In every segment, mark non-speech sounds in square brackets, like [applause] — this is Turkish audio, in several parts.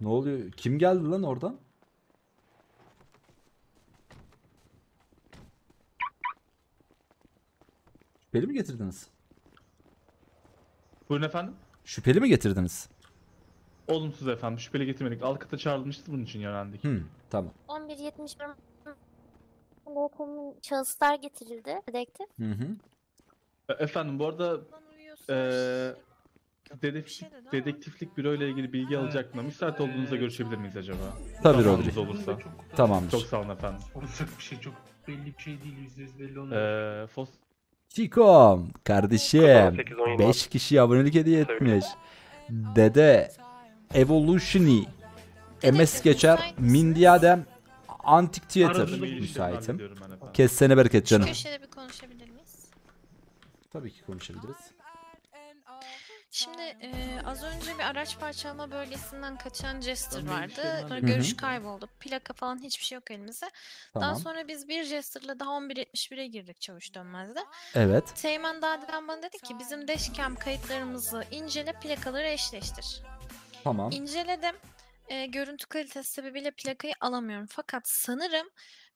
Ne oluyor? Kim geldi lan oradan? Şüpheli mi getirdiniz? Buyurun efendim. Şüpheli mi getirdiniz? Olumsuz efendim. Şüpheli getirmedik. Alkata çağrılmıştı bunun için yöneldik. Hmm, tamam. 11.71 Lokum'un şahıslar getirildi. Dedektif. Hı hı. E- Efendim bu arada Lan uyuyorsun. Şey dedektif, dedi ama. dedektiflik büro ile ilgili bilgi Evet. alacaktım. Müsait olduğunuzda görüşebilir miyiz acaba? Tabii Zamanınız Rodri. olursa. Tamamdır. Çok sağ olun efendim. Olacak bir şey çok belli bir şey değil yüzde yüz belli olmuyor. Eee Fos Çikom kardeşim 5 kişi abonelik hediye etmiş. Dede Evolutiony MS geçer Mindiadem Antik Theater Arada bir ilişkilerini müsaitim. hallediyorum ben efendim. Kessene bereket Şu canım. köşede bir konuşabilir miyiz? Tabii ki konuşabiliriz. Şimdi e, az önce bir araç parçalama bölgesinden kaçan Jester vardı. Sonra görüş kayboldu. Plaka falan hiçbir şey yok elimizde. Daha Tamam. sonra biz bir Jester'la daha 11.71'e girdik çavuş dönmezde. Evet. Teğmen Dadi'den bana dedi ki bizim dashcam kayıtlarımızı incele plakaları eşleştir. Tamam. İnceledim. E, görüntü kalitesi sebebiyle plakayı alamıyorum. Fakat sanırım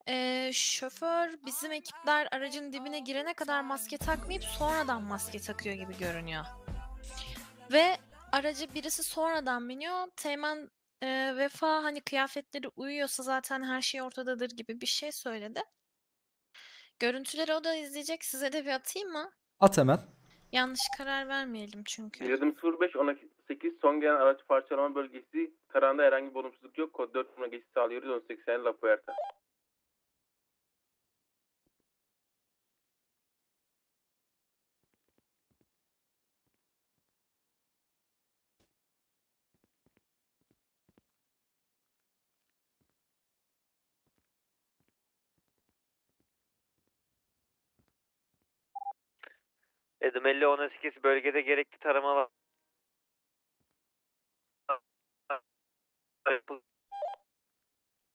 e, şoför bizim ekipler aracın dibine girene kadar maske takmayıp sonradan maske takıyor gibi görünüyor. Ve aracı birisi sonradan biniyor. Teğmen e, Vefa hani kıyafetleri uyuyorsa zaten her şey ortadadır gibi bir şey söyledi. Görüntüleri o da izleyecek. Size de bir atayım mı? At hemen. Yanlış karar vermeyelim çünkü. Bildim 05 18 son gelen araç parçalama bölgesi tarağında herhangi bir olumsuzluk yok. Kod 4 numara geçiş sağlıyoruz 18 La Puerta. Edemelli 18 bölgede gerekli taramalar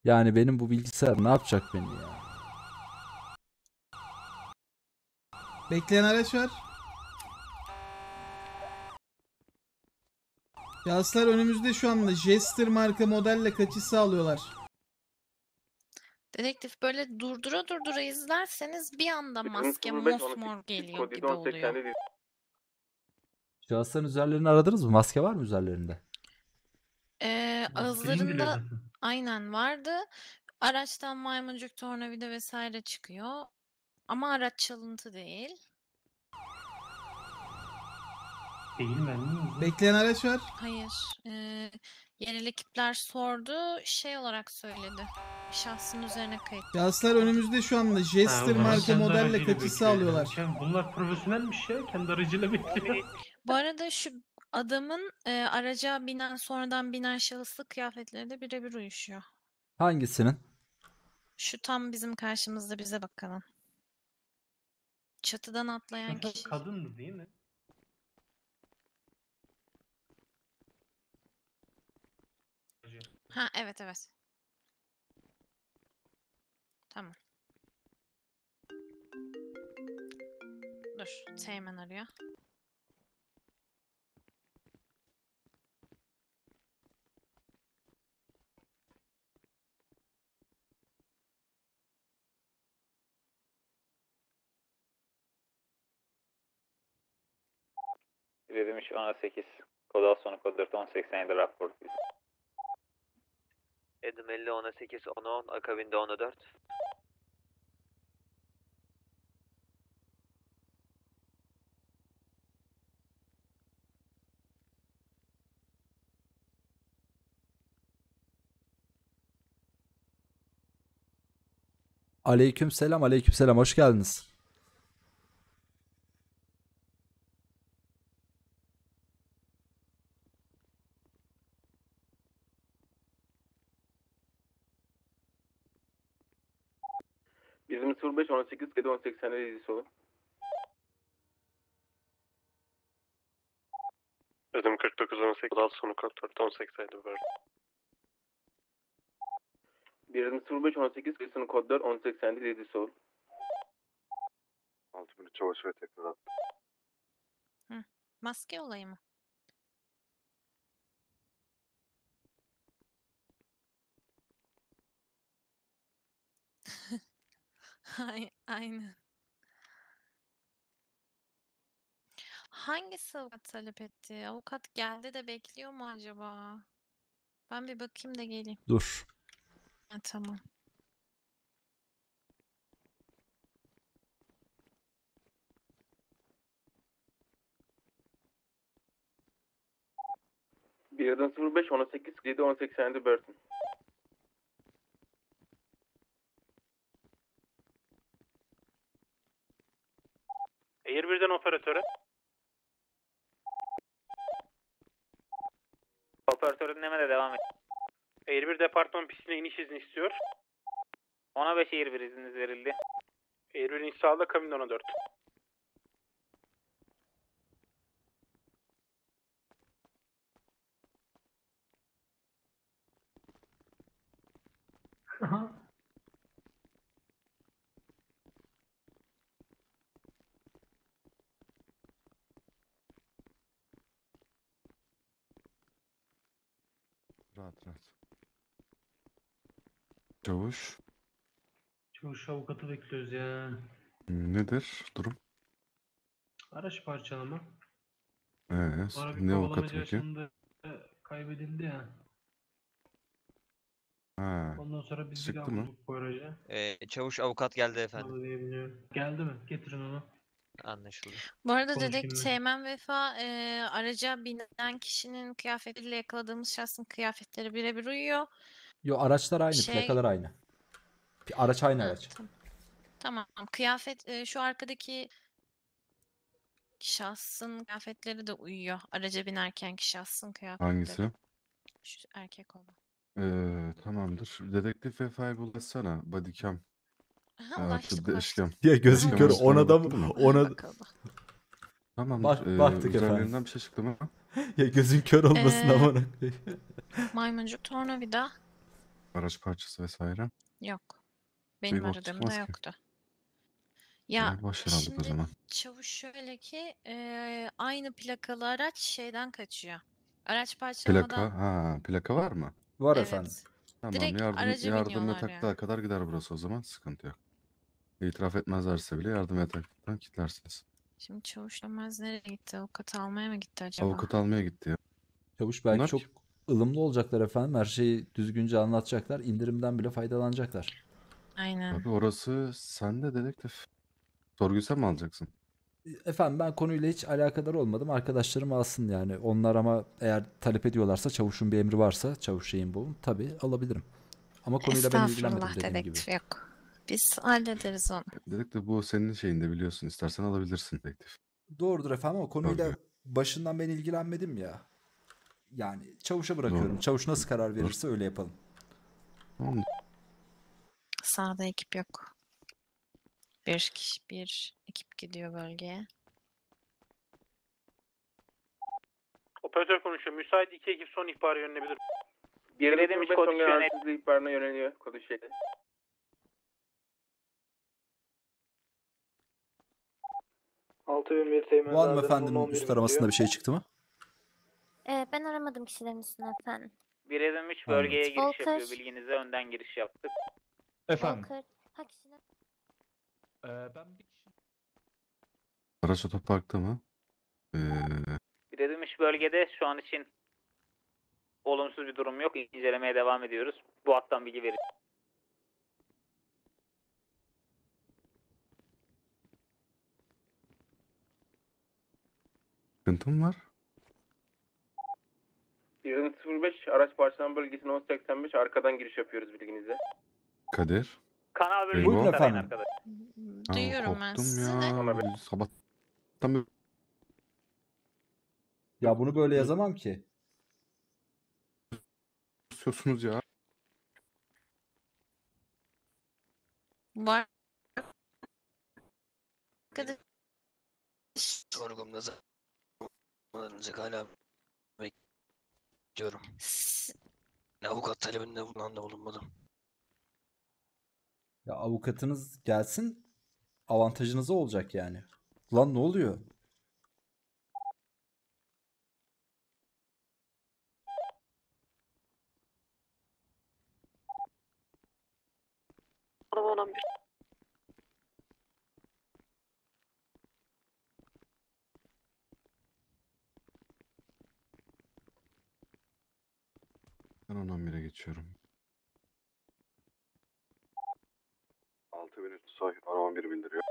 Yani benim bu bilgisayar ne yapacak beni ya? Bekleyen araç var. Şahıslar önümüzde şu anda Jester marka modelle kaçış sağlıyorlar. Dedektif böyle durdura durdura izlerseniz bir anda maske 05 mosmor 18 geliyor gibi 7 oluyor. 18 Şahısların üzerlerini aradınız mı? Maske var mı üzerlerinde? Ee, ağızlarında [laughs] aynen vardı. Araçtan maymuncuk, tornavida vesaire çıkıyor. Ama araç çalıntı değil. Değil mi? Bekleyen araç var. Hayır. Ee, yerel ekipler sordu. Şey olarak söyledi. Şahsın üzerine kayıt. Şahıslar önümüzde şu anda Jester marka modelle kaçış sağlıyorlar. Bunlar profesyonelmiş ya. Kendi aracıyla bekliyor. [laughs] Bu arada şu adamın e, araca binen sonradan binen şahıslı kıyafetleri de birebir uyuşuyor. Hangisinin? Şu tam bizim karşımızda bize bakalım. Çatıdan atlayan kişi. Kadındı değil mi? Ha evet evet. Tamam. Dur, Teğmen arıyor. Verilmiş 18 kod az sonra kod 4 1087 rapor. Edemelli 18 10 10 akabinde 14. Aleyküm selam, aleyküm selam. Hoş geldiniz. Bizim 05 18 7 18 ilgisi olun. Ödüm 49 18 daha sonu 44 18 aydı böyle. Bizim 05 18 kısmı kod 4 18 ilgisi olun. 6000 çavuş ve tekrar Maske olayı mı? Ay- Aynen. Hangisi avukat talep etti? Avukat geldi de bekliyor mu acaba? Ben bir bakayım da geleyim. Dur. Ha, tamam. Birden 05 18 7 18 Burton. Air birden operatöre. Operatör dinlemede devam et. Air 1 departman pistine iniş izni istiyor. 10'a 5 Air 1 izniniz verildi. Air 1'in sağda kabin 10'a 4. Rahat rahat. Çavuş. Avukatı bekliyoruz ya. Nedir durum? Araç parçalama. Ee, ne avukatı peki? e, Kaybedildi ya. Ha, Ondan sonra biz daha mı? bu aracı. Ee, çavuş avukat geldi efendim. Onu diyebiliyorum. Geldi mi? Getirin onu. Anlaşıldı. Bu arada Konuşayım ben. Teğmen Vefa e, araca binen kişinin kıyafetiyle yakaladığımız şahsın kıyafetleri birebir uyuyor. Yo araçlar aynı, Şey- plakalar aynı. Araç aynı Ha, araç. tamam. Tamam. Kıyafet e, şu arkadaki şahsın kıyafetleri de uyuyor. Araca binerkenki şahsın kıyafetleri. hangisi? Şu erkek olan. Ee, tamamdır. Dedektif vefayı bulaşsana. Bodycam. Aha, ulaştık ulaştık. eşkem. Ya gözün Eşkem kör arasına ona da mı? ona. Tamamdır. Bak- Ee, baktık efendim. bir şey çıktı mı? [laughs] ya gözün kör olmasın Ee, amına koyayım. Maymuncuk tornavida Araç parçası vesaire. yok. Benim bok aradığımda çıkmaz ki. yoktu. Ya boş yer aldık o şimdi zaman. çavuş şöyle ki e, aynı plakalı araç şeyden kaçıyor. Araç parçalamadan Plaka. Ha, plaka var mı? Var evet. efendim. Tamam. Direkt yardım, araca yardım biniyorlar yataklığa yani. kadar gider burası o zaman. Sıkıntı yok. İtiraf etmezlerse bile yardım yataklıktan kilitlersiniz. Şimdi çavuş Ömez nereye gitti? Avukat almaya mı gitti acaba? Avukat almaya gitti ya. Çavuş belki Bunlar çok kim? ılımlı olacaklar efendim. Her şeyi düzgünce anlatacaklar. İndirimden bile faydalanacaklar. Aynen. Abi orası sende dedektif. Sorguyu sen mi alacaksın? Efendim ben konuyla hiç alakadar olmadım. Arkadaşlarım alsın yani. Onlar ama eğer talep ediyorlarsa, çavuşun bir emri varsa, çavuş şeyin bu. Tabii alabilirim. Ama konuyla ben ilgilenmedim Estağfurullah dediğim gibi. dedektif yok. Biz hallederiz onu. Dedektif bu senin şeyinde biliyorsun. İstersen alabilirsin dedektif. Doğrudur efendim ama konuyla Tabii. başından ben ilgilenmedim ya. Yani çavuşa bırakıyorum. Doğru. Çavuş nasıl karar verirse öyle yapalım. Tamam? Sağda ekip yok. Bir kişi, bir ekip gidiyor bölgeye. Operatör konuşuyor. Müsait iki ekip son ihbarı yönlenebilir. Birden Belediye 05 kod son gelen yönet- araç hızlı ihbarına yöneliyor. Kodu şekli. Bu hanımefendinin üst aramasında bir şey çıktı mı? Ee, ben aramadım kişilerin üstüne efendim. 1 Edim 3 Anladım. bölgeye giriş yapıyor. Bilginize önden giriş yaptık. Efendim. Walker. Ha kişiler. Ee, ben bir kişi... Araç otoparkta mı? Ee, 1 Edim 3 bölgede şu an için olumsuz bir durum yok. İncelemeye devam ediyoruz. Bu hattan bilgi verin. sıkıntı mı var? Birden 05 araç parçalama bölgesine 1085 arkadan giriş yapıyoruz bilginize. Kadir. Kanal Buyurun bölgesi tarayın efendim. arkadaş. Ha, Duyuyorum ben korktum sizi ya. de. Ona Sabahtan beri Ya bunu böyle yazamam ki. susuyorsunuz ya. Var. Arkadaş Sorgumda zamanlarınızı hala bekliyorum. s- Avukat talebinde bulunan da bulunmadım. Ya avukatınız gelsin avantajınıza olacak yani. Lan ne oluyor? Ben 11'e geçiyorum. 6000 üstü soy 10-11 bildiriyor.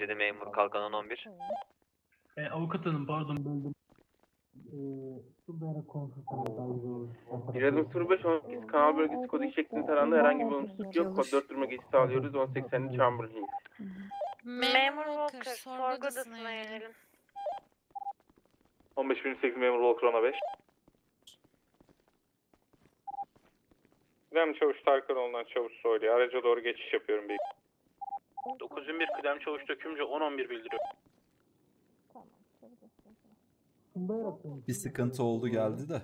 dedi memur kalkan 11. E, avukat hanım pardon böldüm. Biradım 05 18 kanal bölgesi kodu şeklinde taranda herhangi bir olumsuzluk yok. Kod 4 duruma geçiş sağlıyoruz. 1080'li Chamberlain. Memur Walker sorgu odasına yönelim. 15008 memur Volker 10 5. Kıdem Çavuş Tarkanoğlu'ndan Çavuş söylüyor. Araca doğru geçiş yapıyorum bir. 901 Kıdem Çavuş Dökümcü 10-11 bildiriyor. Bir sıkıntı oldu geldi de.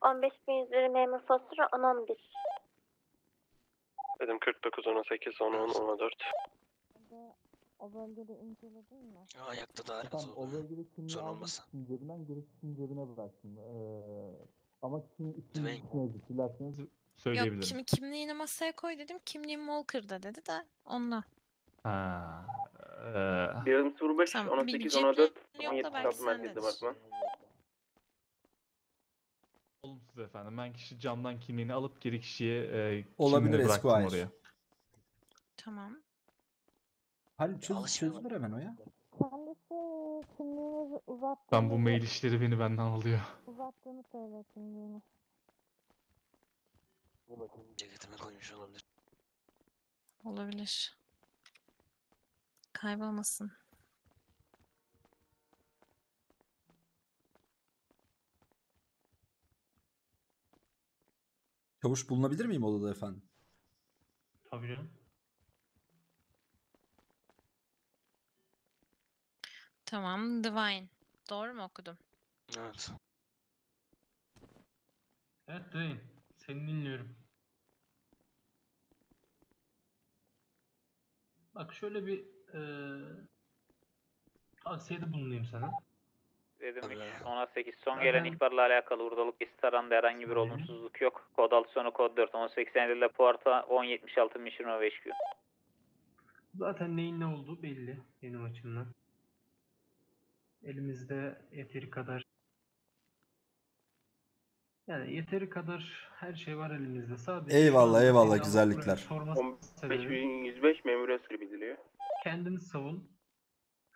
15101 memur Foster 1011. Dedim 49 18 10 10 14. O bölgede inceledin mi? Ayakta da arada oldu. Son olmasa. Cebinden gerisini cebine bıraktım. Ee, ama şimdi Dwayne. içine dilerseniz Yok Söyleyebilirim. şimdi kimliğini masaya koy dedim. Kimliğim Walker'da dedi de onunla. Ha. Eee, Biradım 05 Tamam, 18 bilgi 14 cepleri yok da 17 belki Altı Merkez sendedir. Departman. olumsuz efendim. Ben kişi camdan kimliğini alıp geri kişiye e, Olabilir, kimliğini bıraktım Esquire. oraya. Tamam. Hal çöz, çözülür hemen o ya. Kendisi kimliğinizi uzattığını, Ben bu mail işleri beni benden alıyor. uzattığını söylüyor kimliğini. Ceketime koymuş olabilir. Olabilir. Kaybolmasın. Çavuş bulunabilir miyim odada efendim? Tabii canım. Tamam. Divine. Doğru mu okudum? Evet. Evet Dwayne. Seni dinliyorum. Bak şöyle bir eee tavsiyede bulunayım sana. Dedim Tabii. 3 18 son Zaten- gelen ihbarla alakalı hurdalık geçiş taranda herhangi bir olumsuzluk yok. Kod 6 sonu kod 4 1087 ile Puerto 1076 Mission 5 Q. Zaten neyin ne olduğu belli benim açımdan. Elimizde yeteri kadar yani yeteri kadar her şey var elimizde. Sadece Eyvallah, eyvallah, beni güzellikler. buraya sorma 15 sebebim 105 memur esri bildiriyor. kendini savun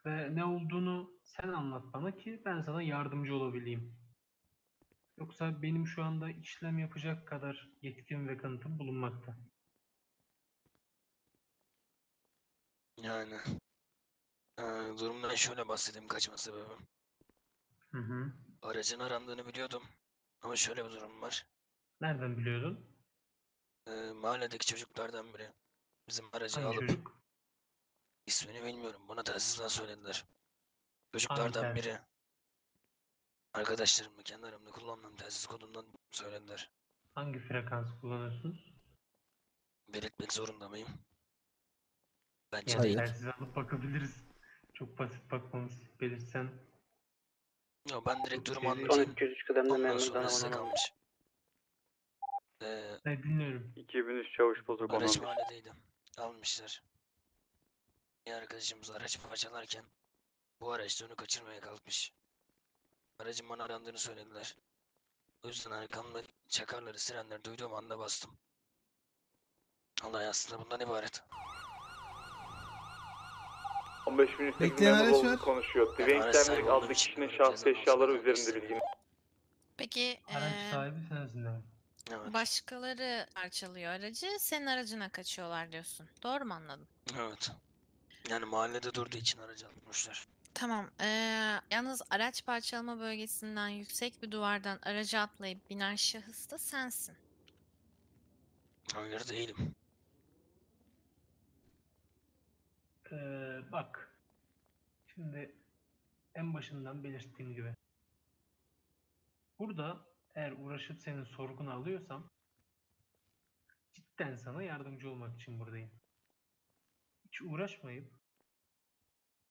ve ne olduğunu sen anlat bana ki ben sana yardımcı olabileyim. Yoksa benim şu anda işlem yapacak kadar yetkim ve kanıtım bulunmakta. Yani. Ee, durumdan şöyle bahsedeyim kaçma sebebim. Hı hı. Aracın arandığını biliyordum. Ama şöyle bir durum var. Nereden biliyordun? Ee, mahalledeki çocuklardan biri bizim aracı Hangi alıp çocuk? ismini bilmiyorum. Bana telsizden söylediler. Çocuklardan biri arkadaşlarımla kendi aramda kullandığım telsiz kodundan söylediler. Hangi frekans kullanıyorsunuz? Belirtmek zorunda mıyım? Bence Yani değil. telsiz alıp bakabiliriz. Çok basit bakmamız belirtsen. Yo, ben direkt durumu anlatayım. 12 kıdemli Ondan memur sonra size Danaman kalmış. Ee, Ne dinliyorum. 2003 Çavuş Bozuk araç mahalledeydi. Almışlar. Bir arkadaşımız aracı parçalarken bu araç da onu kaçırmaya kalkmış. Aracın bana arandığını söylediler. O yüzden arkamda çakarları, sirenleri duyduğum anda bastım. Olay aslında bundan ibaret. 15008 Bekleyen memur araç var. konuşuyor. Dwayne araç sahibi adlı için kişinin böyle şahsi eşyaları üzerinde bilginiz. Peki Araç eee, sahibi sensin demek. Evet. başkaları parçalıyor aracı. Senin aracına kaçıyorlar diyorsun. Doğru mu anladım? Evet. Yani mahallede durduğu için aracı atmışlar. Tamam. eee, yalnız araç parçalama bölgesinden yüksek bir duvardan araca atlayıp binen şahıs da sensin. Hayır değilim. Ee, bak. Şimdi en başından belirttiğim gibi. Burada eğer uğraşıp senin sorgunu alıyorsam cidden sana yardımcı olmak için buradayım. Hiç uğraşmayıp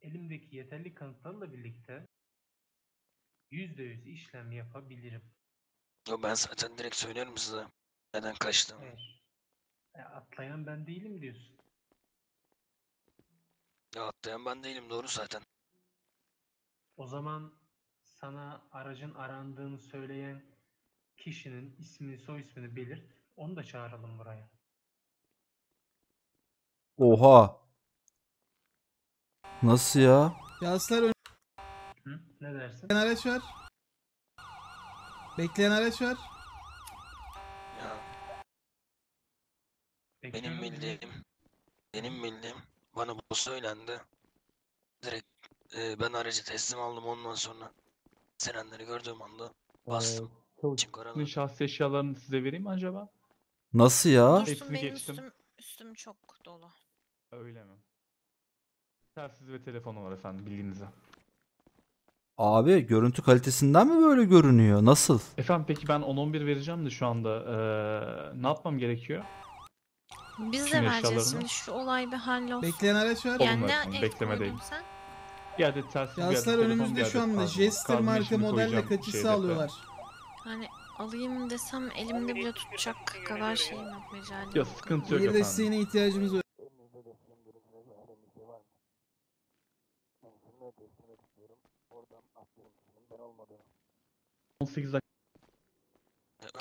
elimdeki yeterli kanıtlarla birlikte %100 işlem yapabilirim. Yo ben zaten direkt söylerim size. Neden kaçtım? Eğer e, atlayan ben değilim diyorsun. Ya atlayan ben değilim doğru zaten. O zaman sana aracın arandığını söyleyen kişinin ismini, soy ismini belirt. Onu da çağıralım buraya. Oha. Nasıl ya? Şahıslar ön- Hı? Ne dersin? bekleyen araç var. Bekleyen araç var. Ya benim Bekliyorum, bildiğim, benim bildiğim bana bu söylendi. Direkt e, ben aracı teslim aldım ondan sonra sirenleri gördüğüm anda bastım. Çünkü Sizin araba şahsi eşyalarını size vereyim mi acaba? Nasıl ya? Hepsini Dursun benim geçtim. üstüm, üstüm çok dolu. Öyle mi? Telsiz ve telefonu var efendim bilginize. Abi görüntü kalitesinden mi böyle görünüyor? Nasıl? Efendim peki ben 10-11 vereceğim de şu anda eee, ne yapmam gerekiyor? Biz de Tüm vereceğiz eşyalarını. şimdi şu olay bir hallolsun. Bekleyen araç var. Yani Olmaz ne efendim, el beklemedeyim. koydun sen? Bir adet telsiz bir adet telefon bir önümüzde adet şu anda kargo. Jester Kargonun marka modelle koyacağım kaçış şeyde. sağlıyorlar. Hani alayım desem elimde bile tutacak kadar şeyim yok mecalim Ya yok. sıkıntı yok Bir efendim. desteğine ihtiyacımız var. 18 dakika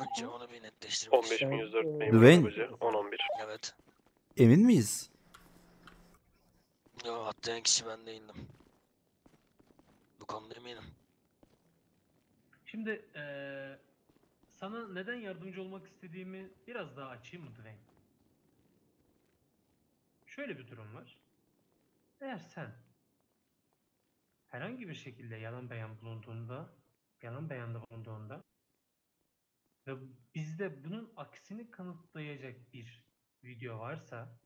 Önce onu bir netleştirmek 15104 memur Dwayne. arabacı 1011. Evet. Emin miyiz? Yo atlayan kişi ben değildim. Bu konuda eminim. Şimdi eee, sana neden yardımcı olmak istediğimi biraz daha açayım mı Dwayne? Şöyle bir durum var. Eğer sen herhangi bir şekilde yalan beyan bulunduğunda, yalan beyanda bulunduğunda ve bizde bunun aksini kanıtlayacak bir video varsa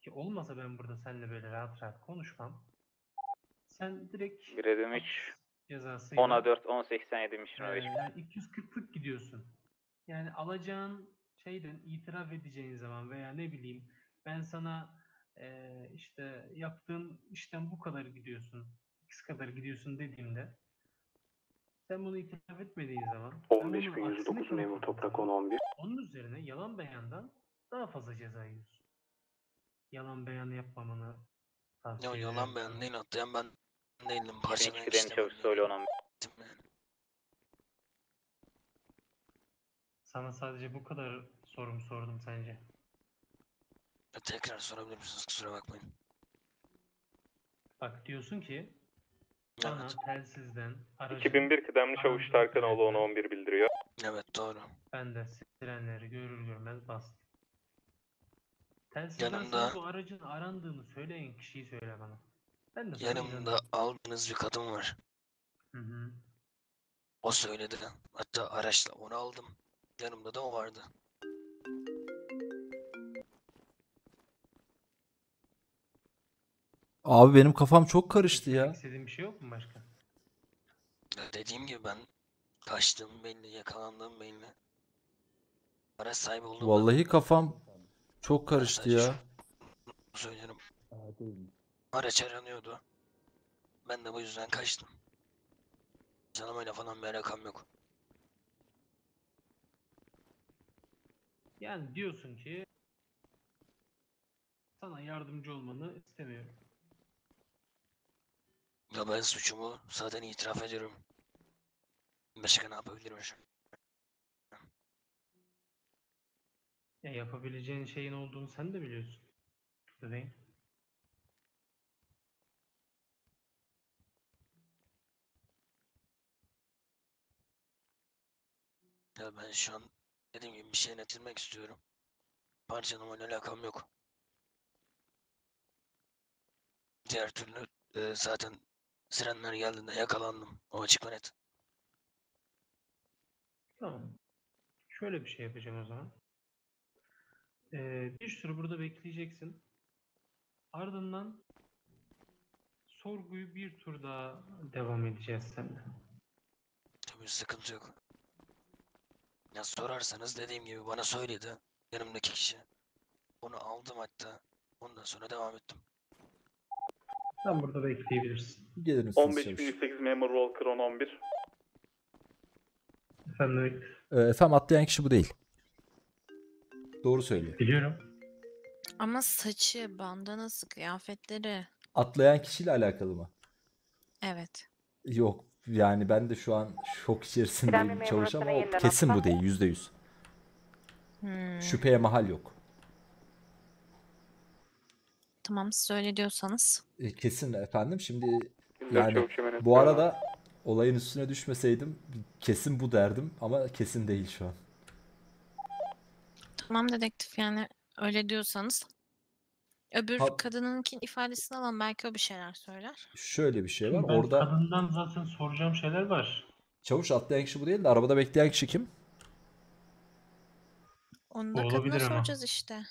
ki olmasa ben burada seninle böyle rahat rahat konuşmam. Sen direkt 1 edim hapis 3, cezasıyla 10'a 4, 10.87 ee, mission rate. yani 240'lık gidiyorsun. Yani alacağın şeyden itiraf edeceğin zaman veya ne bileyim ben sana eee, işte yaptığın işten bu kadar gidiyorsun, x kadar gidiyorsun dediğimde sen bunu itiraf etmediğin zaman ben bunun aksini 15109 memur toprak zaman, 1011. onun üzerine yalan beyandan daha fazla ceza yiyorsun. Yalan beyan yapmamanı tavsiye Yo ederim yalan ben değil atlayan ben değildim. 22 Parçalayan kıdem kişi de çavuş ben söyle değildim. 10 Yani. Sana sadece bu kadar sorum sordum sence. Ya Tekrar sorabilir misiniz? Kusura bakmayın. Bak diyorsun ki Evet. telsizden aracın 2001 kıdemli çavuş Tarkanoğlu söylediler. 1011 bildiriyor. Evet doğru. Ben de sirenleri görür görmez bastım. Telsizden Yanımda- bu aracın arandığını söyleyen kişiyi söyle bana. Ben de sana Yanımda aldığınız bir kadın var. Hı hı. O söyledi. Hatta araçla onu aldım. Yanımda da o vardı. Abi benim kafam çok karıştı ya. İstediğin bir şey yok mu başka? Ya Dediğim gibi ben kaçtığım belli, yakalandığım belli. Araç sahibi olduğum Vallahi kafam çok karıştı ya. söylerim. Araç aranıyordu. Ben de bu yüzden kaçtım. Canımayla falan bir alakam yok. Yani diyorsun ki sana yardımcı olmanı istemiyorum. Ya ben suçumu zaten itiraf ediyorum. Başka ne yapabilirim an? Ya yapabileceğin şeyin olduğunu sen de biliyorsun. Değil. Ya ben şu an dediğim gibi bir şey netilmek istiyorum. Parçalamayla alakam yok. Diğer türlü e, zaten sirenler geldiğinde yakalandım. O açık ve net. Tamam. Şöyle bir şey yapacağım o zaman. Ee, bir sürü burada bekleyeceksin. Ardından sorguyu bir tur daha devam edeceğiz seninle. Tabii sıkıntı yok. Ya sorarsanız dediğim gibi bana söyledi. Yanımdaki kişi. Onu aldım hatta. Ondan sonra devam ettim. Sen burada bekleyebilirsin. Gelir misiniz çavuş? 15108 memur Walker 1011. Efendim bekle. Ee, efendim atlayan kişi bu değil. Doğru söylüyor. Biliyorum. Ama saçı, bandanası, kıyafetleri. Atlayan kişiyle alakalı mı? Evet. Yok. Yani ben de şu an şok içerisindeyim çavuş ama o kesin bu değil. Yüzde yüz. Hmm. Şüpheye mahal yok. Tamam siz öyle diyorsanız. E, kesin efendim. Şimdi 24 yani emanet bu arada olayın üstüne düşmeseydim kesin bu derdim ama kesin değil şu an. Tamam dedektif yani öyle diyorsanız. Öbür Ha- kadınınkin ifadesini alalım belki o bir şeyler söyler. Şöyle bir şey var. Ben Orada kadından zaten soracağım şeyler var. çavuş atlayan kişi bu değil de arabada bekleyen kişi kim? Onu da kadına Olabilir ama. soracağız işte.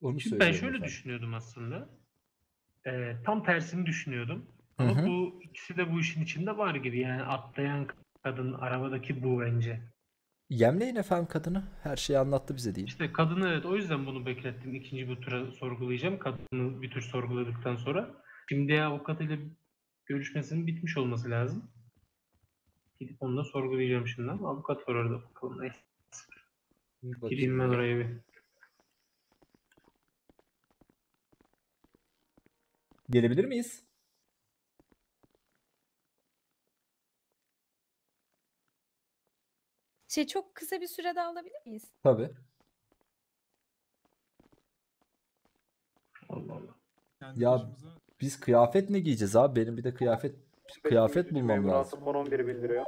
Onu Şimdi ben şöyle efendim. düşünüyordum aslında. Ee, tam tersini düşünüyordum. Ama hı. bu ikisi de bu işin içinde var gibi. Yani atlayan kadın arabadaki bu bence. Yemleyin efendim kadını. Her şeyi anlattı bize değil. İşte kadını evet o yüzden bunu beklettim. İkinci bir tura sorgulayacağım. Kadını bir tür sorguladıktan sonra. Şimdi avukatıyla görüşmesinin bitmiş olması lazım. Gidip onu da sorgulayacağım şimdi ama avukat var orada bakalım neyse. Gideyim ben oraya bir. Gelebilir miyiz? Şey çok kısa bir sürede alabilir miyiz? Tabii. Allah Allah. Ya biz kıyafet ne giyeceğiz abi? Benim bir de kıyafet kıyafet bulmam lazım. 1011 bildiriyor.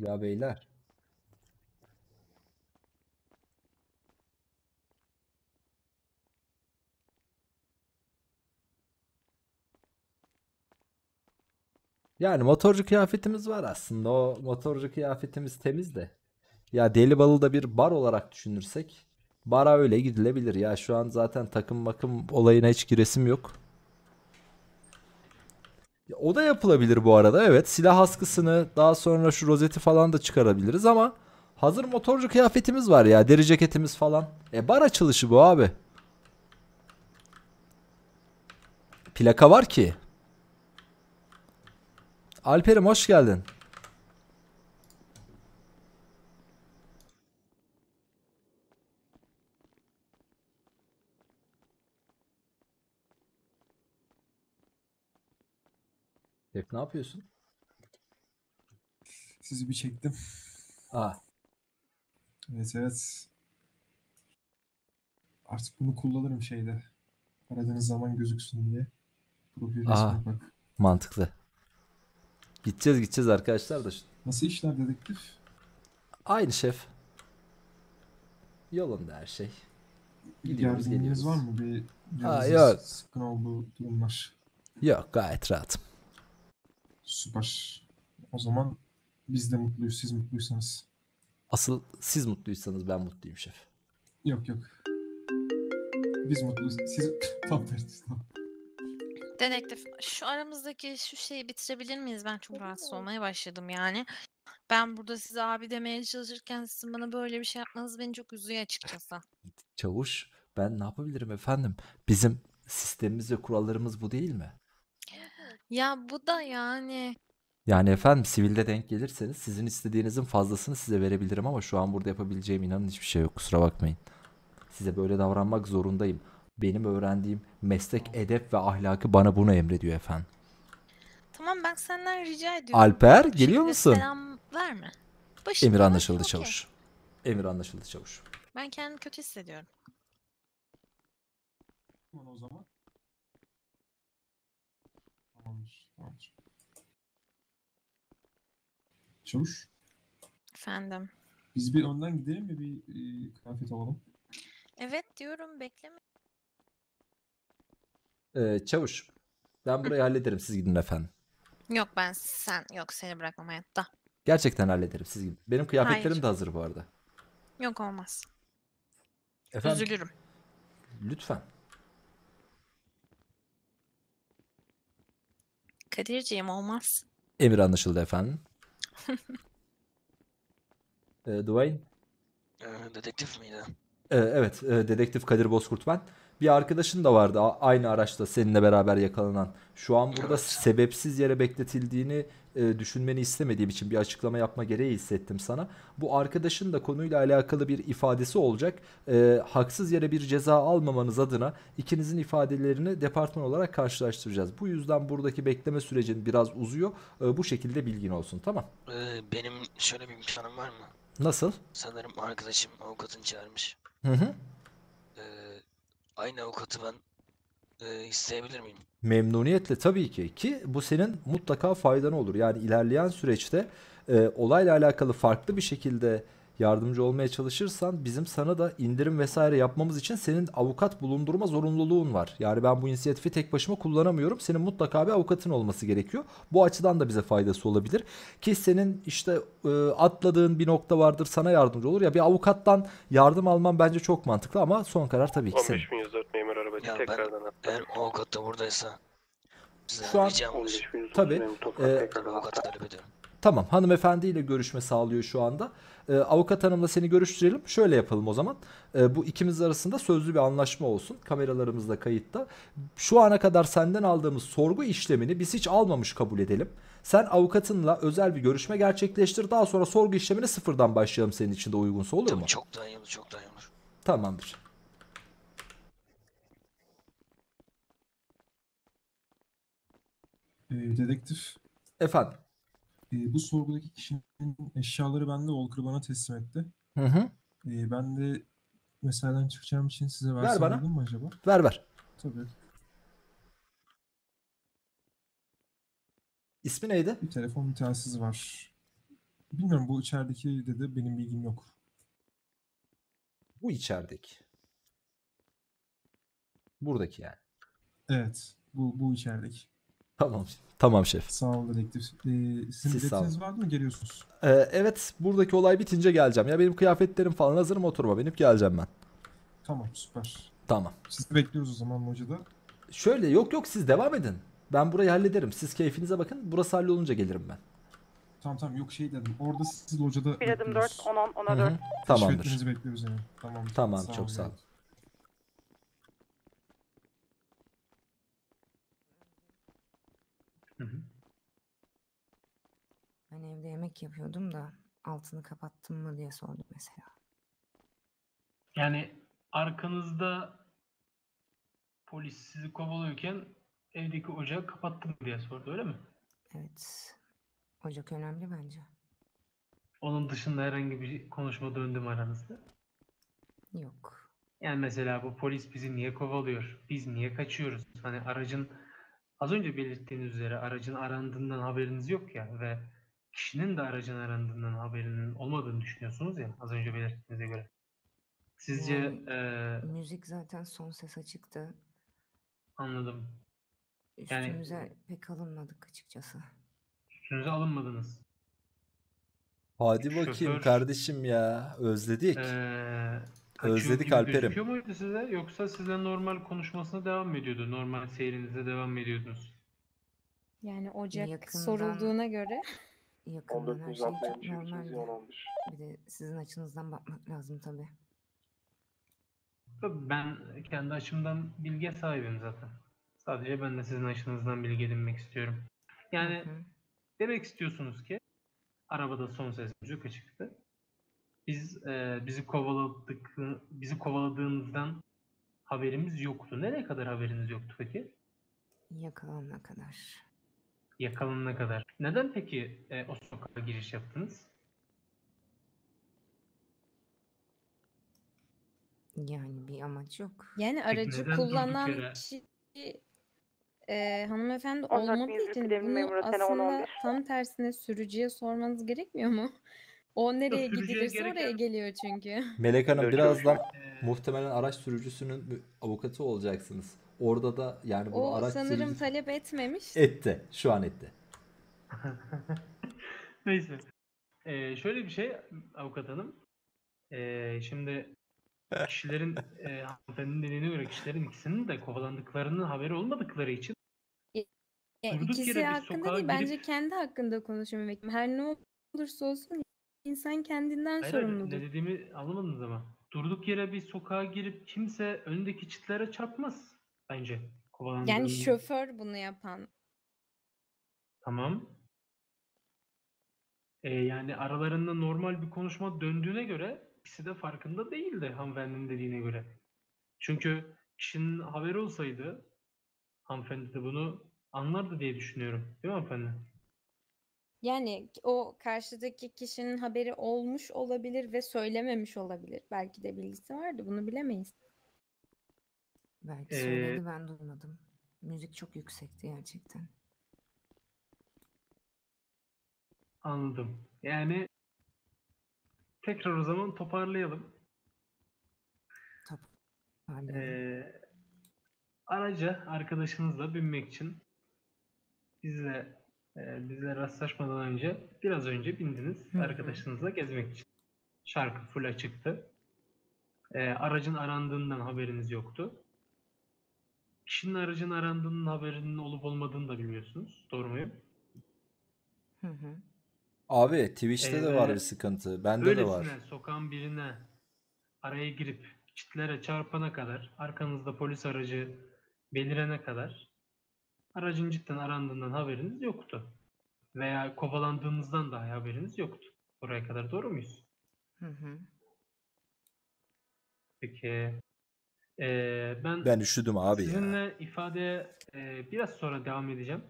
Ya beyler. Yani motorcu kıyafetimiz var aslında. O motorcu kıyafetimiz temiz de. Ya Deli Balı'da bir bar olarak düşünürsek bara öyle gidilebilir. Ya şu an zaten takım makım olayına hiç giresim yok. O da yapılabilir bu arada. Evet silah askısını daha sonra şu rozeti falan da çıkarabiliriz ama hazır motorcu kıyafetimiz var ya. Deri ceketimiz falan. E bar açılışı bu abi. Plaka var ki. Alper'im hoş geldin. Hep ne yapıyorsun? Sizi bir çektim. Aa, Evet evet. Artık bunu kullanırım şeyde. Aradığınız zaman gözüksün diye. Profil resmine bak. mantıklı. Gideceğiz gideceğiz arkadaşlar da. Nasıl işler dedektif? Aynı şef. Yolunda her şey. Gidiyoruz Gerginliğiniz geliyoruz. var mı? Bir Aa, canınızın yok. sıkkın olduğu durumlar. Yok gayet rahatım. Süper. O zaman biz de mutluyuz. Siz mutluysanız. Asıl siz mutluysanız ben mutluyum şef. Yok yok. Biz mutluyuz. Siz [laughs] tam tersi. Dedektif şu aramızdaki şu şeyi bitirebilir miyiz? Ben çok rahatsız olmaya başladım yani. Ben burada size abi demeye çalışırken sizin bana böyle bir şey yapmanız beni çok üzüyor açıkçası. Çavuş ben ne yapabilirim efendim? Bizim sistemimiz ve kurallarımız bu değil mi? Ya bu da yani Yani efendim sivilde denk gelirseniz sizin istediğinizin fazlasını size verebilirim ama şu an burada yapabileceğim inanın hiçbir şey yok kusura bakmayın. Size böyle davranmak zorundayım. Benim öğrendiğim meslek edep ve ahlakı bana bunu emrediyor efendim. tamam ben senden rica ediyorum. Alper Bu geliyor şekilde musun? Selam verme. Başım Emir anlaşıldı çavuş. Emir anlaşıldı çavuş. Ben kendimi kötü hissediyorum. Tamam o zaman. Tamamdır. Tamamdır. Çavuş. Efendim. Biz bir önden gidelim mi? Bir e, kıyafet alalım. Evet diyorum bekleme. Ee, çavuş ben burayı hallederim siz gidin efendim. Yok ben sen yok seni bırakmam hayatta. Gerçekten hallederim siz gibi. Benim kıyafetlerim Hayır. de hazır bu arada. Yok olmaz. Efendim Üzülürüm. lütfen. Kadirciğim olmaz. Emir anlaşıldı efendim. [laughs] Ee, Dwayne. Ee, dedektif miydi? Ee, evet, e, dedektif Kadir Bozkurt ben. Bir arkadaşın da vardı aynı araçta seninle beraber yakalanan. Şu an burada Evet. sebepsiz yere bekletildiğini e, düşünmeni istemediğim için bir açıklama yapma gereği hissettim sana. Bu arkadaşın da konuyla alakalı bir ifadesi olacak. E, haksız yere bir ceza almamanız adına ikinizin ifadelerini departman olarak karşılaştıracağız. Bu yüzden buradaki bekleme sürecin biraz uzuyor. E, bu şekilde bilgin olsun, tamam? Ee, benim şöyle bir imkanım var mı? Nasıl? Sanırım arkadaşım avukatını çağırmış. Hı hı. Aynı avukatı ben e, isteyebilir miyim? Memnuniyetle tabii ki ki bu senin mutlaka faydana olur. Yani ilerleyen süreçte e, olayla alakalı farklı bir şekilde yardımcı olmaya çalışırsan bizim sana da indirim vesaire yapmamız için senin avukat bulundurma zorunluluğun var. Yani ben bu inisiyatifi tek başıma kullanamıyorum. Senin mutlaka bir avukatın olması gerekiyor. Bu açıdan da bize faydası olabilir. Ki senin işte e, atladığın bir nokta vardır sana yardımcı olur. Ya bir avukattan yardım alman bence çok mantıklı ama son karar tabii ki senin. 15104 memur arabacı Ya ben tekrardan eğer o avukat da buradaysa Şu an- ricam olur. 15109 Tabii, e. Tamam hanımefendiyle görüşme sağlıyor şu anda. Ee, avukat hanımla seni görüştürelim. Şöyle yapalım o zaman. Ee, bu ikimiz arasında sözlü bir anlaşma olsun. Kameralarımız da kayıtta. Şu ana kadar senden aldığımız sorgu işlemini biz hiç almamış kabul edelim. Sen avukatınla özel bir görüşme gerçekleştir. Daha sonra sorgu işlemine sıfırdan başlayalım senin için de uygunsa olur mu? Tabii çok daha iyi olur, çok daha iyi olur. Tamamdır. Ee, dedektif, Efendim. E, bu sorgudaki kişinin eşyaları bende Volker bana teslim etti. Hı hı. E, ben de mesaiden çıkacağım için size Ver versem bana. olur mu acaba? Ver ver. Tabii. İsmi neydi? Bir telefon bir telsiz var. Bilmiyorum bu içerideki dedi benim bilgim yok. Bu içerideki. Buradaki yani. Evet bu, bu içerideki. Tamam. Tamam şef. Sağ ol dedektif. Ee, sizin Siz sağ olun. biletiniz var mı? Geliyorsunuz. Ee, evet buradaki olay bitince geleceğim. Ya benim kıyafetlerim falan hazır motoruma binip geleceğim ben. Tamam süper. Tamam. Sizi bekliyoruz o zaman locada. Şöyle yok yok siz devam edin. Ben burayı hallederim. Siz keyfinize bakın. Burası hallolunca gelirim ben. Tamam tamam yok şey dedim. Orada sizi locada Bir adım 4, bekliyoruz. 10 10 Hı 10'a hı. 4. Tamamdır. Keşfetmenizi bekliyoruz yani. Tamam. Tamam çok sağ olun. Hı hı. Ben evde yemek yapıyordum da altını kapattım mı diye sordum mesela. Yani arkanızda polis sizi kovalıyorken evdeki ocağı kapattım diye sordu öyle mi? Evet. Ocak önemli bence. Onun dışında herhangi bir konuşma döndü mü aranızda? Yok. Yani mesela bu polis bizi niye kovalıyor? Biz niye kaçıyoruz? Hani aracın az önce belirttiğiniz üzere aracın arandığından haberiniz yok ya ve kişinin de aracın arandığından haberinin olmadığını düşünüyorsunuz ya az önce belirttiğinize göre. Sizce Yani eee, Müzik zaten son ses açıktı. anladım. Yani- Üstümüze pek alınmadık açıkçası. Üstünüze alınmadınız. Hadi bakayım Şoför- kardeşim ya. Özledik. Eee kaçıyor Özledik gibi Alper'im. gözüküyor muydu size yoksa size normal konuşmasına devam mı ediyordu? Normal seyrinize devam mı ediyordunuz? Yani ocak Yakından- sorulduğuna göre Yakından her şey 1460 çok normaldi. 11. Bir de sizin açınızdan bakmak lazım tabii. Ben kendi açımdan bilge sahibim zaten. Sadece ben de sizin açınızdan bilgi edinmek istiyorum. Yani Hı hı. demek istiyorsunuz ki arabada son ses müzik açıktı. Biz e, bizi kovaladık bizi kovaladığınızdan haberimiz yoktu. Nereye kadar haberiniz yoktu peki? Yakalanana kadar. Yakalanana kadar. Neden peki e, o sokağa giriş yaptınız? Yani bir amaç yok. yani aracı neden kullanan kişi e, hanımefendi 14 olmadığı için bunu aslında 10-11. tam tersine sürücüye sormanız gerekmiyor mu? O nereye sürücüye gidilirse oraya gereken- geliyor çünkü. [laughs] Melek Hanım Evet, birazdan E, muhtemelen araç sürücüsünün avukatı olacaksınız. Orada da yani bunu O araç sanırım sürücüsü talep etmemiş. etti. Şu an etti. [laughs] Neyse. Ee, şöyle bir şey avukat hanım. Ee, şimdi kişilerin e, hanımefendinin dediğine göre kişilerin ikisinin de kovalandıklarının haberi olmadıkları için Ya Durduk ikisi bir hakkında sokağa değil bence girip- kendi hakkında konuşuyorum müvekkilim. Her ne olursa olsun insan kendinden Hayır, hayır, sorumludur. ne dediğimi anlamadınız ama. Durduk yere bir sokağa girip kimse önündeki çitlere çarpmaz bence. Kovalandığını. Yani şoför bunu yapan. Tamam. Ee, yani aralarında normal bir konuşma döndüğüne göre ikisi de farkında değildi hanımefendinin dediğine göre. Çünkü kişinin haberi olsaydı hanımefendi de bunu anlardı diye düşünüyorum. Değil mi hanımefendi? Yani o karşıdaki kişinin haberi olmuş olabilir ve söylememiş olabilir. Belki de bilgisi vardı. Bunu bilemeyiz. Belki Ee, söyledi ben duymadım. Müzik çok yüksekti gerçekten. Anladım. Yani tekrar o zaman toparlayalım. Toparlayalım. Ee, araca arkadaşınızla binmek için bizle e, bizle rastlaşmadan önce biraz önce bindiniz Hı hı. arkadaşınızla gezmek için. Şarkı full açıktı. Ee, aracın arandığından haberiniz yoktu. Kişinin aracın arandığının haberinin olup olmadığını da bilmiyorsunuz. Doğru muyum? Hı hı. Abi Twitch'te de var Ee, bir sıkıntı. Bende de var. Sokağın birine araya girip çitlere çarpana kadar, arkanızda polis aracı belirene kadar aracın cidden arandığından haberiniz yoktu. Veya kovalandığınızdan dahi haberiniz yoktu. Oraya kadar doğru muyuz? Hı hı. Peki. Ee, ben Ben üşüdüm abi ya. sizinle ifadeye e, biraz sonra devam edeceğim.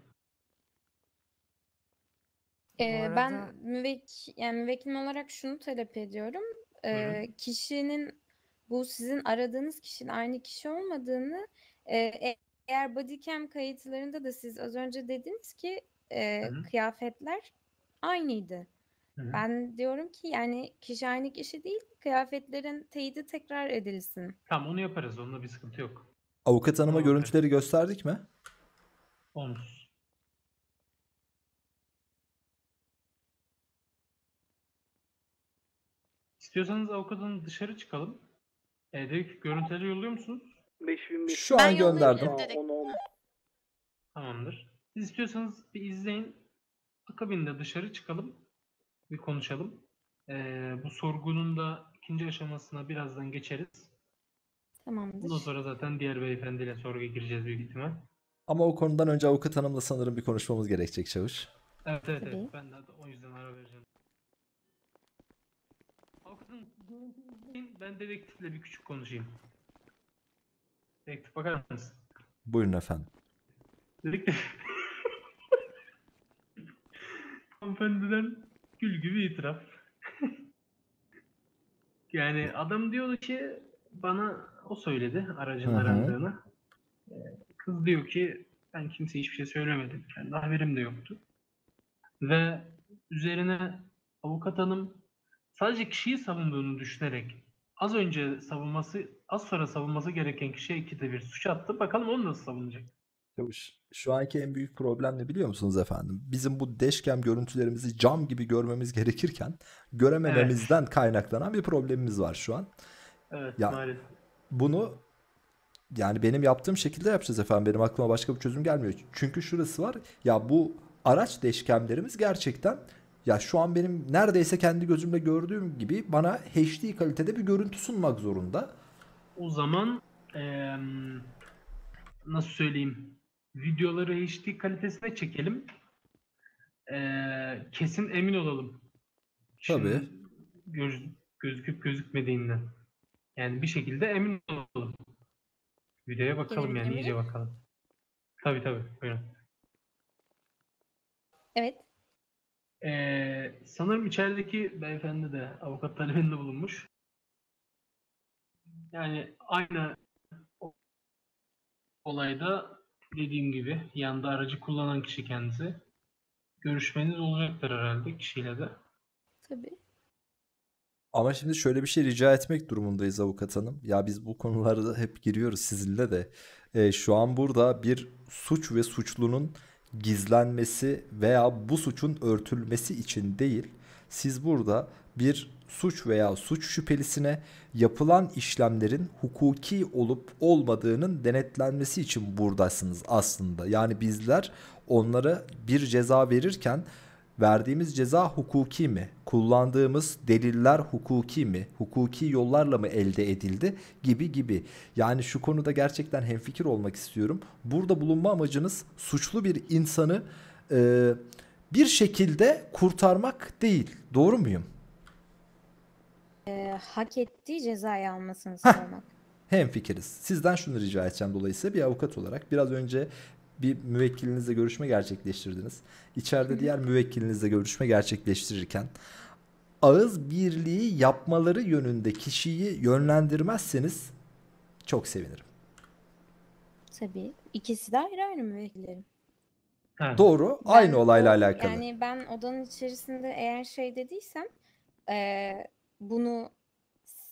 Ee, ben arada- müvek yani müvekkilim olarak şunu talep ediyorum. Ee, Buyurun. kişinin bu sizin aradığınız kişinin aynı kişi olmadığını e, e- eğer bodycam kayıtlarında da siz az önce dediniz ki e, kıyafetler aynıydı. Hı hı. Ben diyorum ki yani kişi aynı kişi değil, kıyafetlerin teyidi tekrar edilsin. Tamam onu yaparız. Onunla bir sıkıntı yok. Avukat hanıma Tamam, görüntüleri gösterdik mi? Omuz. İstiyorsanız avukatın dışarı çıkalım. E, direkt görüntüleri yolluyor musunuz? 5005. Şu Ben an gönderdim. Tamamdır. Siz istiyorsanız bir izleyin. Akabinde dışarı çıkalım. Bir konuşalım. E, bu sorgunun da ikinci aşamasına birazdan geçeriz. Tamamdır. Bundan sonra zaten diğer beyefendiyle sorguya gireceğiz büyük ihtimal. Ama o konudan önce avukat hanımla sanırım bir konuşmamız gerekecek Çavuş. Evet evet Tabii. evet. Ben de o yüzden ara vereceğim. Avukatın. Ben dedektifle bir küçük konuşayım. Dedektif bakar mısınız? Buyurun efendim. Dedektif. [laughs] Hanımefendiden gül gibi itiraf. [laughs] yani adam diyordu ki bana o söyledi aracın Hı hı. arandığını. Ee, Kız diyor ki ben kimseye hiçbir şey söylemedim. Kendi haberim de yoktu. Ve üzerine avukat hanım sadece kişiyi savunduğunu düşünerek az önce savunması, az sonra savunması gereken kişiye ikide bir suç attı. Bakalım onu nasıl savunacak? Çavuş, şu anki en büyük problem ne biliyor musunuz efendim? Bizim bu dashcam görüntülerimizi cam gibi görmemiz gerekirken göremememizden kaynaklanan bir problemimiz var şu an. Evet Ya- maalesef. Bunu yani benim yaptığım şekilde yapacağız efendim. Benim aklıma başka bir çözüm gelmiyor. Çünkü şurası var. Ya bu araç dashcamlerimiz gerçekten ya şu an benim neredeyse kendi gözümle gördüğüm gibi bana HD kalitede bir görüntü sunmak zorunda. O zaman eee, nasıl söyleyeyim videoları HD kalitesine çekelim. Eee, kesin emin olalım. Tabii. Şimdi göz, gözüküp gözükmediğinden. Yani bir şekilde emin olalım. Videoya bakalım Emin- yani iyice bakalım. Tabii tabii buyurun. Evet. Eee, sanırım içerideki beyefendi de avukat talebinde bulunmuş. Yani aynı olayda dediğim gibi yanda aracı kullanan kişi kendisi. Görüşmeniz olacaktır herhalde kişiyle de. Tabii. Ama şimdi şöyle bir şey rica etmek durumundayız avukat hanım. Ya biz bu konularda hep giriyoruz sizinle de. Ee, şu an burada bir suç ve suçlunun gizlenmesi veya bu suçun örtülmesi için değil. Siz burada bir suç veya suç şüphelisine yapılan işlemlerin hukuki olup olmadığının denetlenmesi için buradasınız aslında. Yani bizler onlara bir ceza verirken verdiğimiz ceza hukuki mi? Kullandığımız deliller hukuki mi? Hukuki yollarla mı elde edildi? Gibi gibi. Yani şu konuda gerçekten hemfikir olmak istiyorum. Burada bulunma amacınız suçlu bir insanı e, bir şekilde kurtarmak değil. Doğru muyum? Ee, hak ettiği cezayı almasını sağlamak. Hemfikiriz. Sizden şunu rica edeceğim dolayısıyla bir avukat olarak biraz önce bir müvekkilinizle görüşme gerçekleştirdiniz. İçeride diğer müvekkilinizle görüşme gerçekleştirirken ağız birliği yapmaları yönünde kişiyi yönlendirmezseniz çok sevinirim. Tabii. İkisi de ayrı ayrı müvekkillerim. Doğru. Aynı Ben olayla o- alakalı. Yani ben odanın içerisinde eğer şey dediysem eee, bunu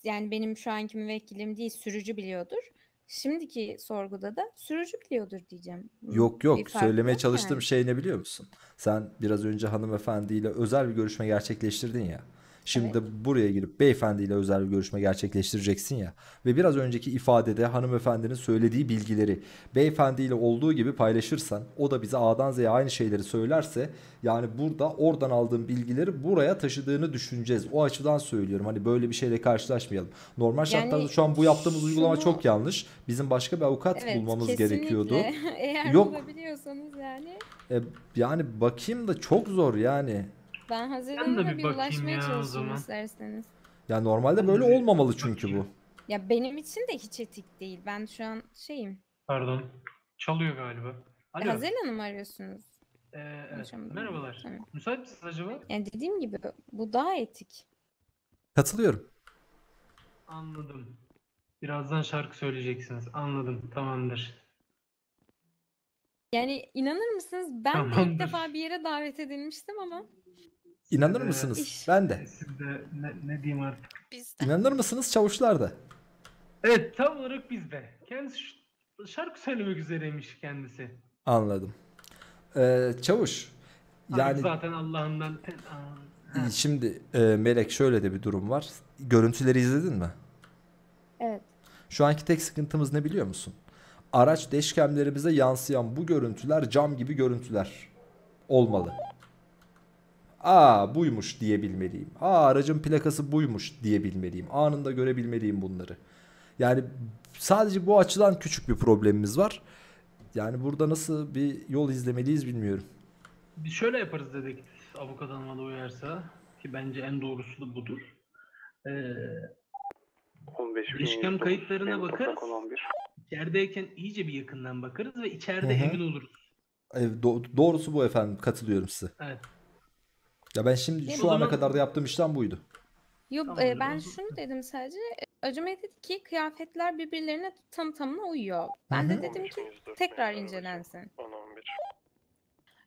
yani benim şu anki müvekkilim değil sürücü biliyordur. Şimdiki sorguda da sürücü biliyordur diyeceğim. Yok yok bir söylemeye çalıştığım yani. şey ne biliyor musun? Sen biraz önce hanımefendiyle özel bir görüşme gerçekleştirdin ya. Şimdi de buraya girip beyefendiyle özel bir görüşme gerçekleştireceksin ya. Ve biraz önceki ifadede hanımefendinin söylediği bilgileri beyefendiyle olduğu gibi paylaşırsan o da bize A'dan Z'ye aynı şeyleri söylerse yani burada oradan aldığım bilgileri buraya taşıdığını düşüneceğiz. O açıdan söylüyorum. Hani böyle bir şeyle karşılaşmayalım. Normal şartlarda Yani şu an bu yaptığımız uygulama şunu- çok yanlış. Bizim başka bir avukat Evet, bulmamız kesinlikle. gerekiyordu. [laughs] Eğer Yok bulabiliyorsanız yani e, yani bakayım da çok zor yani. Ben Ben de Haziran'da bir bir bakayım ulaşmaya ya o çalışayım zaman. isterseniz. Ya normalde böyle olmamalı çünkü bu. Ya benim için de hiç etik değil. Ben şu an şeyim. Pardon. Çalıyor galiba. Alo. Hazel Hanım mı arıyorsunuz? Ee, evet. Konuşamadım. Merhabalar. Tamam. Müsait misiniz acaba? Yani dediğim gibi bu daha etik. Katılıyorum. Anladım. Birazdan şarkı söyleyeceksiniz. Anladım. Tamamdır. Yani inanır mısınız ben de ilk Tamamdır. defa bir yere davet edilmiştim ama İnanır Ee, mısınız? iş- Ben de. Siz de ne, ne diyeyim artık. Biz de. İnanır mısınız çavuşlar da? Evet tam olarak biz de. Kendisi ş- şarkı söylemek üzereymiş kendisi. Anladım. Ee, çavuş. Yani Yani zaten Allah'ından ten- Aa, ha. şimdi e, Melek şöyle de bir durum var. Görüntüleri izledin mi? evet. Şu anki tek sıkıntımız ne biliyor musun? Araç dashcamlerimize yansıyan bu görüntüler cam gibi görüntüler olmalı. Aa buymuş diyebilmeliyim. Aa aracın plakası buymuş diyebilmeliyim. Anında görebilmeliyim bunları. Yani sadece bu açıdan küçük bir problemimiz var. Yani burada nasıl bir yol izlemeliyiz bilmiyorum. Biz şöyle yaparız dedik. Avukat hanıma da uyarsa. Ki bence en doğrusu da budur. Ee, 15 işlem kayıtlarına bakarız. İçerideyken iyice bir yakından bakarız ve içeride Hı hı. emin oluruz. E, do- doğrusu bu efendim katılıyorum size. Evet. Ya ben şimdi Yani şu o ana zaman- kadar da yaptığım işlem buydu. Yok e, ben şunu dedim sadece. Acımaya dedi ki kıyafetler birbirlerine tam tamına uyuyor. Ben Hı de hı. dedim ki tekrar incelensin. 10 11.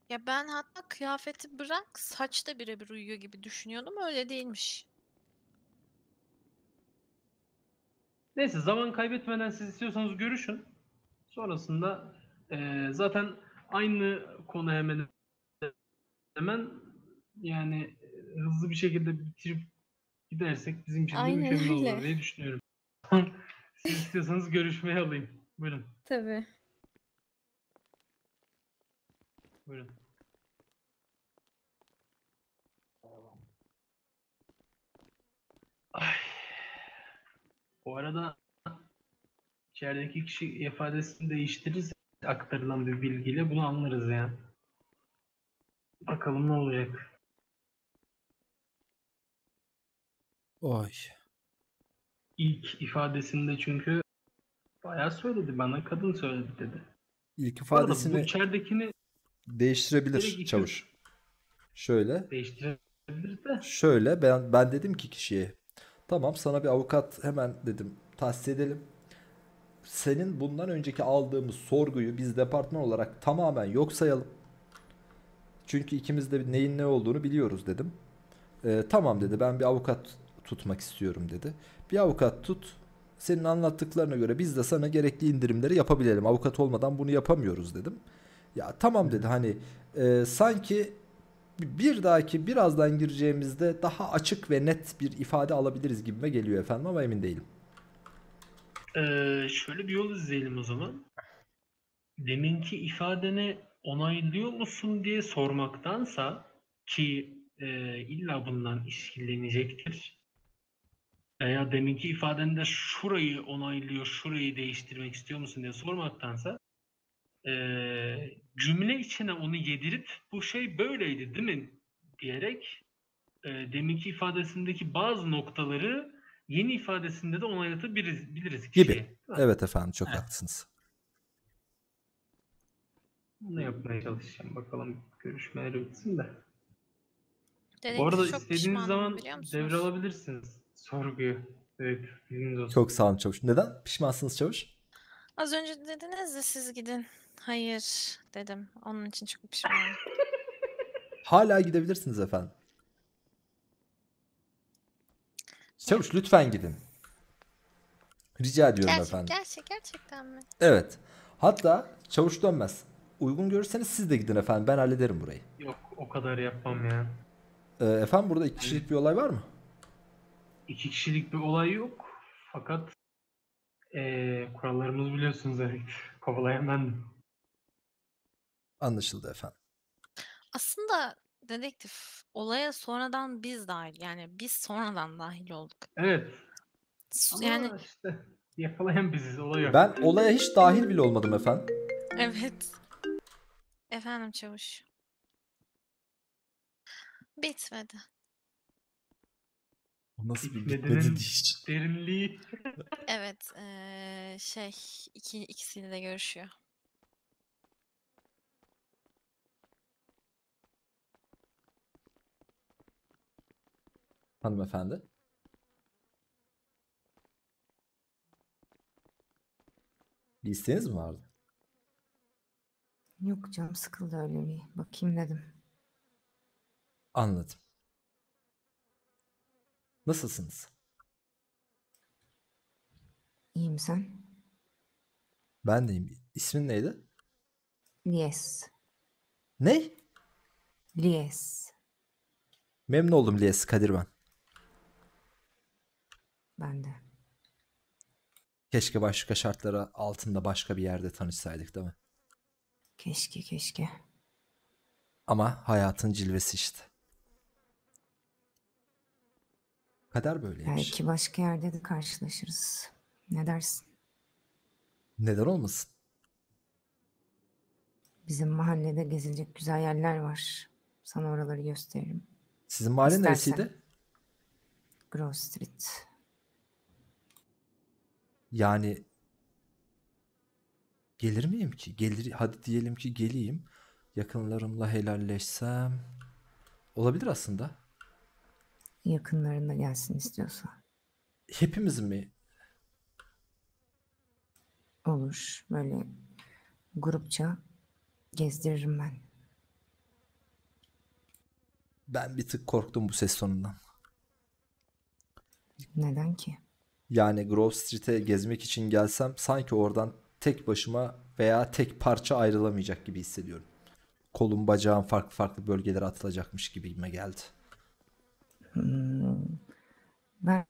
Ya ben hatta kıyafeti bırak saç da birebir uyuyor gibi düşünüyordum. Öyle değilmiş. Neyse zaman kaybetmeden siz istiyorsanız görüşün. Sonrasında eee, zaten aynı konu hemen hemen yani hızlı bir şekilde bitirip gidersek bizim için de Aynen mükemmel olur diye düşünüyorum. Siz istiyorsanız görüşmeye alayım. Buyurun. Tabii. Buyurun. Ay. Bu arada içerideki kişi ifadesini değiştiririz aktarılan bir bilgiyle bunu anlarız yani. Bakalım ne olacak. Oy. İlk ifadesinde çünkü bayağı söyledi bana kadın söyledi dedi. İlk Bu arada bu ifadesini içeridekini değiştirebilir çavuş. Şöyle. değiştirebiliriz de. Şöyle ben ben dedim ki kişiye tamam sana bir avukat hemen dedim tahsis edelim. Senin bundan önceki aldığımız sorguyu biz departman olarak tamamen yok sayalım. Çünkü ikimiz de neyin ne olduğunu biliyoruz dedim. Ee, tamam dedi ben bir avukat tutmak istiyorum dedi. Bir avukat tut. Senin anlattıklarına göre biz de sana gerekli indirimleri yapabilelim. Avukat olmadan bunu yapamıyoruz dedim. Ya tamam dedi hani e, sanki bir dahaki birazdan gireceğimizde daha açık ve net bir ifade alabiliriz gibime geliyor efendim ama emin değilim. Ee, şöyle bir yol izleyelim o zaman. Deminki ifadeni onaylıyor musun diye sormaktansa ki e, illa bundan işkillenecektir. Veya deminki ifadende şurayı onaylıyor, şurayı değiştirmek istiyor musun diye sormaktansa e, cümle içine onu yedirip bu şey böyleydi değil mi diyerek e, deminki ifadesindeki bazı noktaları yeni ifadesinde de onaylatabiliriz biliriz Gibi. kişiye. Evet efendim çok haklısınız. Bunu yapmaya çalışacağım. Bakalım görüşmeler bitsin de. Bu Dedektif arada istediğiniz zaman devralabilirsiniz sorguyu. Evet, bilginiz olsun. Çok sağ olun çavuş. Neden? Pişmansınız çavuş? Az önce dediniz de siz gidin. Hayır dedim. Onun için çok pişmanım. [laughs] Hala gidebilirsiniz efendim. Çavuş lütfen gidin. Rica ediyorum Gerçek, efendim. gerçek, gerçekten mi? Evet. Hatta çavuş dönmez. Uygun görürseniz siz de gidin efendim. Ben hallederim burayı. Yok o kadar yapmam ya. Ee, efendim burada iki kişilik bir olay var mı? İki kişilik bir olay yok. Fakat eee kurallarımızı biliyorsunuz evet. Kovalayan bendim. Anlaşıldı efendim. Aslında dedektif olaya sonradan biz dahil yani biz sonradan dahil olduk. Evet. Ama Yani işte yakalayan biziz olay yok. Ben olaya hiç dahil bile olmadım efendim. evet. Efendim çavuş. Bitmedi. O nasıl bir bitmedi diş. Derinliği. [laughs] Evet eee, şey iki ikisiyle de görüşüyor. Hanımefendi. Bir isteğiniz mi vardı? Yok canım sıkıldı öyle bir bakayım dedim. Anladım. Nasılsınız? İyiyim sen? Ben deyim. İsmin neydi? Lies. Ne? Lies. Memnun oldum Liyes Kadir ben. Ben de. Keşke başka şartları altında başka bir yerde tanışsaydık değil mi? Keşke keşke. Ama hayatın cilvesi işte. Kader böyleymiş. Belki başka yerde de karşılaşırız. Ne dersin? Neden olmasın? Bizim mahallede gezilecek güzel yerler var. Sana oraları gösteririm. Sizin mahalle İstersen. neresiydi? Grove Street. Yani gelir miyim ki? Gelir, hadi diyelim ki geleyim. Yakınlarımla helalleşsem olabilir aslında. Yakınlarında gelsin istiyorsa. Hepimiz mi? Olur. Böyle grupça gezdiririm ben. Ben bir tık korktum bu ses tonundan. Neden ki? Yani Grove Street'e gezmek için gelsem sanki oradan tek başıma veya tek parça ayrılamayacak gibi hissediyorum. Kolum bacağım farklı farklı bölgelere atılacakmış gibime geldi. Hmm, Ben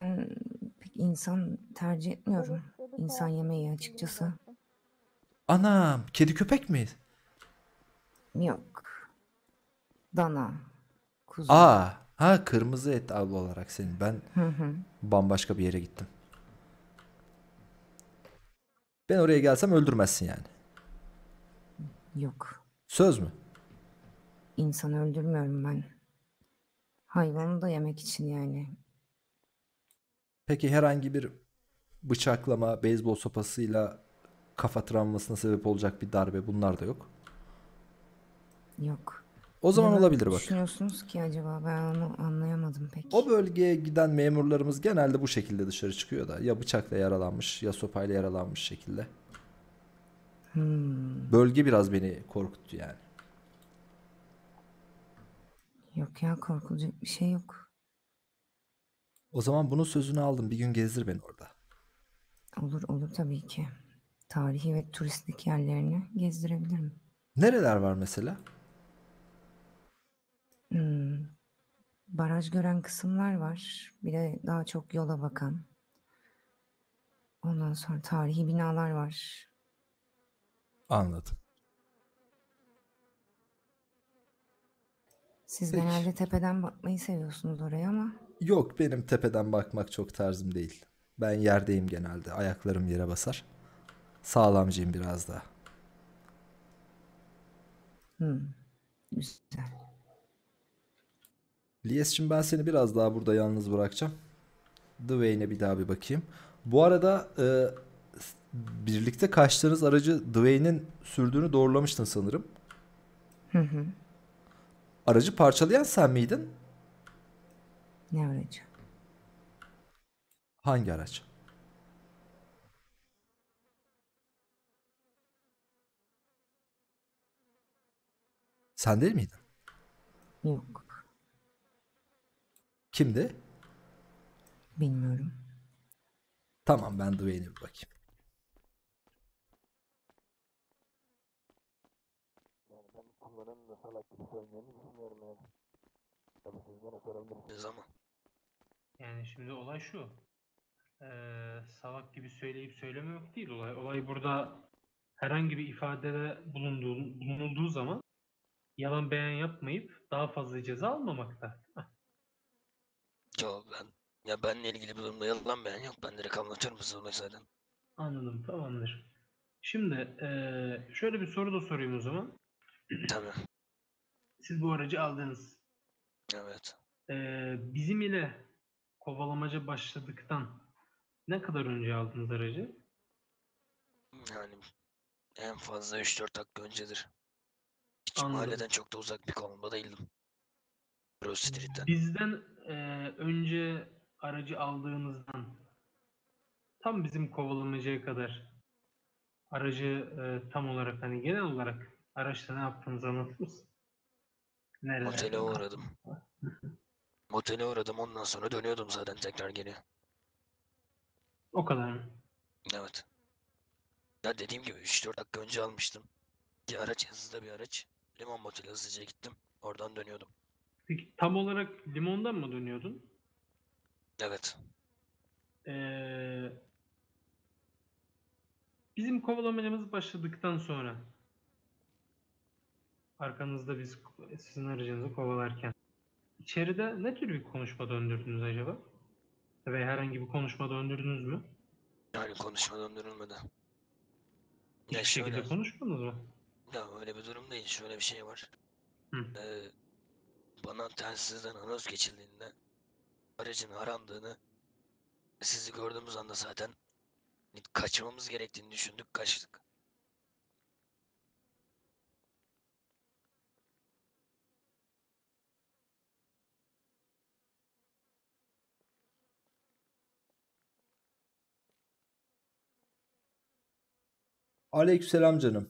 pek insan tercih etmiyorum. İnsan yemeği açıkçası. Anam, kedi köpek mi? Yok. Dana. Kuzu. Aa, ha kırmızı et avlu olarak senin. Ben Hı hı. bambaşka bir yere gittim. Ben oraya gelsem öldürmezsin yani. Yok. Söz mü? İnsan öldürmüyorum ben. Hayvanı da yemek için yani. Peki herhangi bir bıçaklama, beyzbol sopasıyla kafa travmasına sebep olacak bir darbe bunlar da yok. Yok. O zaman Neden olabilir bak. düşünüyorsunuz ki acaba? Ben onu anlayamadım pek. O bölgeye giden memurlarımız genelde bu şekilde dışarı çıkıyor da ya bıçakla yaralanmış ya sopayla yaralanmış şekilde. Hmm. Bölge biraz beni korkuttu yani. Yok ya korkulacak bir şey yok. O zaman bunun sözünü aldım. Bir gün gezdir beni orada. Olur olur tabii ki. Tarihi ve turistik yerlerini gezdirebilirim. Nereler var mesela? Hmm, baraj gören kısımlar var. Bir de daha çok yola bakan. Ondan sonra tarihi binalar var. Anladım. Siz Peki. genelde tepeden bakmayı seviyorsunuz oraya ama Yok benim tepeden bakmak çok tarzım değil. Ben yerdeyim genelde. Ayaklarım yere basar. Sağlamcıyım biraz daha. hmm, güzel. Liyes'cim ben seni biraz daha burada yalnız bırakacağım. Dwayne'e bir daha bir bakayım. Bu arada e, birlikte kaçtığınız aracı Dwayne'in sürdüğünü doğrulamıştın sanırım. Hı hı. Aracı parçalayan sen miydin? Ne aracı? Hangi araç? Sen değil miydin? Yok. Kimdi? Bilmiyorum. Tamam ben Dwayne'e bir bakayım. Ama Yani şimdi olay şu. Ee, salak gibi söyleyip söylememek değil olay. Olay burada herhangi bir ifadede bulunduğu, bulunulduğu zaman yalan beyan yapmayıp daha fazla ceza almamakta. Yo ben ya benle ilgili bir durumda yalan beyan yok. Ben direkt anlatıyorum size zaten. Anladım, tamamdır. Şimdi ee, şöyle bir soru da sorayım o zaman. Tabii. Siz bu aracı aldınız. Evet. Ee, bizim ile kovalamaca başladıktan ne kadar önce aldınız aracı? Yani en fazla 3-4 dakika öncedir. Hiç Anladım. mahalleden çok da uzak bir konumda değildim. Rose Street'ten. Bizden eee, önce aracı aldığınızdan tam bizim kovalamacaya kadar aracı eee, tam olarak hani genel olarak araçta ne yaptığınızı anlatır mısın? Nerelerde, Motele ne uğradım. Motele uğradım ondan sonra dönüyordum zaten tekrar geri. O kadar mı? Evet. Ya dediğim gibi 3-4 dakika önce almıştım. Bir araç hızlı bir araç. Limon Motel'e hızlıca gittim. Oradan dönüyordum. Peki tam olarak limondan mı dönüyordun? Evet. Eee, bizim kovalamacamız başladıktan sonra arkanızda biz sizin aracınızı kovalarken içeride ne tür bir konuşma döndürdünüz acaba? Ve herhangi bir konuşma döndürdünüz mü? Yani konuşma döndürülmedi. Hiçbir Ya şekilde şöyle, konuşmadınız mı? ya öyle bir durum değil. Şöyle bir şey var. Hı. Ee, bana telsizden anons geçildiğinde aracın arandığını sizi gördüğümüz anda zaten kaçmamız gerektiğini düşündük, kaçtık. Aleykümselam canım.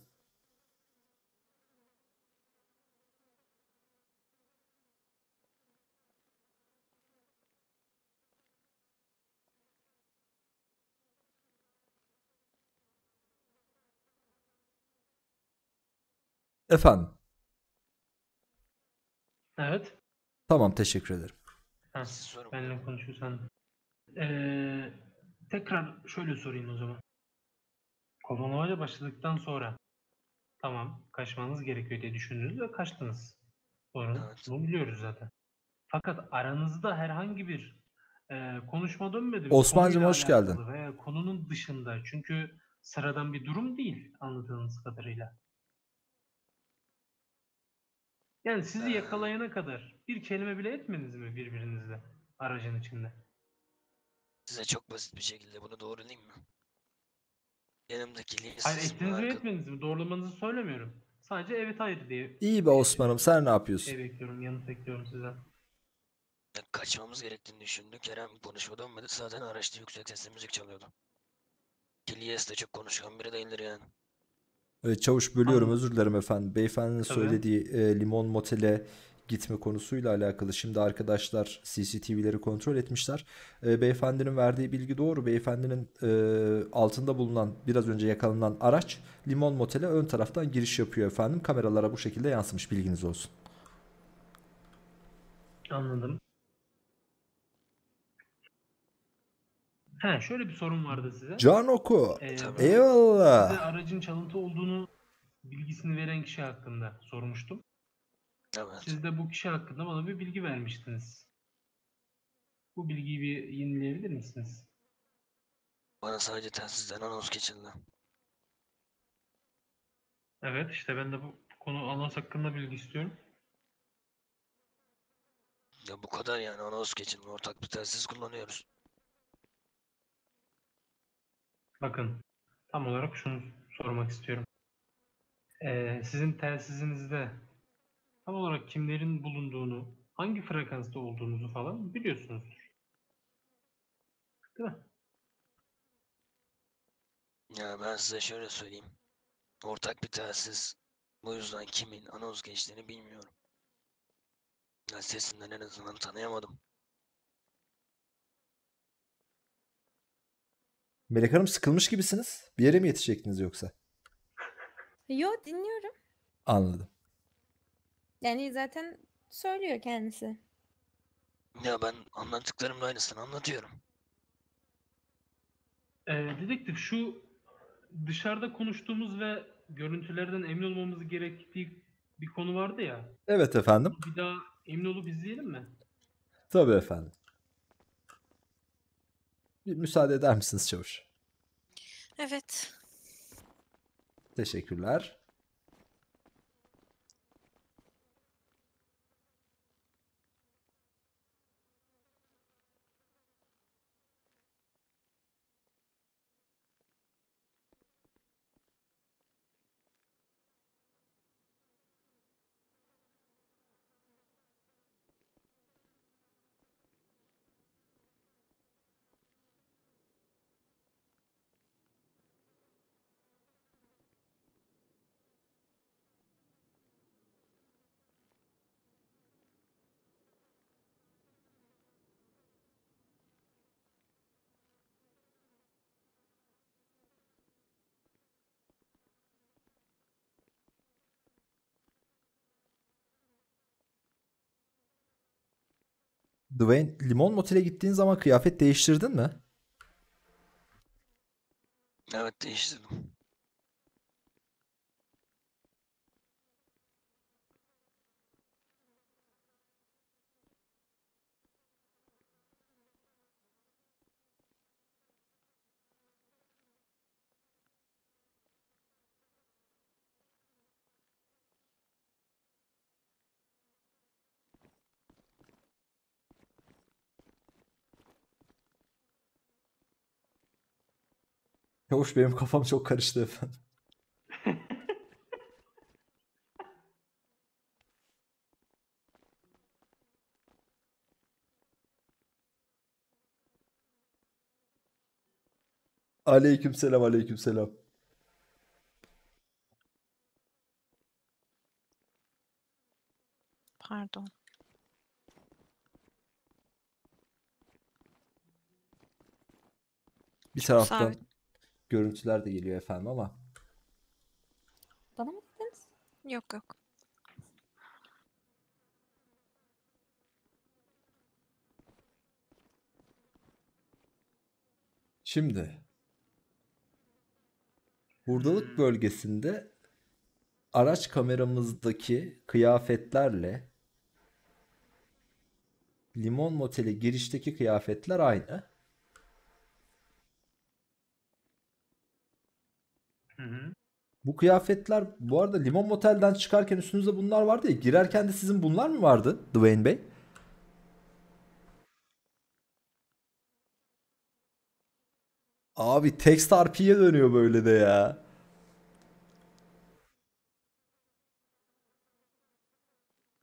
Efendim. Evet. Tamam teşekkür ederim. Ha, Siz sorun. benimle konuşuyorsan. Eee, tekrar şöyle sorayım o zaman. Kovalamaca başladıktan sonra tamam kaçmanız gerekiyor diye düşündünüz ve kaçtınız. Doğru. Evet. Bunu biliyoruz zaten. Fakat aranızda herhangi bir eee, konuşma dönmedi mi? Osman'cım, Konuyla hoş geldin. Veya konunun dışında. Çünkü sıradan bir durum değil anladığınız kadarıyla. Yani sizi Ee, yakalayana kadar bir kelime bile etmediniz mi birbirinizle aracın içinde? Size çok basit bir şekilde bunu doğrulayayım mı? Yanımdaki Hayır liyansız ettiniz mi etmediniz mi? Doğrulamanızı söylemiyorum. Sadece evet hayır diye İyi be Osman'ım sen ne yapıyorsun? şey bekliyorum, yanıt bekliyorum sizden. kaçmamız gerektiğini düşündük. Herhangi bir konuşma dönmedi. Zaten araçta yüksek sesle müzik çalıyordu. Kiliyes de çok konuşkan biri değildir yani. Evet, çavuş bölüyorum Anladım. özür dilerim efendim. Beyefendinin Tabii. söylediği e, limon motele gitme konusuyla alakalı şimdi arkadaşlar CCTV'leri kontrol etmişler. E, beyefendinin verdiği bilgi doğru. Beyefendinin e, altında bulunan biraz önce yakalanan araç Limon Motel'e ön taraftan giriş yapıyor efendim. Kameralara bu şekilde yansımış bilginiz olsun. Anladım. He, şöyle bir sorun vardı size. Can oku. Ee, Eyvallah. Size aracın çalıntı olduğunu bilgisini veren kişi hakkında sormuştum. Evet. Siz de bu kişi hakkında bana bir bilgi vermiştiniz. Bu bilgiyi bir yenileyebilir misiniz? Bana sadece telsizden anons geçildi. Evet işte ben de bu konu anons hakkında bilgi istiyorum. Ya bu kadar yani anons geçildi. Ortak bir telsiz kullanıyoruz. Bakın tam olarak şunu sormak istiyorum. Ee, sizin telsizinizde tam olarak kimlerin bulunduğunu, hangi frekansta olduğunuzu falan biliyorsunuzdur. Değil mi? Ya ben size şöyle söyleyeyim. Ortak bir telsiz. Bu yüzden kimin anons geçtiğini bilmiyorum. Ya sesinden en azından tanıyamadım. Melek Hanım sıkılmış gibisiniz. Bir yere mi yetişecektiniz yoksa? Yo dinliyorum. Anladım. Yani zaten söylüyor kendisi. Ya ben anlattıklarımla aynısını anlatıyorum. Ee, dedektif şu dışarıda konuştuğumuz ve görüntülerden emin olmamız gerektiği bir konu vardı ya. Evet efendim. Bir daha emin olup izleyelim mi? Tabii efendim. Bir müsaade eder misiniz çavuş? Evet. Teşekkürler. Dwayne, Limon Motel'e gittiğin zaman kıyafet değiştirdin mi? Evet değiştirdim. Çavuş benim kafam çok karıştı efendim. [laughs] Aleykümselam aleykümselam. Pardon. Bir taraftan sabit. Görüntüler de geliyor efendim ama Bana mı dediniz? Yok yok. Şimdi hurdalık bölgesinde araç kameramızdaki kıyafetlerle Limon Motel'e girişteki kıyafetler aynı. Bu kıyafetler bu arada Limon Motel'den çıkarken üstünüzde bunlar vardı ya girerken de sizin bunlar mı vardı Dwayne Bey? Abi text RP'ye dönüyor böyle de ya.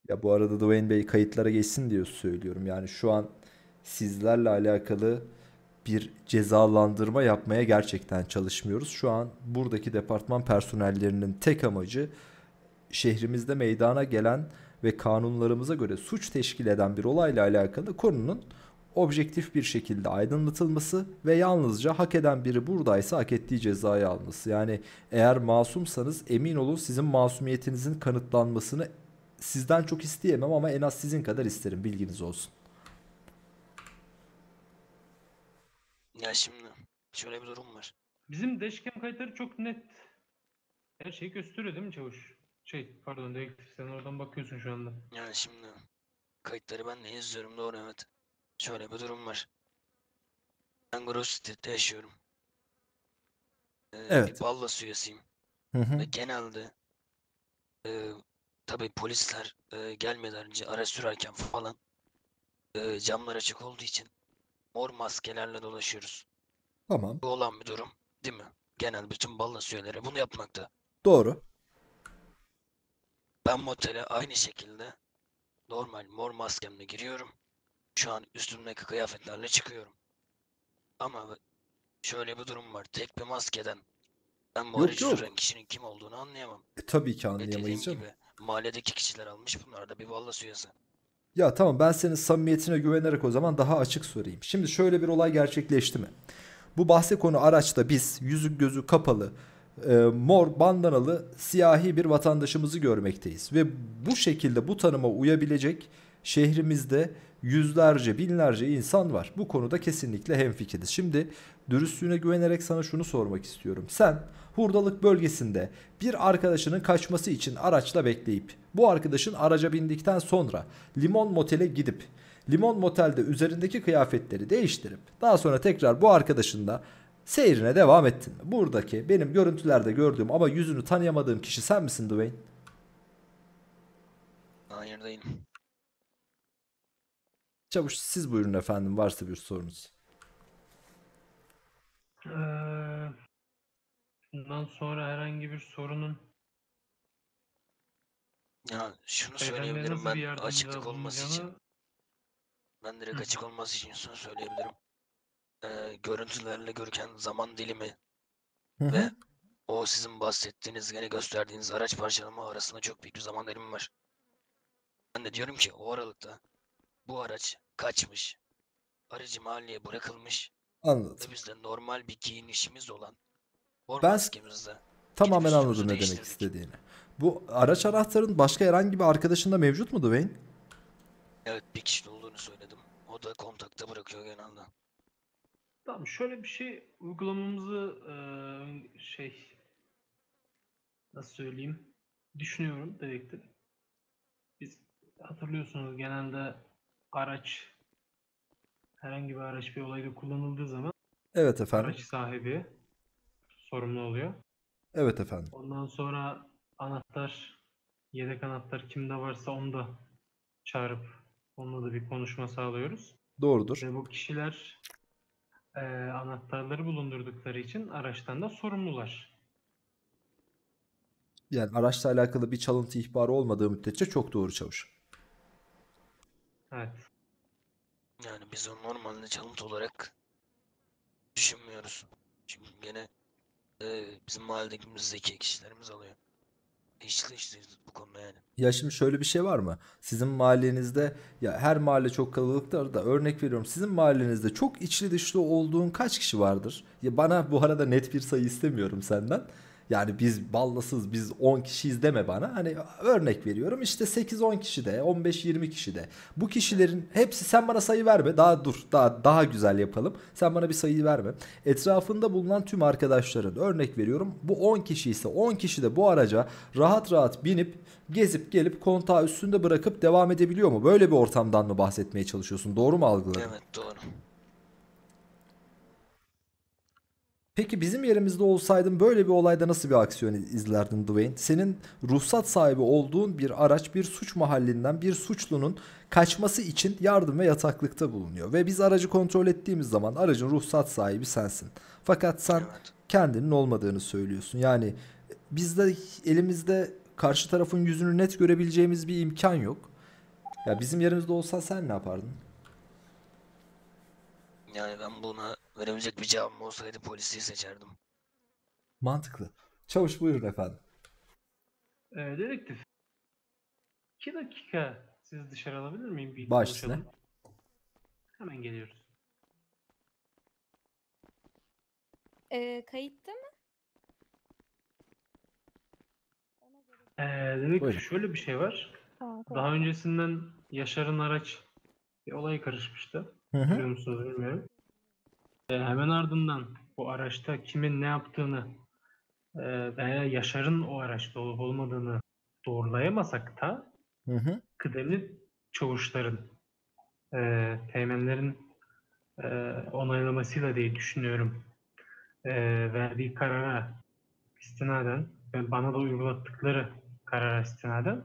Ya bu arada Dwayne Bey kayıtlara geçsin diye söylüyorum. Yani şu an sizlerle alakalı bir cezalandırma yapmaya gerçekten çalışmıyoruz. Şu an buradaki departman personellerinin tek amacı şehrimizde meydana gelen ve kanunlarımıza göre suç teşkil eden bir olayla alakalı konunun objektif bir şekilde aydınlatılması ve yalnızca hak eden biri buradaysa hak ettiği cezayı alması. Yani eğer masumsanız emin olun sizin masumiyetinizin kanıtlanmasını sizden çok isteyemem ama en az sizin kadar isterim bilginiz olsun. Ya şimdi şöyle bir durum var. Bizim dashcam kayıtları çok net. Her şeyi gösteriyor değil mi çavuş? Şey pardon dedektif sen oradan bakıyorsun şu anda. Yani şimdi kayıtları ben de izliyorum doğru evet. Şöyle bir durum var. Ben Grove Street'te yaşıyorum. Ee, Evet. Bir. Hı hı. Ve genelde e, tabii polisler e, gelmeden önce araç sürerken falan e, camlar açık olduğu için mor maskelerle dolaşıyoruz. Tamam. Bu olan bir durum değil mi? Genel bütün Ballas üyeleri bunu yapmakta. Doğru. Ben motele aynı şekilde normal mor maskemle giriyorum. Şu an üstümdeki kıyafetlerle çıkıyorum. Ama şöyle bir durum var. Tek bir maskeden ben bu Yok, aracı yok. süren kişinin kim olduğunu anlayamam. E, tabii ki Ve dediğim anlayamayız canım. gibi mahalledeki kişiler almış bunlar da bir Ballas üyesi. Ya tamam ben senin samimiyetine güvenerek o zaman daha açık sorayım. Şimdi şöyle bir olay gerçekleşti mi? Bu bahse konu araçta biz yüzü gözü kapalı, e, mor bandanalı siyahi bir vatandaşımızı görmekteyiz. Ve bu şekilde bu tanıma uyabilecek şehrimizde yüzlerce binlerce insan var. Bu konuda kesinlikle hemfikiriz. Şimdi dürüstlüğüne güvenerek sana şunu sormak istiyorum. Sen hurdalık bölgesinde bir arkadaşının kaçması için araçla bekleyip bu arkadaşın araca bindikten sonra Limon Motel'e gidip Limon Motel'de üzerindeki kıyafetleri değiştirip daha sonra tekrar bu arkadaşınla seyrine devam ettin. Buradaki benim görüntülerde gördüğüm ama yüzünü tanıyamadığım kişi sen misin Dwayne? Hayır değilim. Çavuş siz buyurun efendim varsa bir sorunuz. Ee, bundan sonra herhangi bir sorunun Ya şunu söyleyebilirim ben açıklık olması için. Ben direkt açık olması için şunu söyleyebilirim. Ee, görüntülerle görüken zaman dilimi ve o sizin bahsettiğiniz gene gösterdiğiniz araç parçalama arasında çok büyük bir zaman dilimi var. Ben de diyorum ki o aralıkta bu araç kaçmış. Aracı mahalleye bırakılmış Anladım. ve biz de normal bir giyinişimiz olan mor Ben- Tamamen anladım ne demek istediğini. Bu araç anahtarın başka herhangi bir arkadaşında mevcut mu Dwayne? evet bir kişi olduğunu söyledim. O da kontakta bırakıyor genelde. Tamam şöyle bir şey uygulamamızı eee, şey nasıl söyleyeyim düşünüyorum dedektif. Biz hatırlıyorsunuz genelde araç herhangi bir araç bir olayda kullanıldığı zaman Evet efendim. araç sahibi sorumlu oluyor. Evet efendim. Ondan sonra anahtar, yedek anahtar kimde varsa onu da çağırıp onunla da bir konuşma sağlıyoruz. Doğrudur. Ve bu kişiler eee, anahtarları bulundurdukları için araçtan da sorumlular. Yani araçla alakalı bir çalıntı ihbarı olmadığı müddetçe çok doğru çavuş. Evet. Yani biz onu normalde çalıntı olarak düşünmüyoruz. Çünkü gene e, bizim mahalledeki kişilerimiz alıyor. İşte bu konuda yani. Ya şimdi şöyle bir şey var mı? Sizin mahallenizde ya her mahalle çok kalabalıktır da örnek veriyorum. Sizin mahallenizde çok içli dışlı olduğun kaç kişi vardır? Ya bana bu arada net bir sayı istemiyorum senden. Yani biz ballasız biz 10 kişiyiz deme bana. Hani örnek veriyorum işte 8-10 kişi de 15-20 kişi de. Bu kişilerin hepsi sen bana sayı verme. Daha dur daha daha güzel yapalım. Sen bana bir sayı verme. Etrafında bulunan tüm arkadaşların örnek veriyorum. Bu 10 kişi ise 10 kişi de bu araca rahat rahat binip gezip gelip kontağı üstünde bırakıp devam edebiliyor mu? Böyle bir ortamdan mı bahsetmeye çalışıyorsun? Doğru mu algıladım? Evet doğru. Peki bizim yerimizde olsaydın böyle bir olayda nasıl bir aksiyon izlerdin Dwayne? Senin ruhsat sahibi olduğun bir araç bir suç mahallinden bir suçlunun kaçması için yardım ve yataklıkta bulunuyor. Ve biz aracı kontrol ettiğimiz zaman aracın ruhsat sahibi sensin. Fakat sen Evet. kendinin olmadığını söylüyorsun. Yani bizde elimizde karşı tarafın yüzünü net görebileceğimiz bir imkan yok. Ya bizim yerimizde olsa sen ne yapardın? Yani ben buna verebilecek bir cevabım olsaydı polisi seçerdim. Mantıklı. Çavuş buyurun efendim. Ee, dedektif. 2 dakika siz dışarı alabilir miyim? Bir Baş konuşalım. üstüne. Hemen geliyoruz. Ee, kayıtta mı? Ee, dedektif Buyurun. şöyle bir şey var. Tamam, Daha öncesinden Yaşar'ın araç bir olaya karışmıştı. Hı hı. Biliyor musunuz bilmiyorum. E, hemen ardından bu araçta kimin ne yaptığını e, veya Yaşar'ın o araçta olup olmadığını doğrulayamasak da Hı hı. kıdemli çavuşların, e, teğmenlerin e, onaylamasıyla diye düşünüyorum. E, verdiği karara istinaden ve bana da uygulattıkları karara istinaden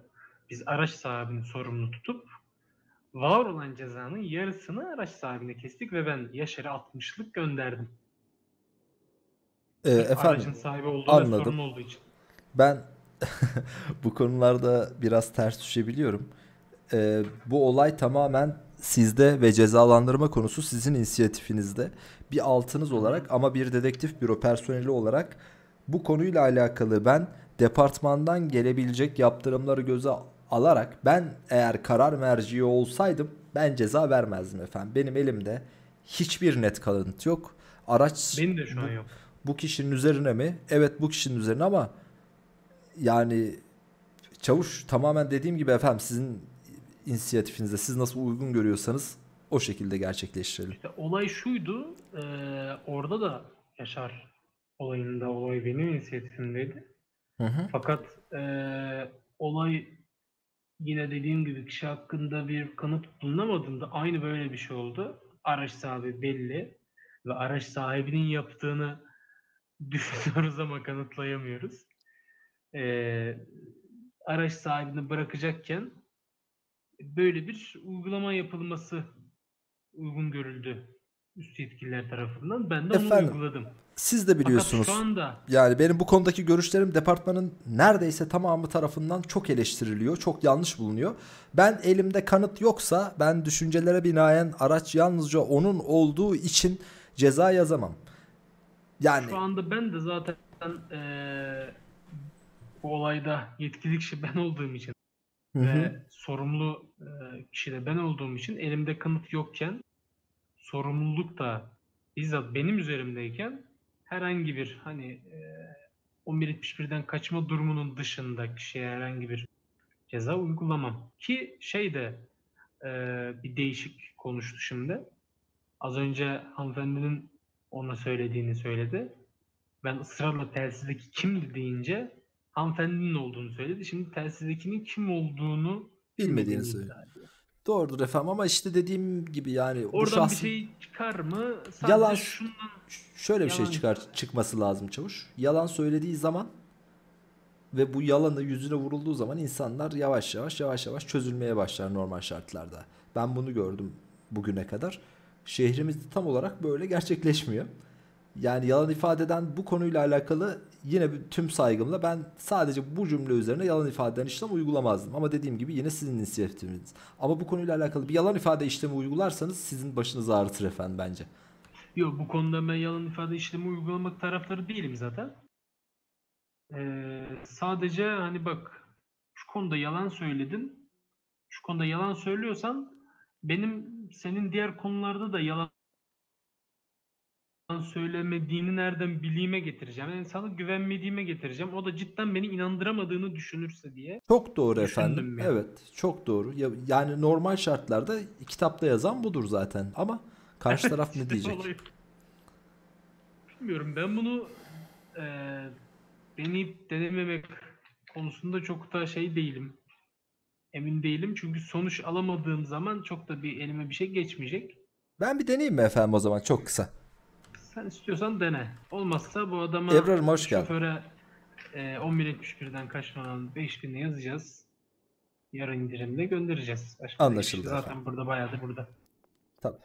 biz araç sahibini sorumlu tutup var olan cezanın yarısını araç sahibine kestik ve ben Yaşar'a 60'lık gönderdim. Ee, efendim aracın sahibi olduğu ve anladım. sorumlu olduğu için. Ben [laughs] bu konularda biraz ters düşebiliyorum. Ee, bu olay tamamen sizde ve cezalandırma konusu sizin inisiyatifinizde. Bir altınız olarak ama bir dedektif büro personeli olarak bu konuyla alakalı ben departmandan gelebilecek yaptırımları göze alarak ben eğer karar merciği olsaydım ben ceza vermezdim efendim. Benim elimde hiçbir net kanıt yok. Araç Benim de şu bu- an yok. bu kişinin üzerine mi? Evet bu kişinin üzerine ama yani çavuş tamamen dediğim gibi efendim sizin inisiyatifinizde siz nasıl uygun görüyorsanız o şekilde gerçekleştirelim. İşte olay şuydu. eee, orada da Yaşar olayında olay benim inisiyatifimdeydi. Hı hı. Fakat eee, olay yine dediğim gibi kişi hakkında bir kanıt bulunamadığında aynı böyle bir şey oldu. Araç sahibi belli ve araç sahibinin yaptığını [laughs] düşünüyoruz ama kanıtlayamıyoruz. Eee, araç sahibini bırakacakken böyle bir uygulama yapılması uygun görüldü üst yetkililer tarafından. Ben de onu Efendim, uyguladım. Siz de biliyorsunuz. Fakat şu anda Yani benim bu konudaki görüşlerim departmanın neredeyse tamamı tarafından çok eleştiriliyor, çok yanlış bulunuyor. Ben elimde kanıt yoksa ben düşüncelere binaen araç yalnızca onun olduğu için ceza yazamam. Yani Şu anda ben de zaten eee, bu olayda yetkili kişi ben olduğum için Hı hı. ve sorumlu eee, kişi de ben olduğum için elimde kanıt yokken sorumluluk da bizzat benim üzerimdeyken herhangi bir hani eee 11.71'den kaçma durumunun dışında kişiye herhangi bir ceza uygulamam. Ki şey de eee, bir değişik konuştu şimdi. Az önce hanımefendinin ona söylediğini söyledi. Ben ısrarla telsizdeki kimdi deyince hanımefendinin olduğunu söyledi. Şimdi telsizdekinin kim olduğunu bilmediğini söylüyor. Doğrudur efendim ama işte dediğim gibi yani bu Oradan bir şahsın şey çıkar mı? Sadece yalan şundan şöyle bir şey yalan çıkar çıkması lazım çavuş. Yalan söylediği zaman ve bu yalanı yüzüne vurulduğu zaman insanlar yavaş yavaş yavaş yavaş çözülmeye başlar normal şartlarda. Ben bunu gördüm bugüne kadar. Şehrimizde tam olarak böyle gerçekleşmiyor. Yani yalan ifadeden bu konuyla alakalı yine tüm saygımla ben sadece bu cümle üzerine yalan ifadeden işlem uygulamazdım. Ama dediğim gibi yine sizin inisiyatifiniz. Ama bu konuyla alakalı bir yalan ifade işlemi uygularsanız sizin başınızı ağrıtır efendim bence. Yok bu konuda ben yalan ifade işlemi uygulamak taraftarı değilim zaten. Ee, sadece hani bak şu konuda yalan söyledin. Şu konuda yalan söylüyorsan benim senin diğer konularda da yalan söylemediğini nereden bileyime getireceğim. Yani sana güvenmediğime getireceğim. O da cidden beni inandıramadığını düşünürse diye. Çok doğru efendim. yani. Evet, çok doğru. Ya, yani normal şartlarda kitapta yazan budur zaten. Ama karşı taraf ne diyecek? Bilmiyorum ben bunu eee deneyip denememek konusunda çok da şey değilim. Emin değilim çünkü sonuç alamadığım zaman çok da bir elime bir şey geçmeyecek. Ben bir deneyeyim mi efendim o zaman çok kısa. Sen istiyorsan dene. Olmazsa bu adama Ebrar'ım, hoş geldin. şoföre eee 11.71'den kaçmanın 5000'i yazacağız. Yarın indirimde göndereceğiz. Başka bir Anlaşıldı şey Zaten burada bayağı da burada. Tabii.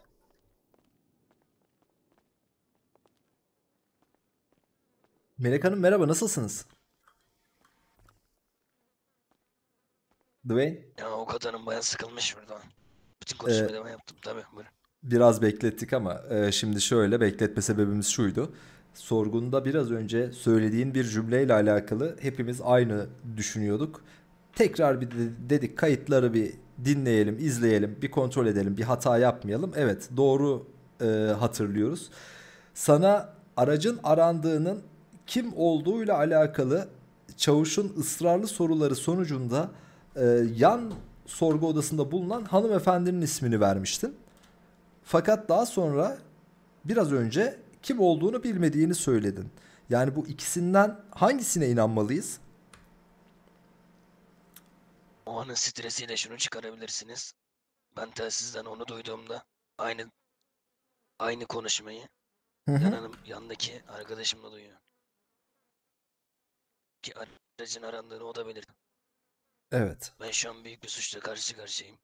Melek Hanım merhaba nasılsınız? Dwayne Ya o kadının bayağı sıkılmış burada. Bütün konuşmayı Ee, ben yaptım tabii. Buyurun. Biraz beklettik ama e, şimdi şöyle bekletme sebebimiz şuydu. Sorgunda biraz önce söylediğin bir cümleyle alakalı hepimiz aynı düşünüyorduk. Tekrar bir de- dedik kayıtları bir dinleyelim, izleyelim, bir kontrol edelim, bir hata yapmayalım. Evet doğru e, hatırlıyoruz. Sana aracın arandığının kim olduğuyla alakalı çavuşun ısrarlı soruları sonucunda e, yan sorgu odasında bulunan hanımefendinin ismini vermiştin. Fakat daha sonra biraz önce kim olduğunu bilmediğini söyledin. Yani bu ikisinden hangisine inanmalıyız? O anın stresiyle şunu çıkarabilirsiniz. Ben telsizden onu duyduğumda aynı aynı konuşmayı yanım, yandaki arkadaşımla duyuyor. Ki aracın arandığını o da belirtti. Evet. Ben şu an büyük bir suçla karşı karşıyayım.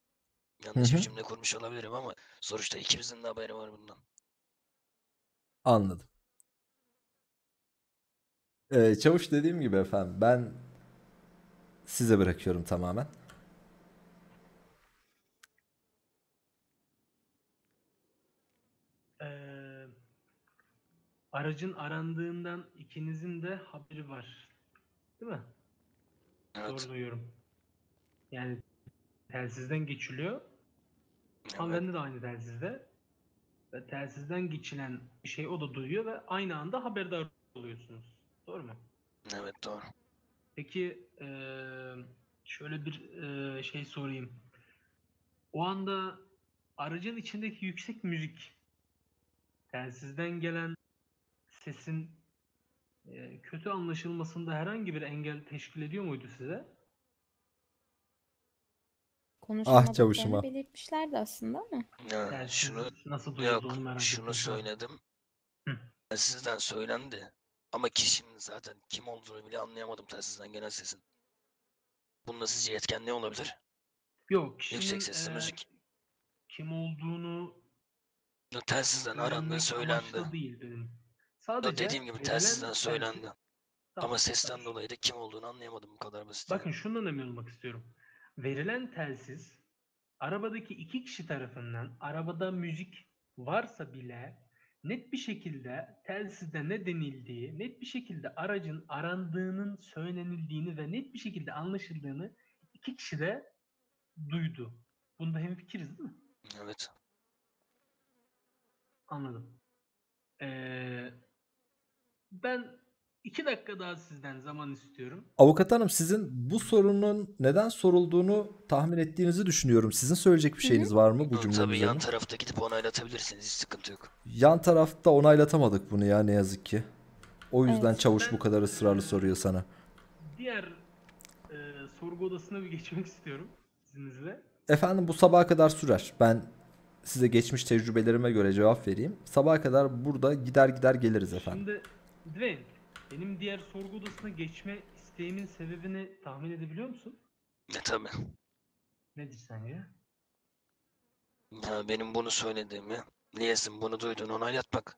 Yanlış Hı bir hı. cümle kurmuş olabilirim ama sonuçta ikimizin de haberi var bundan. Anladım. Ee, çavuş dediğim gibi efendim ben size bırakıyorum tamamen. Ee, aracın arandığından ikinizin de haberi var. Değil mi? Doğru duyuyorum. Yani telsizden geçiliyor. Hanımefendi de aynı telsizde. Ve telsizden geçilen şey o da duyuyor ve aynı anda haberdar oluyorsunuz. Doğru mu? Evet doğru. Peki eee, şöyle bir eee, şey sorayım. O anda aracın içindeki yüksek müzik, telsizden gelen sesin eee, kötü anlaşılmasında herhangi bir engel teşkil ediyor muydu size? Konuşamadıklarını çavuşuma. belirtmişlerdi aslında ama. Ya, Telsiz şunu nasıl yok merak şunu ettim şu an. söyledim. Hı. Telsizden söylendi. Ama kişinin zaten kim olduğunu bile anlayamadım telsizden gelen sesin. Bunda sizce etken ne olabilir? Yok, kişinin Yüksek sesli eee, müzik. kim olduğunu Ya Telsizden öğrenmek söylendi. amaçlı değil benim. Ya Sadece dediğim gibi verilen telsizden telsiz- söylendi. Tamam, Ama sesten tamam. dolayı da kim olduğunu anlayamadım bu kadar basit. yani. Bakın şundan emin olmak istiyorum. Verilen telsiz arabadaki iki kişi tarafından arabada müzik varsa bile net bir şekilde telsizde ne denildiği, net bir şekilde aracın arandığının söylenildiğini ve net bir şekilde anlaşıldığını iki kişi de duydu. Bunda hemfikiriz değil mi? Evet. Anladım. Ee, ben iki dakika daha sizden zaman istiyorum. Avukat hanım sizin bu sorunun neden sorulduğunu tahmin ettiğinizi düşünüyorum. Sizin söyleyecek bir şeyiniz var mı bu cümlenin Tabii yan üzerine? tarafta gidip onaylatabilirsiniz. Hiç sıkıntı yok. Yan tarafta onaylatamadık bunu ya ne yazık ki. O yüzden Evet. çavuş bu kadar ısrarlı soruyor sana. Diğer e, sorgu odasına bir geçmek istiyorum izninizle. Efendim bu sabaha kadar sürer. Ben size geçmiş tecrübelerime göre cevap vereyim. Sabaha kadar burada gider gider geliriz efendim. Şimdi Dwayne, benim diğer sorgu odasına geçme isteğimin sebebini tahmin edebiliyor musun? E tabii. Nedir sence? Ya benim bunu söylediğimi, Liyes'in bunu duyduğunu onaylatmak.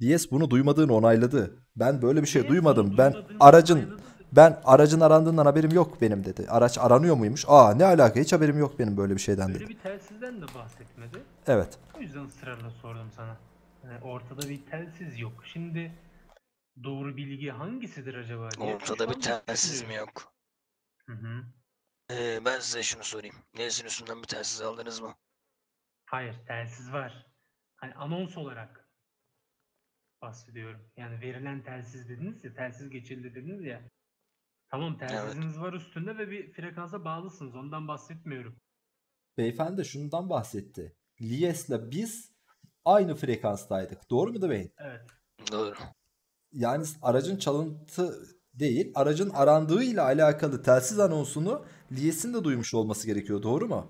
DS bunu duymadığını onayladı. Ben böyle bir şey DS duymadım. Ben aracın onayladı. ben aracın arandığından haberim yok benim dedi. Araç aranıyor muymuş? Aa ne alaka hiç haberim yok benim böyle bir şeyden Böyle dedi. bir telsizden de bahsetmedi. Evet. O yüzden ısrarla sordum sana. Yani ortada bir telsiz yok. Şimdi doğru bilgi hangisidir acaba diye Ortada bir telsiz mi yok? Hı hı. Ee, ben size şunu sorayım. Liyes'in üstünden bir telsiz aldınız mı? Hayır, telsiz var. Hani anons olarak bahsediyorum. Yani verilen telsiz dediniz ya, telsiz geçildi dediniz ya. Tamam telsiziniz var üstünde ve bir frekansa bağlısınız. Ondan bahsetmiyorum. Beyefendi de şundan bahsetti. Lies'le biz aynı frekanstaydık. Doğru mu Dwayne? Evet. Doğru. Yani aracın çalıntı değil, aracın arandığıyla alakalı telsiz anonsunu Lies'in de duymuş olması gerekiyor. Doğru mu?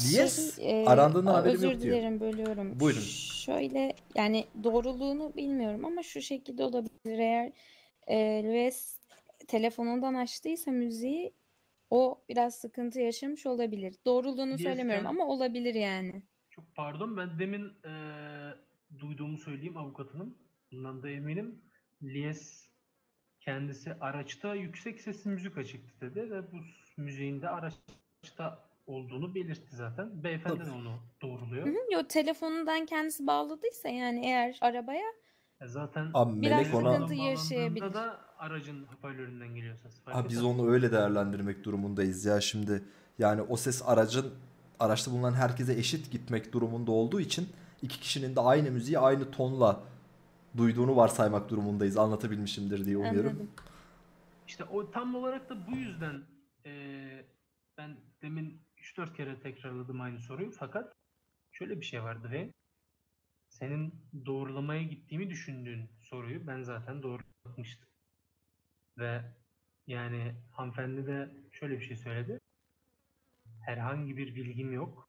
Lies Şey, e, arandığından haberim özür yok diyor. dilerim bölüyorum. Buyurun. Şöyle yani doğruluğunu bilmiyorum ama şu şekilde olabilir. Eğer e, Luis telefonundan açtıysa müziği o biraz sıkıntı yaşamış olabilir. Doğruluğunu Liyes söylemiyorum ama olabilir yani. Çok pardon ben demin eee, duyduğumu söyleyeyim avukatının. Bundan da eminim. Lies kendisi araçta yüksek sesli müzik açıktı dedi ve bu müziğin de araçta olduğunu belirtti zaten. Beyefendi de onu doğruluyor. Hı hı, Yo telefonundan kendisi bağladıysa yani eğer arabaya E Zaten Abi Biraz Melek ona sıkıntı yaşayabilir. da aracın hoparlöründen geliyor ses. fark Abi biz onu öyle değerlendirmek durumundayız ya şimdi. Yani o ses aracın araçta bulunan herkese eşit gitmek durumunda olduğu için iki kişinin de aynı müziği aynı tonla duyduğunu varsaymak durumundayız. Anlatabilmişimdir diye umuyorum. anladım. İşte o tam olarak da bu yüzden eee, ben demin 3-4 kere tekrarladım aynı soruyu fakat şöyle bir şey vardı ve senin doğrulamaya gittiğimi düşündüğün soruyu ben zaten doğrulatmıştım. Ve yani hanımefendi de şöyle bir şey söyledi. Herhangi bir bilgim yok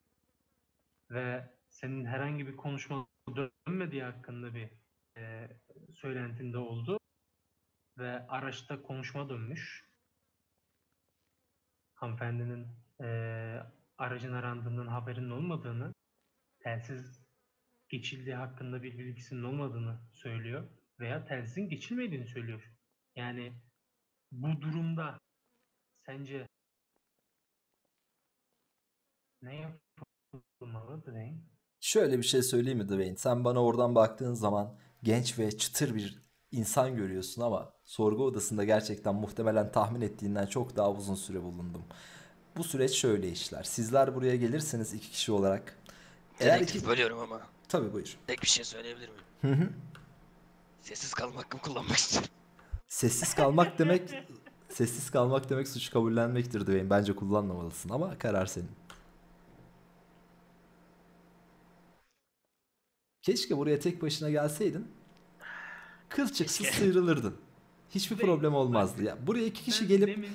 ve senin herhangi bir konuşma dönmediği hakkında bir e, söylentinde oldu ve araçta konuşma dönmüş. Hanımefendinin e, aracın arandığından haberinin olmadığını, telsiz geçildiği hakkında bir bilgisinin olmadığını söylüyor veya telsizin geçilmediğini söylüyor. Yani bu durumda sence ne yapılmalı Dwayne? Şöyle bir şey söyleyeyim mi Dwayne? Sen bana oradan baktığın zaman genç ve çıtır bir insan görüyorsun ama sorgu odasında gerçekten muhtemelen tahmin ettiğinden çok daha uzun süre bulundum. Bu süreç şöyle işler. Sizler buraya gelirseniz iki kişi olarak eğer Dedektif iki... bölüyorum ama. Tabii buyur. Tek bir şey söyleyebilir miyim? Hı hı. Sessiz kalma hakkımı kullanmak istiyorum. Sessiz kalmak demek sessiz kalmak demek suç kabullenmektir Dwayne. Bence kullanmamalısın ama karar senin. Keşke buraya tek başına gelseydin. Kılçıksız sıyrılırdın. Hiçbir problem olmazdı. Ya buraya iki kişi gelip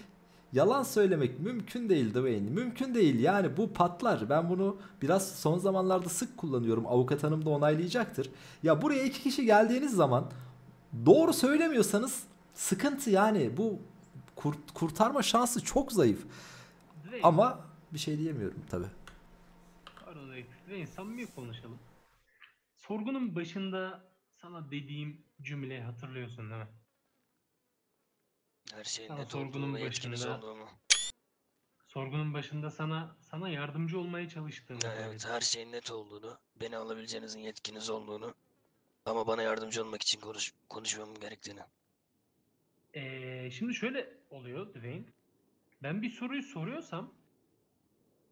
yalan söylemek mümkün değil Dwayne. Mümkün değil. Yani bu patlar. Ben bunu biraz son zamanlarda sık kullanıyorum. Avukat hanım da onaylayacaktır. Ya buraya iki kişi geldiğiniz zaman doğru söylemiyorsanız sıkıntı yani. Bu kurt- kurtarma şansı çok zayıf. Dwayne, Ama bir şey diyemiyorum tabi. Pardon. Dwayne samimi konuşalım. Sorgunun başında sana dediğim cümleyi hatırlıyorsun değil mi? Her şeyin Sana net sorgunun olduğunu ve yetkiniz olduğumu. Sorgunun başında sana sana yardımcı olmaya söyledim. Evet her şeyin net olduğunu, beni alabileceğinizin yetkiniz olduğunu ama bana yardımcı olmak için konuş konuşmam gerektiğini. Ee, şimdi şöyle oluyor Dwayne. Ben bir soruyu soruyorsam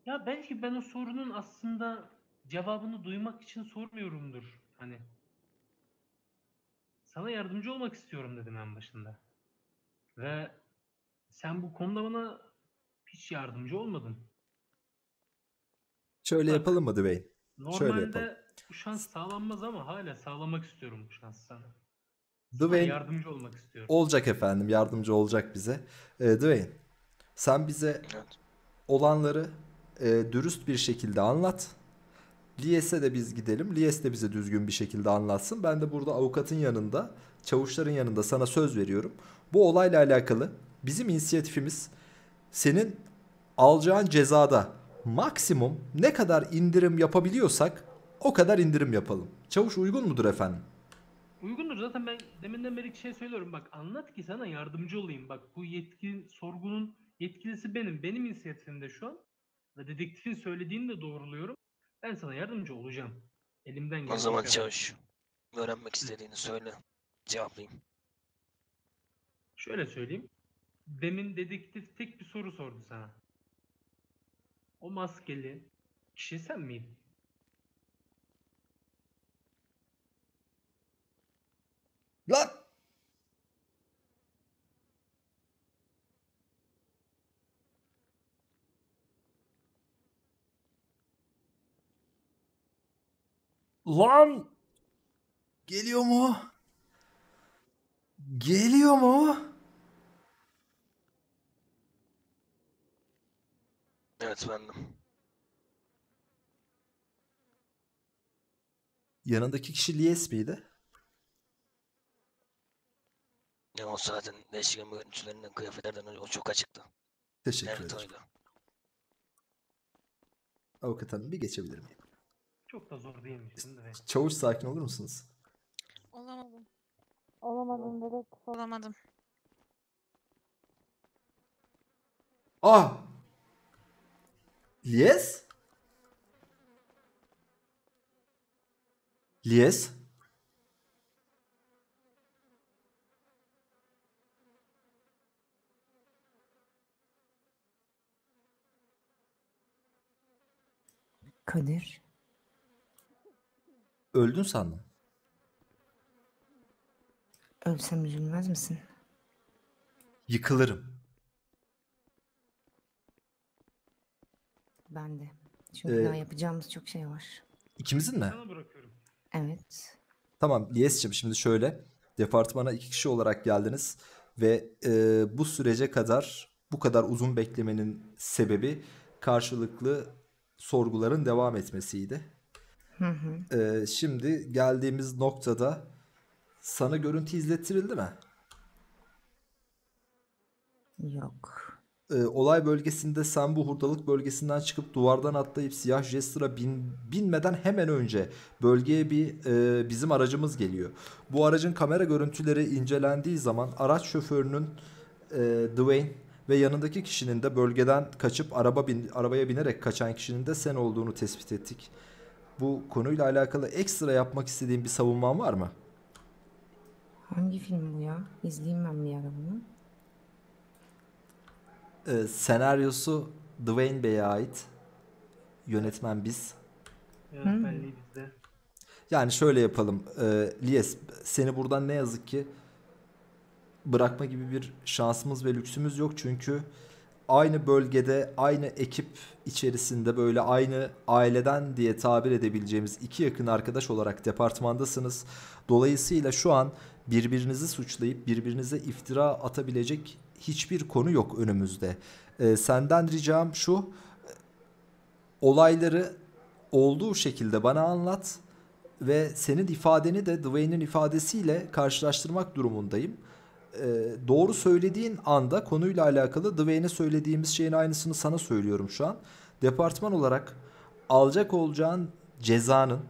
ya belki ben o sorunun aslında cevabını duymak için sormuyorumdur. Hani sana yardımcı olmak istiyorum dedim en başında. Ve sen bu konuda bana hiç yardımcı olmadın. Şöyle Bak, yapalım mı Dwayne? Şöyle yapalım. Normalde bu şans sağlanmaz ama hala sağlamak istiyorum bu şansı sana. Sana Dwayne yardımcı olmak istiyorum. olacak efendim. Yardımcı olacak bize. Ee, Dwayne sen bize olanları e, dürüst bir şekilde anlat. Liyes'e de biz gidelim. Liyes de bize düzgün bir şekilde anlatsın. Ben de burada avukatın yanında, çavuşların yanında sana söz veriyorum. Bu olayla alakalı bizim inisiyatifimiz senin alacağın cezada maksimum ne kadar indirim yapabiliyorsak o kadar indirim yapalım. Çavuş uygun mudur efendim? Uygundur zaten ben deminden beri şey söylüyorum. Bak anlat ki sana yardımcı olayım. Bak bu yetkin sorgunun yetkilisi benim. Benim inisiyatifimde şu an. Dedektifin söylediğini de doğruluyorum. Ben sana yardımcı olacağım. Elimden O geldiği zaman kadar. çavuş, öğrenmek istediğini söyle, cevaplayayım. Şöyle söyleyeyim. Demin dedektif tek bir soru sordu sana. O maskeli kişi sen miydin? Lan! Lan! Geliyor mu? Geliyor mu? Evet bendim. Yanındaki kişi Liyes miydi? Ya o zaten değişken görüntülerinden, kıyafetlerden o çok açıktı. Teşekkür Evet ederim. oydu. Avukat hanım bir geçebilir miyim? Çok da zor değilmiş değil mi? Çavuş sakin olur musunuz? Olamadım. Olamadım dedektif. Olamadım. Ah! Liyes? Liyes? Kadir. Öldün sandım. Ölsem üzülmez misin? Yıkılırım. Ben de. Çünkü Ee, daha yapacağımız çok şey var. İkimizin mi? Sana bırakıyorum. Evet. Tamam Liyes'cim şimdi şöyle. Departmana iki kişi olarak geldiniz ve e, bu sürece kadar bu kadar uzun beklemenin sebebi karşılıklı sorguların devam etmesiydi. Hı hı. E, şimdi geldiğimiz noktada sana görüntü izlettirildi mi? Yok. e, olay bölgesinde sen bu hurdalık bölgesinden çıkıp duvardan atlayıp siyah Jester'a bin, binmeden hemen önce bölgeye bir e, bizim aracımız geliyor. Bu aracın kamera görüntüleri incelendiği zaman araç şoförünün e, Dwayne ve yanındaki kişinin de bölgeden kaçıp araba bin, arabaya binerek kaçan kişinin de sen olduğunu tespit ettik. Bu konuyla alakalı ekstra yapmak istediğin bir savunman var mı? Hangi film bu ya? İzleyeyim ben bir ara bunu. E, senaryosu Dwayne Bey'e ait. Yönetmen biz. Yönetmenliği bizde. Yani şöyle yapalım. E, Lies, seni buradan ne yazık ki bırakma gibi bir şansımız ve lüksümüz yok. Çünkü aynı bölgede, aynı ekip içerisinde böyle aynı aileden diye tabir edebileceğimiz iki yakın arkadaş olarak departmandasınız. Dolayısıyla şu an birbirinizi suçlayıp birbirinize iftira atabilecek hiçbir konu yok önümüzde. E, senden ricam şu, olayları olduğu şekilde bana anlat ve senin ifadeni de Dwayne'in ifadesiyle karşılaştırmak durumundayım. Ee, doğru söylediğin anda konuyla alakalı Dwayne'e söylediğimiz şeyin aynısını sana söylüyorum şu an. Departman olarak alacak olacağın cezanın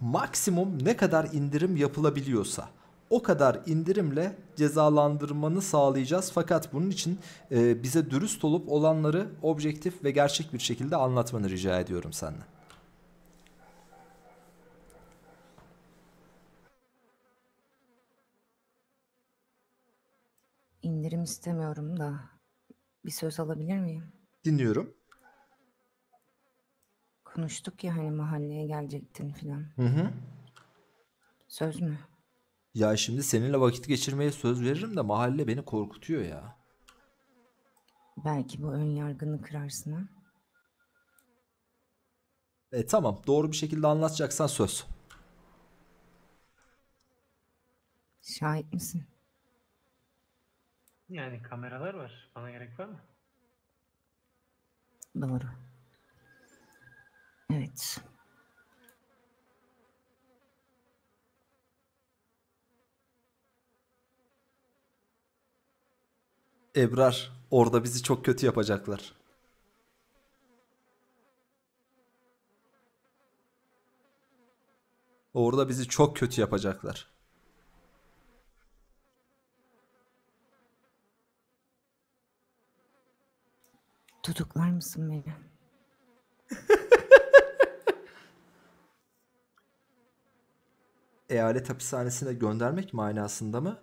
maksimum ne kadar indirim yapılabiliyorsa o kadar indirimle cezalandırmanı sağlayacağız. Fakat bunun için e, bize dürüst olup olanları objektif ve gerçek bir şekilde anlatmanı rica ediyorum senden. İndirim istemiyorum da bir söz alabilir miyim? Dinliyorum. Konuştuk ya hani mahalleye gelecektin filan. Hı hı. Söz mü? Ya şimdi seninle vakit geçirmeye söz veririm de mahalle beni korkutuyor ya. Belki bu ön yargını kırarsın ha? E tamam doğru bir şekilde anlatacaksan söz. Şahit misin? Yani kameralar var. Bana gerek var mı? Doğru. Evet. Ebrar orada bizi çok kötü yapacaklar. Orada bizi çok kötü yapacaklar. Tutuklar mısın beni? [laughs] Eyalet hapishanesine göndermek manasında mı?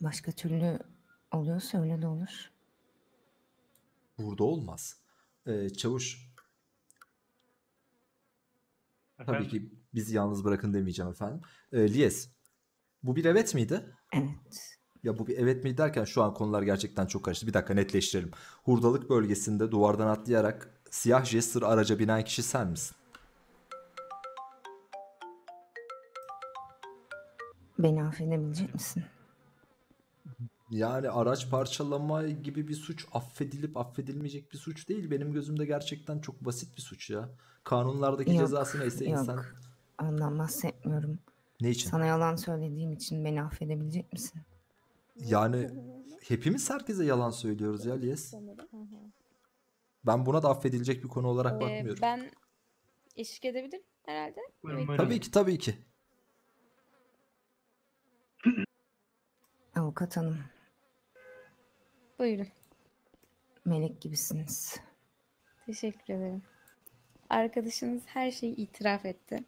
Başka türlü oluyorsa öyle de olur. Burada olmaz. Ee, çavuş tabii Efendim? ki bizi yalnız bırakın demeyeceğim efendim. Ee, Lies bu bir evet miydi? Evet. Ya bu bir evet mi derken şu an konular gerçekten çok karıştı. Bir dakika netleştirelim. Hurdalık bölgesinde duvardan atlayarak siyah Jester araca binen kişi sen misin? Beni affedebilecek misin? Yani araç parçalama gibi bir suç affedilip affedilmeyecek bir suç değil. Benim gözümde gerçekten çok basit bir suç ya. Kanunlardaki Yok, cezası neyse yok. insan. Ondan bahsetmiyorum. Ne için? Sana yalan söylediğim için beni affedebilecek misin? Yani hepimiz herkese yalan söylüyoruz ya Lies. Ben buna da affedilecek bir konu olarak Ee, bakmıyorum. ben eşlik edebilirim herhalde. Buyurun, buyurun. Tabii ki tabii ki. Avukat hanım, Buyurun. melek gibisiniz. Teşekkür ederim. Arkadaşınız her şeyi itiraf etti.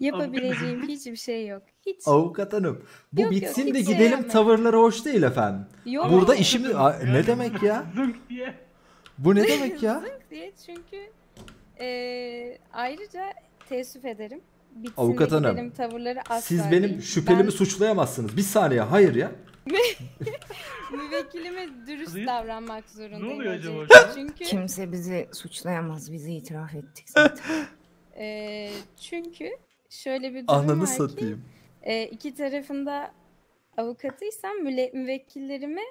Yapabileceğim hiçbir şey yok. Hiç. Avukat hanım bu Yok, yok, bitsin de gidelim yapmayın. tavırları hoş değil efendim. Yok. Burada işimi [laughs] Aa, ne demek ya? [laughs] Zınk diye. Bu ne demek [laughs] ya? Zınk diye çünkü eee, ayrıca teessüf ederim. Bitsin Avukat de hanım, gidelim tavırları asla Siz benim değil. şüphelimi Ben- suçlayamazsınız. Bir saniye hayır ya. Müvekkilime dürüst Kızım, davranmak zorundayım. oluyor acaba? Çünkü Kimse bizi suçlayamaz. Bizi itiraf ettik zaten. Eee, çünkü şöyle bir durum Ananı var ki satayım. E, iki tarafında avukatıysam müle- müvekkillerimi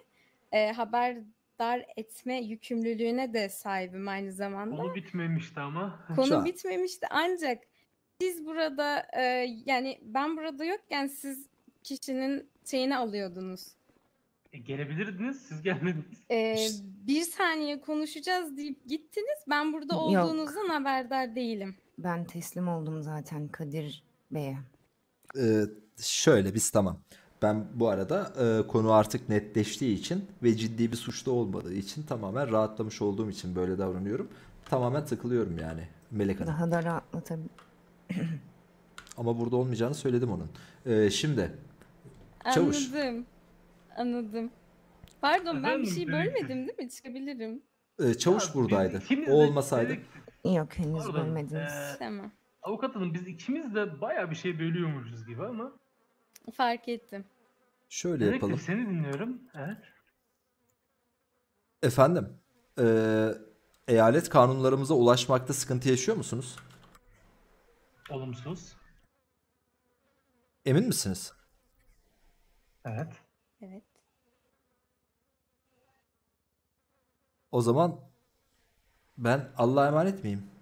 e, haberdar etme yükümlülüğüne de sahibim aynı zamanda. Konu bitmemişti ama. Konu bitmemişti ancak siz burada e, yani ben burada yokken siz kişinin şeyini alıyordunuz. E, gelebilirdiniz, siz gelmediniz. E, bir saniye konuşacağız deyip gittiniz. Ben burada Yok. olduğunuzdan haberdar değilim. Ben teslim oldum zaten Kadir Bey'e. Ee, şöyle biz tamam. Ben bu arada e, konu artık netleştiği için ve ciddi bir suçta olmadığı için tamamen rahatlamış olduğum için böyle davranıyorum. Tamamen takılıyorum yani Melek Hanım. Daha da rahatlatabilir. [clears throat] Ama burada olmayacağını söyledim onun. Ee, şimdi Çavuş. Anladım. Anladım. Pardon ben bir şey bölmedim değil mi? Çıkabilirim. e, Çavuş Ya buradaydı. O olmasaydı. dedik- Yok henüz Pardon, bölmediniz. eee, Tamam. Avukat hanım biz ikimiz de bayağı bir şey bölüyormuşuz gibi ama. Fark ettim. Şöyle Dedektif yapalım. seni dinliyorum. Evet. Efendim, e, eyalet kanunlarımıza ulaşmakta sıkıntı yaşıyor musunuz? Olumsuz. Emin misiniz? Evet. Evet. O zaman ben Allah'a emanet miyim?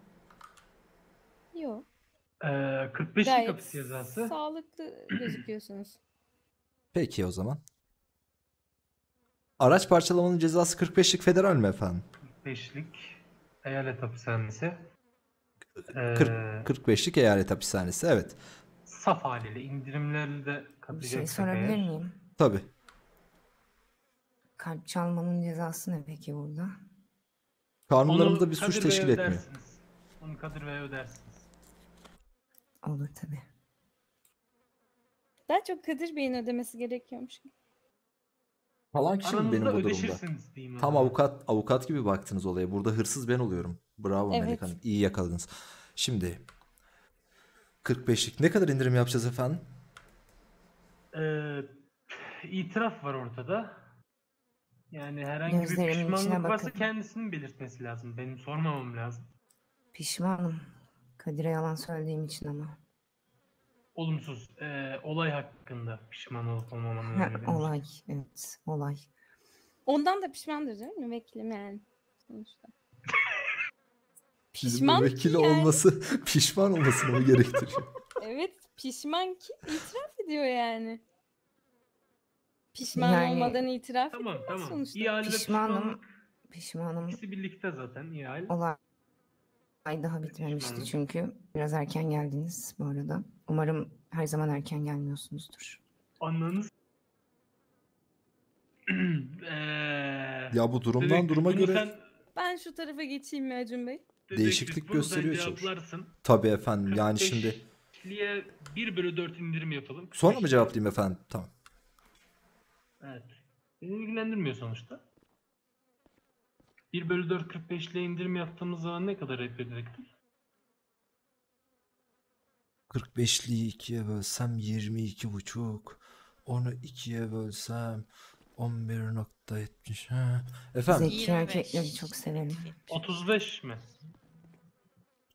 Ee, 45 Gayet hapis cezası. sağlıklı [clears throat] gözüküyorsunuz. Peki o zaman. Araç parçalamanın cezası 45'lik federal mi efendim? 45'lik eyalet hapishanesi. Ee, 40, 45'lik eyalet hapishanesi evet. Saf haliyle indirimlerle de Bir şey sorabilir eğer. miyim? Tabii. Kalp çalmanın cezası ne peki burada? Kanunlarımızda bir suç Kadir Bey'e teşkil etmiyor. ödersiniz. Onu Kadir Bey'e ödersiniz. Olur tabii. Daha çok Kadir Bey'in ödemesi gerekiyormuş. Falan kişi mi benim Aranızda bu durumda? ödeşirsiniz diyeyim. o Tam avukat avukat gibi baktınız olaya. Burada hırsız ben oluyorum. Bravo Melek Evet. Hanım. İyi yakaladınız. Şimdi 45'lik ne kadar indirim yapacağız efendim? Ee, itiraf var ortada. Yani herhangi bir Gözlerimin içine pişmanlık varsa bakın. kendisinin belirtmesi lazım. Benim sormamam lazım. Pişmanım. Kadir'e yalan söylediğim için ama. Olumsuz. Ee, olay hakkında pişman olup olmamanı Ha, olay. Evet. Olay. Ondan da pişmandır değil mi? Müvekkilim yani. Sonuçta. [laughs] Bizim Pişman müvekkili ki yani. olması [laughs] pişman olmasını mı gerektiriyor? [laughs] Evet pişman ki itiraf ediyor yani. Pişman Yani- olmadan itiraf Tamam edemez tamam. sonuçta. İhale ve Pişmanım. pişmanlık Pişmanım. ikisi birlikte zaten ihale. Olay Ay daha bitmemişti çünkü. Biraz erken geldiniz bu arada. Umarım her zaman erken gelmiyorsunuzdur. Anladınız? [clears throat] Eee, Ya bu durumdan dedektif, duruma bunu göre sen- Ben şu tarafa geçeyim mi Acun Bey? değişiklik bunu sen gösteriyor çavuş. cevaplarsın. Tabii efendim. Yani şimdi 45'liye 1 bölü 4 indirim yapalım. sonra mı 45'liye. cevaplayayım efendim? Tamam. Evet. Beni ilgilendirmiyor sonuçta. 1 bölü 4 45'liye indirim yaptığımız zaman ne kadar yapıyor dedektif? 45'liyi 2'ye bölsem 22 buçuk. Onu 2'ye bölsem 11.70. Ha. Efendim Zeki 25. erkekleri çok severim. 35 mi?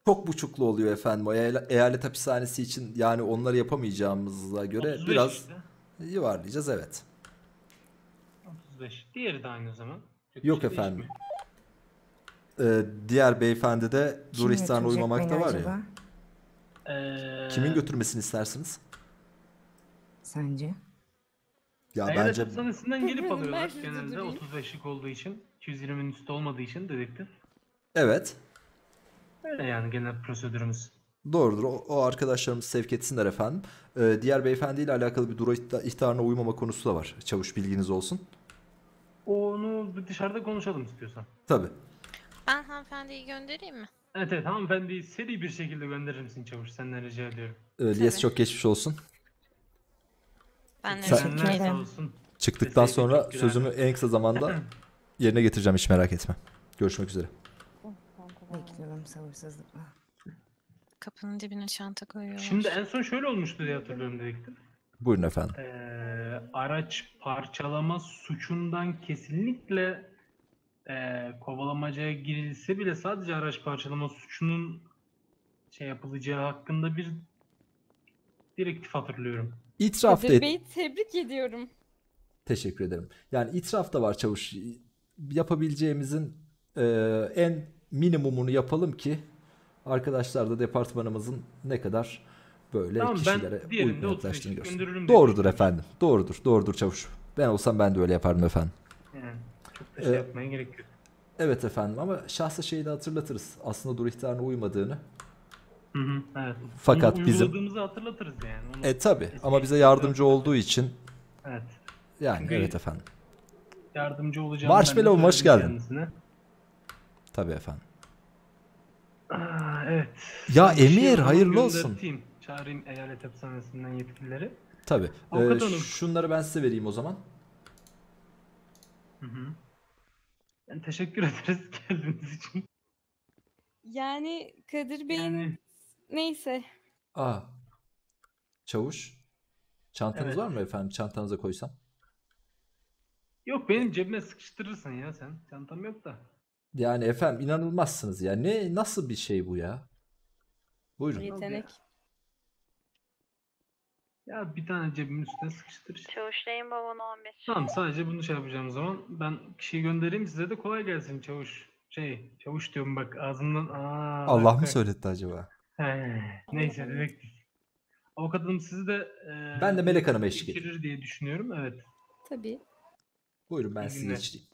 çok buçuklu oluyor efendim. O eyalet, eyalet hapishanesi için yani onları yapamayacağımıza göre 35 biraz işte. yuvarlayacağız evet. 35. Diğeri de aynı zaman. Çok Yok bir şey efendim. değişmiyor. Ee, diğer beyefendi de dur ihtarına uymamakta var acaba? ya. Ee, Kimin götürmesini istersiniz? Sence? Ya Eyalet bence hapishanesinden [laughs] gelip alıyorlar genelde durayım. 35'lik olduğu için. 220'nin üstü olmadığı için dedektif. evet. Öyle yani genel prosedürümüz. Doğrudur. O, o arkadaşlarımız sevk etsinler efendim. Ee, diğer beyefendiyle alakalı bir dura ihta- ihtarına uymama konusu da var. Çavuş bilginiz olsun. Onu dışarıda konuşalım istiyorsan. Tabii. Ben hanımefendiyi göndereyim mi? Evet evet hanımefendiyi seri bir şekilde gönderir misin çavuş? Senden rica ediyorum. Liyes çok geçmiş olsun. Ben de Sen- Teşekkür sağ ederim. olsun. Çıktıktan sonra sözümü en kısa zamanda [clears throat] yerine getireceğim hiç merak etme. Görüşmek üzere. Bekliyorum sabırsızlıkla. Kapının dibine çanta koyuyorum. Şimdi en son şöyle olmuştu diye hatırlıyorum dedektif. Buyurun efendim. Ee, araç parçalama suçundan kesinlikle ee, kovalamacaya girilse bile sadece araç parçalama suçunun şey yapılacağı hakkında bir direktif hatırlıyorum. İtiraf Kadir Bey'i tebrik ediyorum. Teşekkür ederim. Yani itiraf da var çavuş. Yapabileceğimizin e, en minimumunu yapalım ki arkadaşlar da departmanımızın ne kadar böyle Tamam, kişilere uygun yaklaştığını görsün. Doğrudur efendim. Doğrudur. Doğrudur çavuş. Ben olsam ben de öyle yapardım efendim. Yani çok da şey Ee, yapmaya gerek yok. Evet efendim ama şahsa şeyi de hatırlatırız. Aslında dur ihtarına uymadığını. Hı hı, evet. Fakat Onu bizim hatırlatırız yani. Onu E tabi ama bize yardımcı olduğu için Evet. yani Çünkü evet efendim. Yardımcı olacağım. Marshmallow'um hoş geldin. kendisine. Tabi efendim. Aa, evet. Ya bir şey Emir, zaman hayırlı olsun. Çağırayım eyalet hapishanesinden yetkilileri. Tabi. Avukat hanım. şunları ben size vereyim o zaman. Hı hı. Yani teşekkür [laughs] ederiz geldiğiniz için. Yani Kadir Bey'in Yani neyse. Aa. Çavuş. Çantanız Evet. var mı efendim? Çantanıza koysam. yok benim cebime sıkıştırırsın ya sen. Çantam yok da. Yani efendim inanılmazsınız ya. Ne nasıl bir şey bu ya? Buyurun. Yetenek. Ya bir tane cebimin üstüne sıkıştır işte. Çavuşlayın babana 15. Tamam sadece bunu şey yapacağım o zaman. Ben kişiyi göndereyim size de kolay gelsin çavuş. Şey çavuş diyorum bak ağzımdan. Aa, Allah bak, mı bak. söyletti acaba? He, neyse dedektif. Avukat hanım sizi de e, Ben de Melek Hanım'a eşlik edeyim. geçirir diye düşünüyorum. Evet. Tabii. Buyurun ben İyi sizi günler. geçireyim.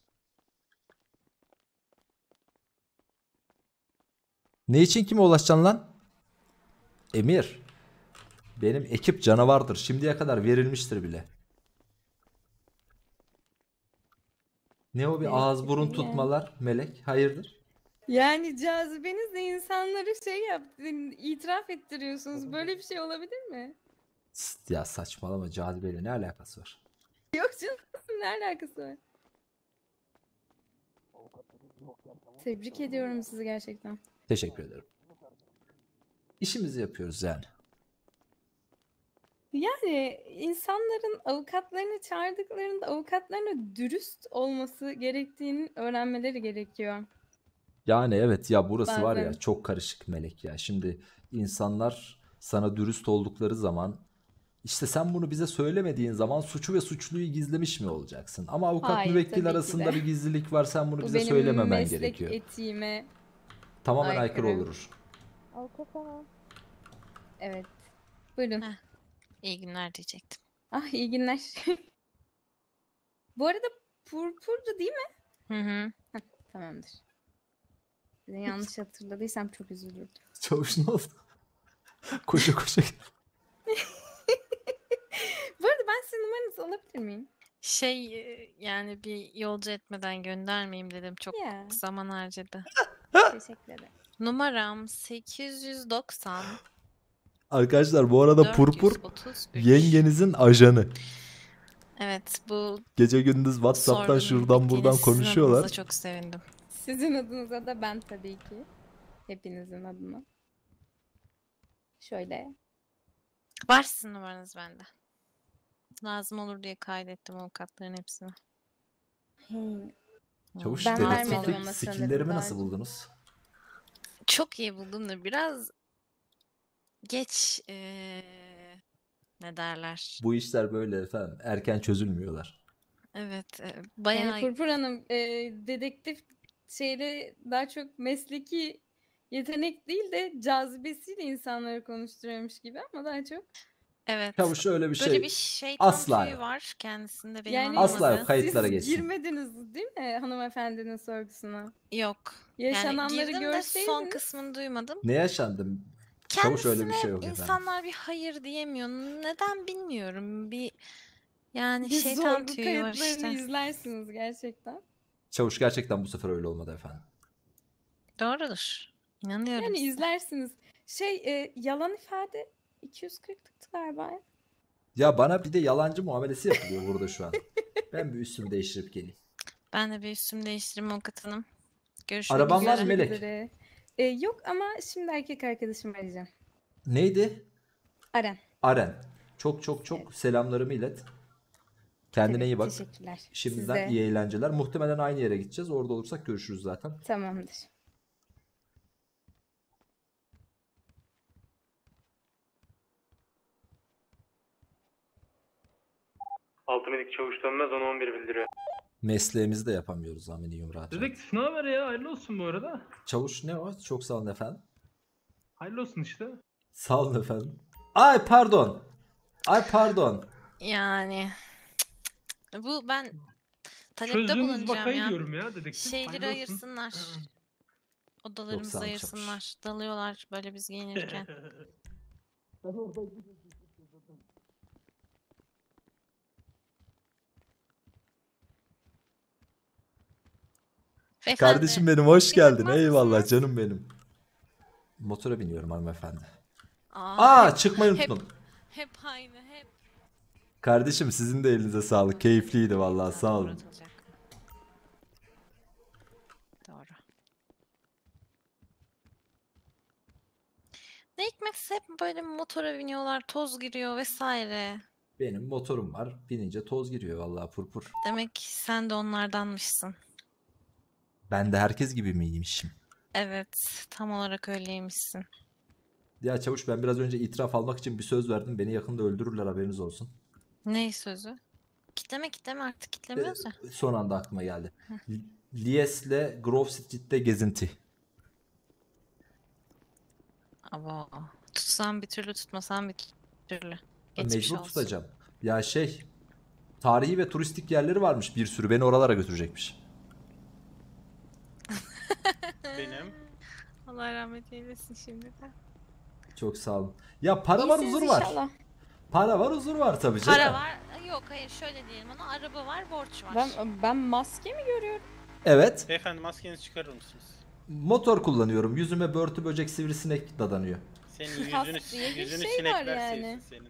Ne için kime ulaşacaksın lan? Emir. Benim ekip canavardır. Şimdiye kadar verilmiştir bile. Ne o bir Evet, ağız burun yani. tutmalar Melek? Hayırdır? Yani cazibenizle insanları şey yaptın, itiraf ettiriyorsunuz. Böyle bir şey olabilir mi? Ya saçmalama cazibeyle ne alakası var? Yok canım [laughs] ne alakası var? Tebrik ediyorum sizi gerçekten. Teşekkür ederim. İşimizi yapıyoruz yani. Yani insanların avukatlarını çağırdıklarında avukatlarına dürüst olması gerektiğini öğrenmeleri gerekiyor. Yani evet ya burası var ya Bazen. çok karışık melek ya. Şimdi insanlar sana dürüst oldukları zaman işte sen bunu bize söylemediğin zaman suçu ve suçluyu gizlemiş mi olacaksın? Ama avukat Hayır, müvekkil arasında bir gizlilik var sen bunu Bu bize benim söylememen meslek gerekiyor. etiğime Tamamen aykırı aykırı. olur. Avukat. Evet. Buyurun. Heh. İyi günler diyecektim. Ah iyi günler. [laughs] Bu arada purpurdu değil mi? Hı hı. Heh, tamamdır. Bir de yanlış hatırladıysam çok üzülürdüm. Çavuş ne oldu? koşa koşa. [laughs] Bu arada ben sizin numaranızı alabilir miyim? Şey e, yani bir yolcu etmeden göndermeyeyim dedim. Çok Ya. zaman harcadı. [laughs] Teşekkür ederim. Numaram 890 Arkadaşlar bu arada Purpur 433. yengenizin ajanı. Evet bu Gece gündüz WhatsApp'tan şuradan buradan sizin konuşuyorlar. adınıza çok sevindim. Sizin adınıza da ben tabii ki. Hepinizin adına. Şöyle. Var sizin numaranız bende. Lazım olur diye kaydettim avukatların hepsini. Hmm. Çavuş Ben dedektiflik skill'lerimi nasıl buldunuz? Çok iyi buldum da biraz geç eee, ne derler? Bu işler böyle efendim. Erken çözülmüyorlar. Evet, e, bayağı Yani Purpur Hanım e, dedektif şeyle daha çok mesleki yetenek değil de cazibesiyle insanları konuşturuyormuş gibi ama daha çok. evet. Çavuş öyle bir Böyle şey bir şeytan asla var kendisinde benim Yani Asla yok, kayıtlara siz geçsin. girmediniz değil mi hanımefendinin sorgusuna? Yok. Yaşananları yani girdim de son görseydiniz. kısmını duymadım. Ne yaşandı? Çavuş öyle bir Kendisine şey yok efendim. insanlar bir hayır diyemiyor. Neden bilmiyorum. Bir yani Bir şeytan sorgu tüyü var kayıtlarını işte. izlersiniz gerçekten. Çavuş gerçekten bu sefer öyle olmadı efendim. Doğrudur. İnanıyorum Yani size. izlersiniz. Şey e, yalan ifade 240'tık galiba. ya. Ya bana bir de yalancı muamelesi yapılıyor burada şu an. Ben bir üstümü değiştirip geleyim. Ben de bir üstümü değiştireyim avukat hanım. Görüşmek Araban var mı. Melek? Üzere. E, yok ama şimdi erkek arkadaşımı arayacağım. Neydi? Aren. Aren. Çok çok çok selamlarımı ilet. Kendine Tabii, iyi bak. Teşekkürler. Şimdiden Size. iyi eğlenceler. Muhtemelen aynı yere gideceğiz. Orada olursak görüşürüz zaten. Tamamdır. Altı medik çavuş dönmez 10-11 bildiriyor. Mesleğimizi de yapamıyoruz rahat. rahat. Dedektif ne haber ya? Hayırlı olsun bu arada. Çavuş ne o? Çok sağ olun efendim. Hayırlı olsun işte. Sağ olun efendim. Ay pardon. Ay pardon. Yani bu ben talepte Çözdüğünüz bulunacağım ya. diyorum ya dedektif. Şeyleri Hayırlı olsun. ayırsınlar. Odalarımızı ol, ayırsınlar. Dalıyorlar böyle biz giyinirken. [laughs] Beyefendi, Kardeşim benim hoş geldin. Eyvallah canım benim. Motora biniyorum hanımefendi. Aa, Aa hep- çıkmayı hep- unuttum. Hep aynı hep. Kardeşim sizin de elinize sağlık. Keyifliydi vallahi sağ olun. Doğru. Ne hikmetse hep böyle motora biniyorlar, toz giriyor vesaire. Benim motorum var. Binince toz giriyor vallahi purpur. Demek sen de onlardanmışsın. Ben de herkes gibi miymişim? Evet, tam olarak öyleymişsin. Ya çavuş ben biraz önce itiraf almak için bir söz verdim. Beni yakında öldürürler haberiniz olsun. Ne sözü? Kitleme kitleme artık kitlemiyoruz ya. Son anda aklıma geldi. Lies'le Grove Street'te gezinti. Abo. Tutsan bir türlü tutmasan bir türlü. Geçmiş Mecbur olsun. tutacağım. Ya şey tarihi ve turistik yerleri varmış bir sürü. Beni oralara götürecekmiş. Benim. Allah rahmet eylesin şimdiden. Çok sağ olun. Ya para var İyisiniz huzur var. inşallah. Para var huzur var tabii canım. Para var. Yok hayır şöyle diyelim ona. Araba var, borç var. Ben, ben maske mi görüyorum? Evet. Beyefendi maskenizi çıkarır mısınız? Motor kullanıyorum. Yüzüme börtü böcek sivrisinek dadanıyor. Senin yüzünü, diye bir yüzünü şey var sinekler yani. sevsin senin.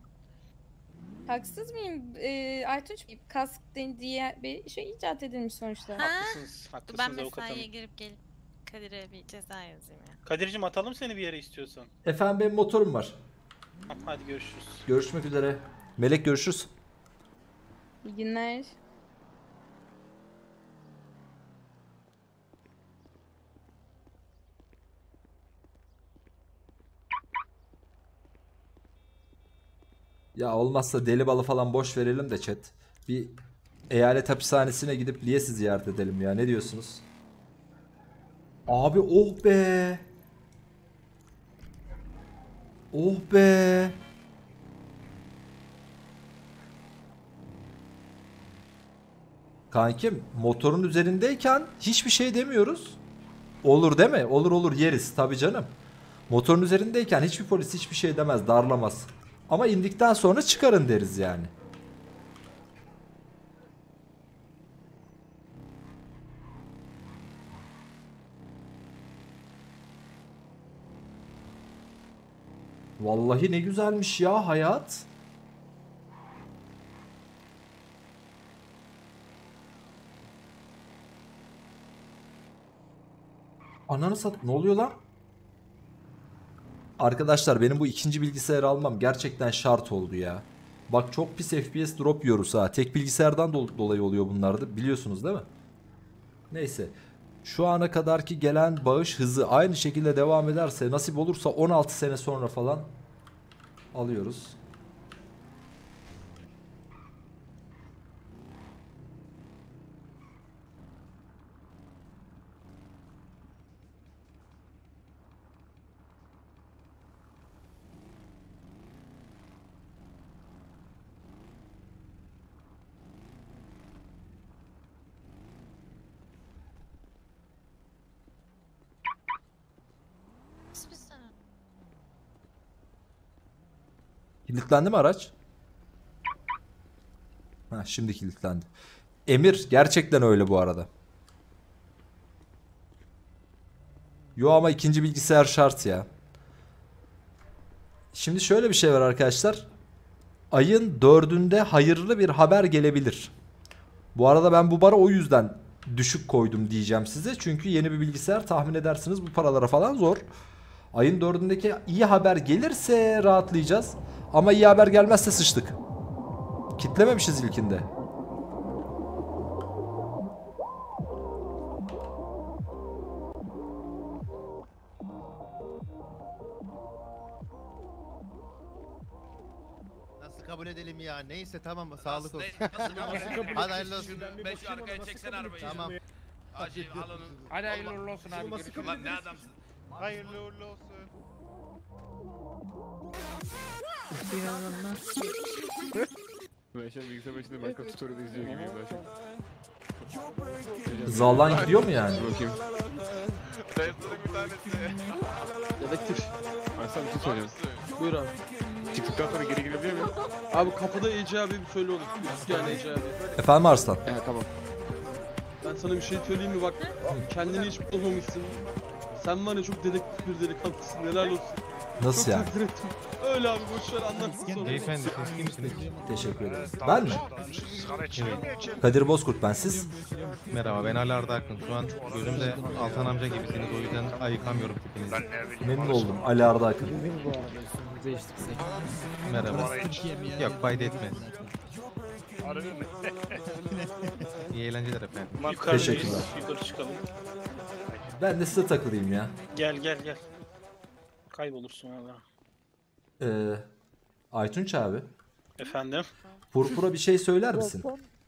Haksız mıyım? Ee, Aytunç kask de- diye bir şey icat edilmiş sonuçta. Ha? Haklısınız, haklısınız ben avukat mesaiye hanım. girip gelip Kadir'e bir ceza yazayım ya. Kadir'cim atalım seni bir yere istiyorsan. Efendim benim motorum var. Ha, Hadi görüşürüz. Görüşmek üzere. Melek görüşürüz. İyi günler. Ya olmazsa deli balı falan boş verelim de chat. Bir eyalet hapishanesine gidip Lies'i ziyaret edelim ya. Ne diyorsunuz? Abi oh be. Oh be. Kankim motorun üzerindeyken hiçbir şey demiyoruz. Olur değil mi? Olur olur yeriz tabii canım. Motorun üzerindeyken hiçbir polis hiçbir şey demez, darlamaz. Ama indikten sonra çıkarın deriz yani. Vallahi ne güzelmiş ya hayat. Ananı sat. Ne oluyor lan? Arkadaşlar benim bu ikinci bilgisayarı almam gerçekten şart oldu ya. Bak çok pis FPS drop yiyoruz ha. Tek bilgisayardan dol- dolayı oluyor bunlar da biliyorsunuz değil mi? Neyse. Şu ana kadarki gelen bağış hızı aynı şekilde devam ederse nasip olursa 16 sene sonra falan alıyoruz. Kilitlendi mi araç? Ha şimdi kilitlendi. Emir gerçekten öyle bu arada. Yo ama ikinci bilgisayar şart ya. Şimdi şöyle bir şey var arkadaşlar. Ayın dördünde hayırlı bir haber gelebilir. Bu arada ben bu bara o yüzden düşük koydum diyeceğim size. Çünkü yeni bir bilgisayar tahmin edersiniz bu paralara falan zor. Ayın dördündeki iyi haber gelirse rahatlayacağız. Ama iyi haber gelmezse sıçtık. Kitlememişiz ilkinde. Nasıl kabul edelim ya? Neyse tamam sağlık olsun. Hadi hayırlı olsun. Ben şu arkaya çeksene arabayı. Tamam. Acil al onu. Hadi hayırlı uğurlu olsun abi, Ulan görüşürüz. Lan ne adamsın. Hayırlı uğurlu olsun. Ben şu an bilgisayar başında Minecraft tutorial izliyor gibiyim ben şu an. Zalan gidiyor mu yani? Bakayım. Dedektif. Ben sana bir şey soracağım. Buyur abi. Çıktıktan sonra geri girebiliyor muyum? Abi kapıda Ece abi bir söyle onu. Yani Ece abi. Efendim Arslan. Evet tamam. Ben sana bir şey söyleyeyim mi bak. Kendini hiç bulamamışsın. Sen var ya çok dedektif bir delikanlısın. Helal olsun. Nasıl yani? Öyle abi boşver anlarsın sonra. Beyefendi siz kimsiniz? Teşekkür ederim. Ben mi? Kadir Bozkurt ben siz. Merhaba ben Ali Arda Akın. Şu an gözümde Altan amca gibisiniz o yüzden ayıkamıyorum tipinizi. Memnun oldum. Ali Arda Akın. Merhaba. Yok fayda etmez. [laughs] İyi eğlenceler efendim. Teşekkürler. Ben de size takılayım ya. Gel gel gel. Kaybolursun valla. Ee, Aytunç abi. Efendim? Purpura bir şey söyler misin?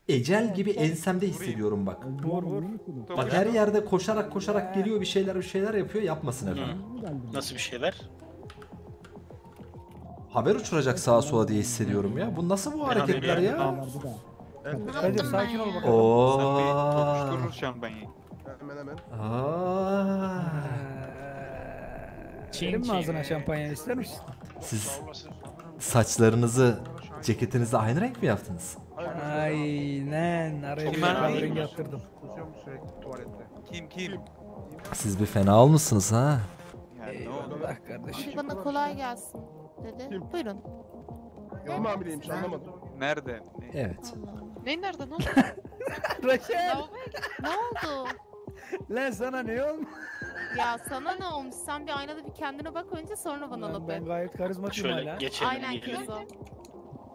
Ecel gibi ensemde hissediyorum bak. Vur vur. Bak her yerde koşarak koşarak geliyor bir şeyler bir şeyler yapıyor yapmasın efendim. Nasıl bir şeyler? Haber uçuracak sağa sola diye hissediyorum ya. Bu nasıl bu hareketler ya? Kadir sakin ol bakalım. Oo. şampanyayı. Hemen hemen. Aa. Çiğnelim mi ağzına şampanya ister misin? Siz saçlarınızı ceketinizi aynı renk mi yaptınız? Aynen. Araya bir kahverengi yaptırdım. Kim kim? Siz bir fena olmuşsunuz ha. Eyvallah kardeşim. Bana kolay gelsin dedi. Buyurun. Yolma amireymiş anlamadım. Nerede? Evet. Ne nerede ne oldu? [laughs] Raşel. ne oldu? Lan sana ne olmuş? Ya sana ne olmuş? Sen bir aynada bir kendine bak önce sonra bana laf Ben et. gayet karizmatiyim Şöyle hala. geçelim. Aynen Kezo.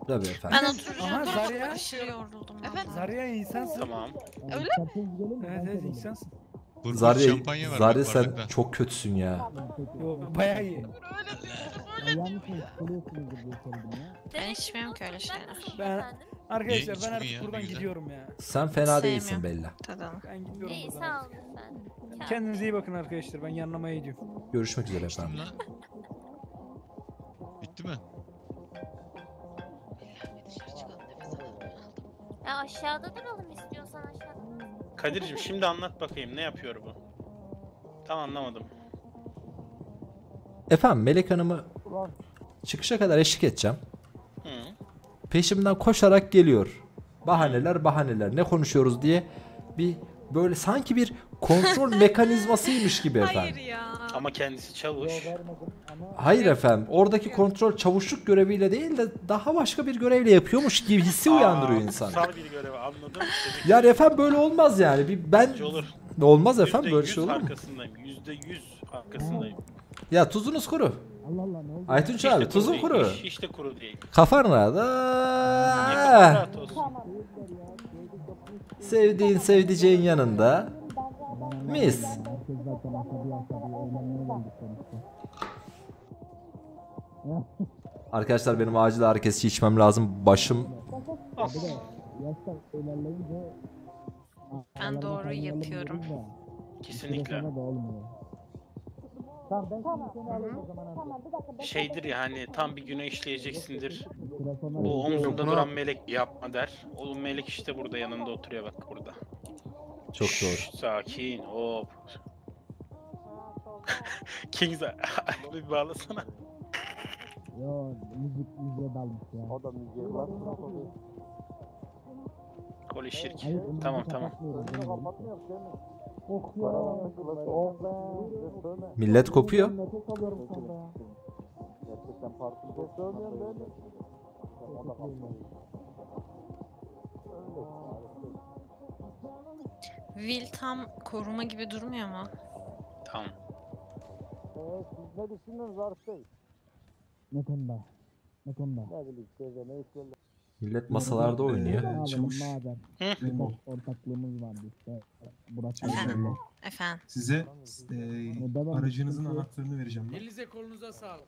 Tabii efendim. Ben oturacağım. Aha, Zarya. Aşırı yoruldum. Efendim? Zarya insansın. Tamam. Öyle mi? Evet evet insansın. Zarya, Zarya sen çok kötüsün ya. Yo, bayağı iyi. Ben içmiyorum ki öyle şeyler. Ben arkadaşlar ben artık ya, buradan gidiyorum ya. Sen fena değilsin. Bella. Tadını. Ben gidiyorum İyi buradan. sağ olun efendim. Kendinize iyi bakın arkadaşlar. Ben yanlamaya gidiyorum. Görüşmek üzere efendim. Bitti mi? Ya aşağıda duralım istiyorsan aşağıda. Kadir'cim şimdi anlat bakayım ne yapıyor bu? Tam anlamadım. Efendim Melek Hanım'ı çıkışa kadar eşlik edeceğim. Hı. Peşimden koşarak geliyor. Bahaneler bahaneler ne konuşuyoruz diye bir böyle sanki bir kontrol [laughs] mekanizmasıymış gibi efendim. Ama kendisi çavuş. Hayır efendim oradaki kontrol çavuşluk göreviyle değil de daha başka bir görevle yapıyormuş gibi hissi uyandırıyor insan. Kutsal bir görev anladım. [laughs] Yani efendim böyle olmaz yani. Bir ben Bence olur. olmaz efendim böyle şey olur mu? arkasındayım. Yüzde yüz arkasındayım. Ya tuzunuz kuru. Aytunç abi de tuzun kuru. Hiç, hiç de kuru değil. Kafan rahat. Kafan rahat? Sevdiğin sevdiceğin yanında. Mis. Arkadaşlar benim acil herkesi içmem lazım. Başım Ben doğruyu yapıyorum. Kesinlikle. Şeydir ya hani tam bir güne işleyeceksindir. Bu omzunda duran melek yapma der. O melek işte burada yanında oturuyor bak burada. çok Şşş, doğru. sakin hop. [laughs] Kings [laughs] bir bağlasana. Holy şirk. Tamam tamam. Millet kopuyor. Will tam koruma gibi durmuyor mu? Tamam. siz ne düşünüyorsunuz Arif Bey? Ne konuda? Millet masalarda oynuyor. Çavuş. Ortaklığımız işte. Burak Efendim. Efendim. Size e, aracınızın anahtarını vereceğim ben. Elinize kolunuza sağlık.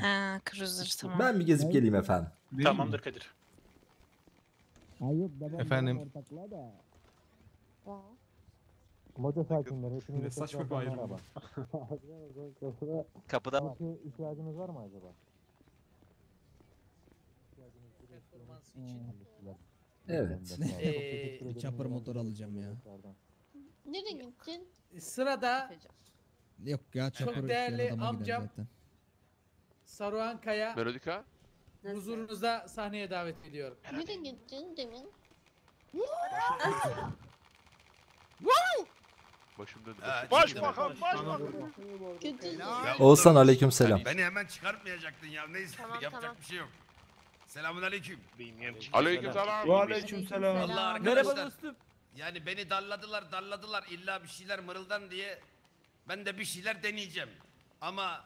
Ha, cruiser tamam. Ben bir gezip geleyim efendim. Tamamdır Kadir. Efendim Moto sakinleri hepinize Ne saçma bir ayrım. Kapıda ihtiyacınız var mı acaba? Evet. Ee, Çapır motor alacağım ya. Nereye gittin? Sırada Yok ya Çok değerli amcam Saruhan Kaya Melodika. huzurunuza sahneye davet ediyorum. Nereye gittin demin? Başım döndü. Başbakan, başbakan. Kötü. Oğuzhan aleykümselam. Beni hemen çıkartmayacaktın ya. Neyse yapacak tamam. bir şey yok. Selamun aleyküm. Aleykümselam. Aleykümselam. Allah Merhaba arkadaşlar. dostum. Yani beni darladılar darladılar illa bir şeyler mırıldan diye. Ben de bir şeyler deneyeceğim. Ama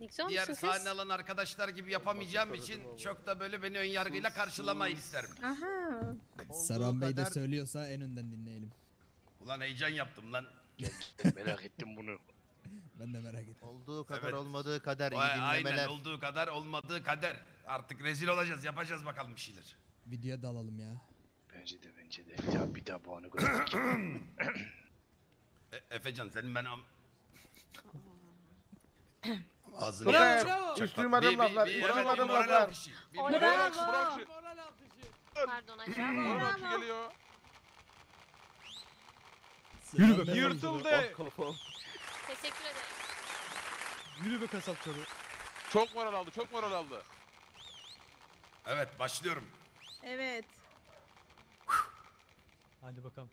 güzel diğer sahne alan arkadaşlar gibi yapamayacağım için çok da böyle beni ön yargıyla karşılamayın isterim. Aha. Saran Bey de söylüyorsa en önden dinleyelim. Ulan heyecan yaptım lan. Merak ettim bunu. [laughs] Ben de merak ettim. Olduğu kadar Evet. olmadığı kadar iyi Vay, aynen dinlemeler. olduğu kadar olmadığı kader. Artık rezil olacağız yapacağız bakalım bir şeyler. Videoya dalalım ya. Bence de bence de. Ya bir daha bu anı gördük. E, Efecan senin ben am... [coughs] Ağzını Bravo, çok- bravo. çok- Hiç duymadığım bir- bir- laflar, bir- hiç evet, bir duymadığım moral laflar. alkışı, bir Bravo. moral alkışı. Pardon aşağı. Bak geliyor. Yürü be Yırtıldı. Teşekkür ederim. Yürü be kasap. Çok moral aldı. Çok moral aldı. Evet başlıyorum. Evet. Hadi bakalım.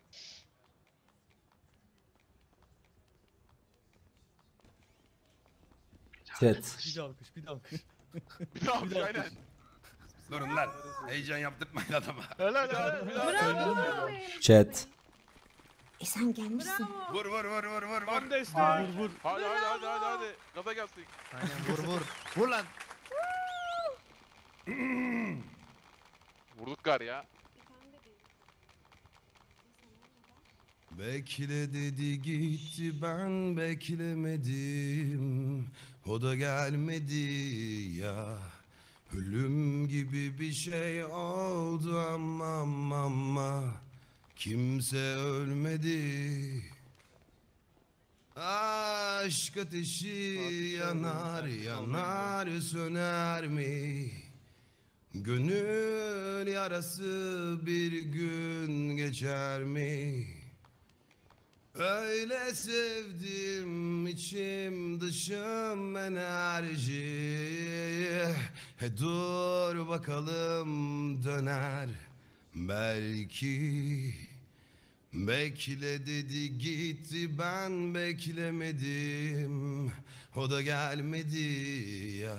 Chat. Bir de alkış bir de alkış. [laughs] Bir daha alkış aynen. Durun lan. Heyecan yaptırmayın adama. Helal helal. Bravo. Chat. E sen gelmişsin. Vur vur vur vur vur vur. Tam destek. Hadi hadi hadi hadi hadi. Gaza gelsin. Aynen vur vur. Vur lan. [clears throat] Vurduk gar ya. Bekle dedi gitti ben beklemedim O da gelmedi ya Ölüm gibi bir şey oldu ama ama ama Kimse ölmedi Aşk ateşi yanar yanar söner mi? Gönül yarası bir gün geçer mi? Öyle sevdim içim dışım enerji He dur bakalım döner belki Bekle dedi gitti ben beklemedim. O da gelmedi ya.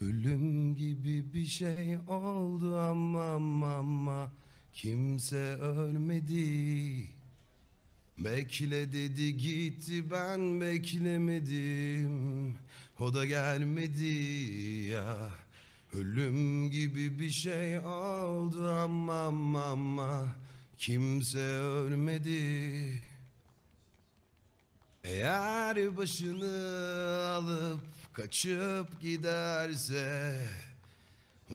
Ölüm gibi bir şey oldu ama ama ama. Kimse ölmedi. Bekle dedi gitti ben beklemedim. O da gelmedi ya. Ölüm gibi bir şey oldu ama ama ama Kimse ölmedi. Eğer başını alıp kaçıp giderse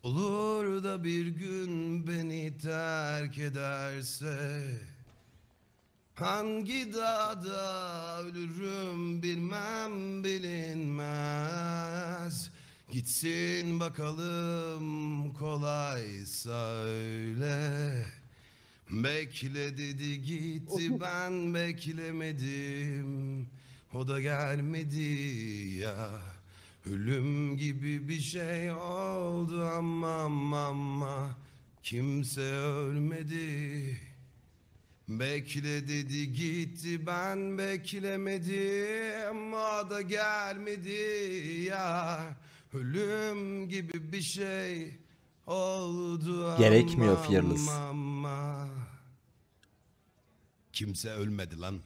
Olur da bir gün beni terk ederse. Hangi dağda ölürüm bilmem bilinmez. Gitsin bakalım kolaysa öyle Bekle dedi gitti ben beklemedim. O da gelmedi ya. Ölüm gibi bir şey oldu ama ama ama Kimse ölmedi. Bekle dedi gitti ben beklemedim. O da gelmedi ya. Ölüm gibi bir şey oldu Gerekmiyor ama, Fearless. ama. Kimse ölmedi lan.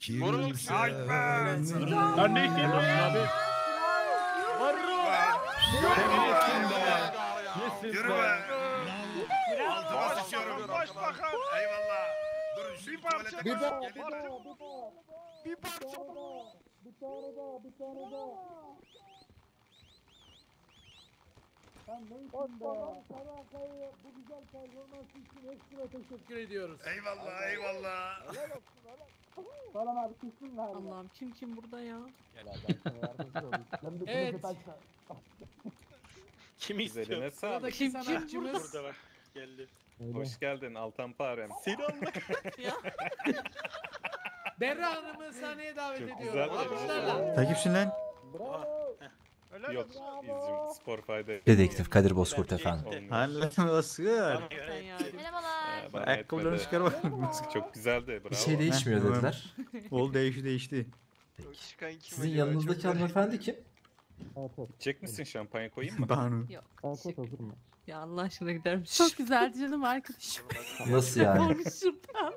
Kimse ölmedi. Lan ne istiyorsun abi? Yürü be. Altıma sıçıyorum. Başbakan. Eyvallah. Durun şu bir tuvalete koşup gelin. Bir parça. Teşekkür ediyoruz. Eyvallah eyvallah. Allah'ım kim kim burada ya? [laughs] Evet. Kimi istiyor? Üzerine sağlık. Kim sanatçımız. burada var? Geldi. Hoş geldin Altanparem. Seni almak. [laughs] Berra Hanım'ı sahneye davet Çok ediyorum. güzel. Alkışlarla. Takipsin lan. Yok izim spor fayda. Dedektif Kadir Bozkurt efendim. Halletme Oscar. Merhabalar. Ayakkabılarını çıkar bakayım. Çok güzeldi. Bravo. Bir şey değişmiyor Heh, dediler. Oldu değişti değişti. Sizin yanınızdaki hanımefendi kim? İçecek misin şampanya koyayım mı? Banu. Yok. Ya Allah aşkına gider misin? Çok güzel canım arkadaşım. [laughs] Nasıl yani? Korkmuşum ben.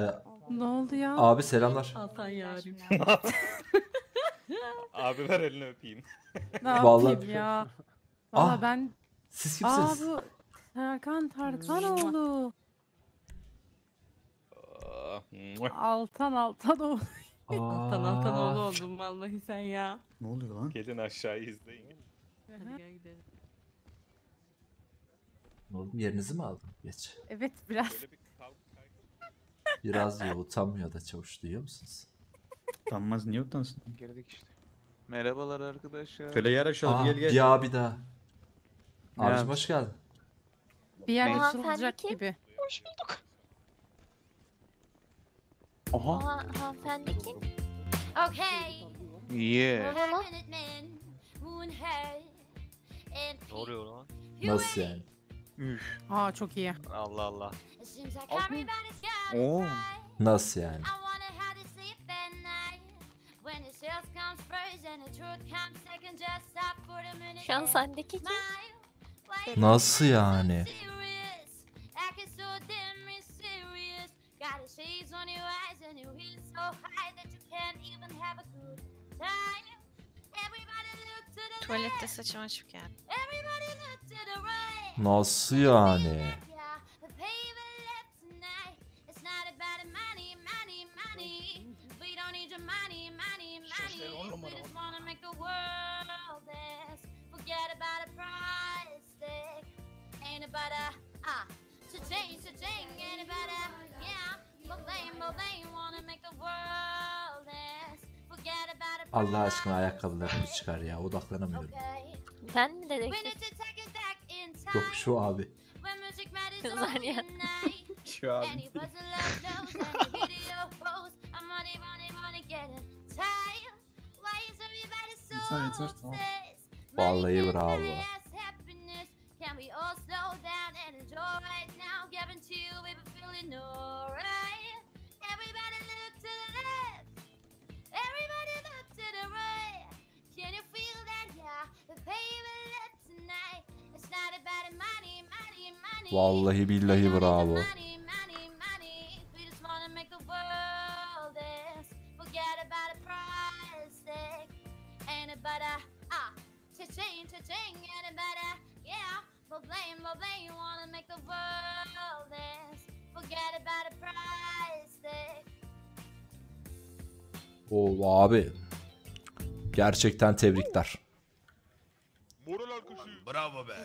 Ee, Ne oldu ya? abi selamlar. Altan yarim. [laughs] Abi ver elini öpeyim. Ne Vallahi- yapayım ya? Ah, Valla ben... Siz Aa kimsiniz? bu Serkan Tarkanoğlu. Aa, muah. Altan Altanoğlu. Altan Aa. Altanoğlu oldum vallahi sen ya. Ne oluyor lan? Gelin aşağıyı izleyin. Hadi gel gidelim. Ne oldu? Yerinizi mi aldım? Geç. Evet biraz. Böyle bir kalk kaygı. Biraz diyor utanmıyor da çavuş duyuyor musunuz? Utanmaz niye utansın? Girdik işte. Merhabalar arkadaşlar. Şöyle yer aşağı Aa, gel gel. bir abi daha. Abicim abi? hoş geldin. Bir yer Hanımefendi açılacak kim? gibi. Oha, hanımefendi kim? Okay. Yeah. Merhaba. Ne oluyor lan? Nasıl yani? Aa çok iyi. Allah Allah. Oo. Nasıl yani? Şu an sendeki kim? Nasıl yani? Tuvalette saçım açık geldi. Nasıl yani? Allah aşkına ayakkabılarını çıkar ya odaklanamıyorum. Ben mi dedektif? Yok şu abi. Kızlar. [laughs] Şu abi. [laughs] the money, money, money. Vallahi billahi bravo. Better? Ah, cha-ching, cha-ching, it better? Yeah, but blame, but blame, you wanna make the world dance. Forget about the price tag. Oo abi. Gerçekten tebrikler. Bravo be.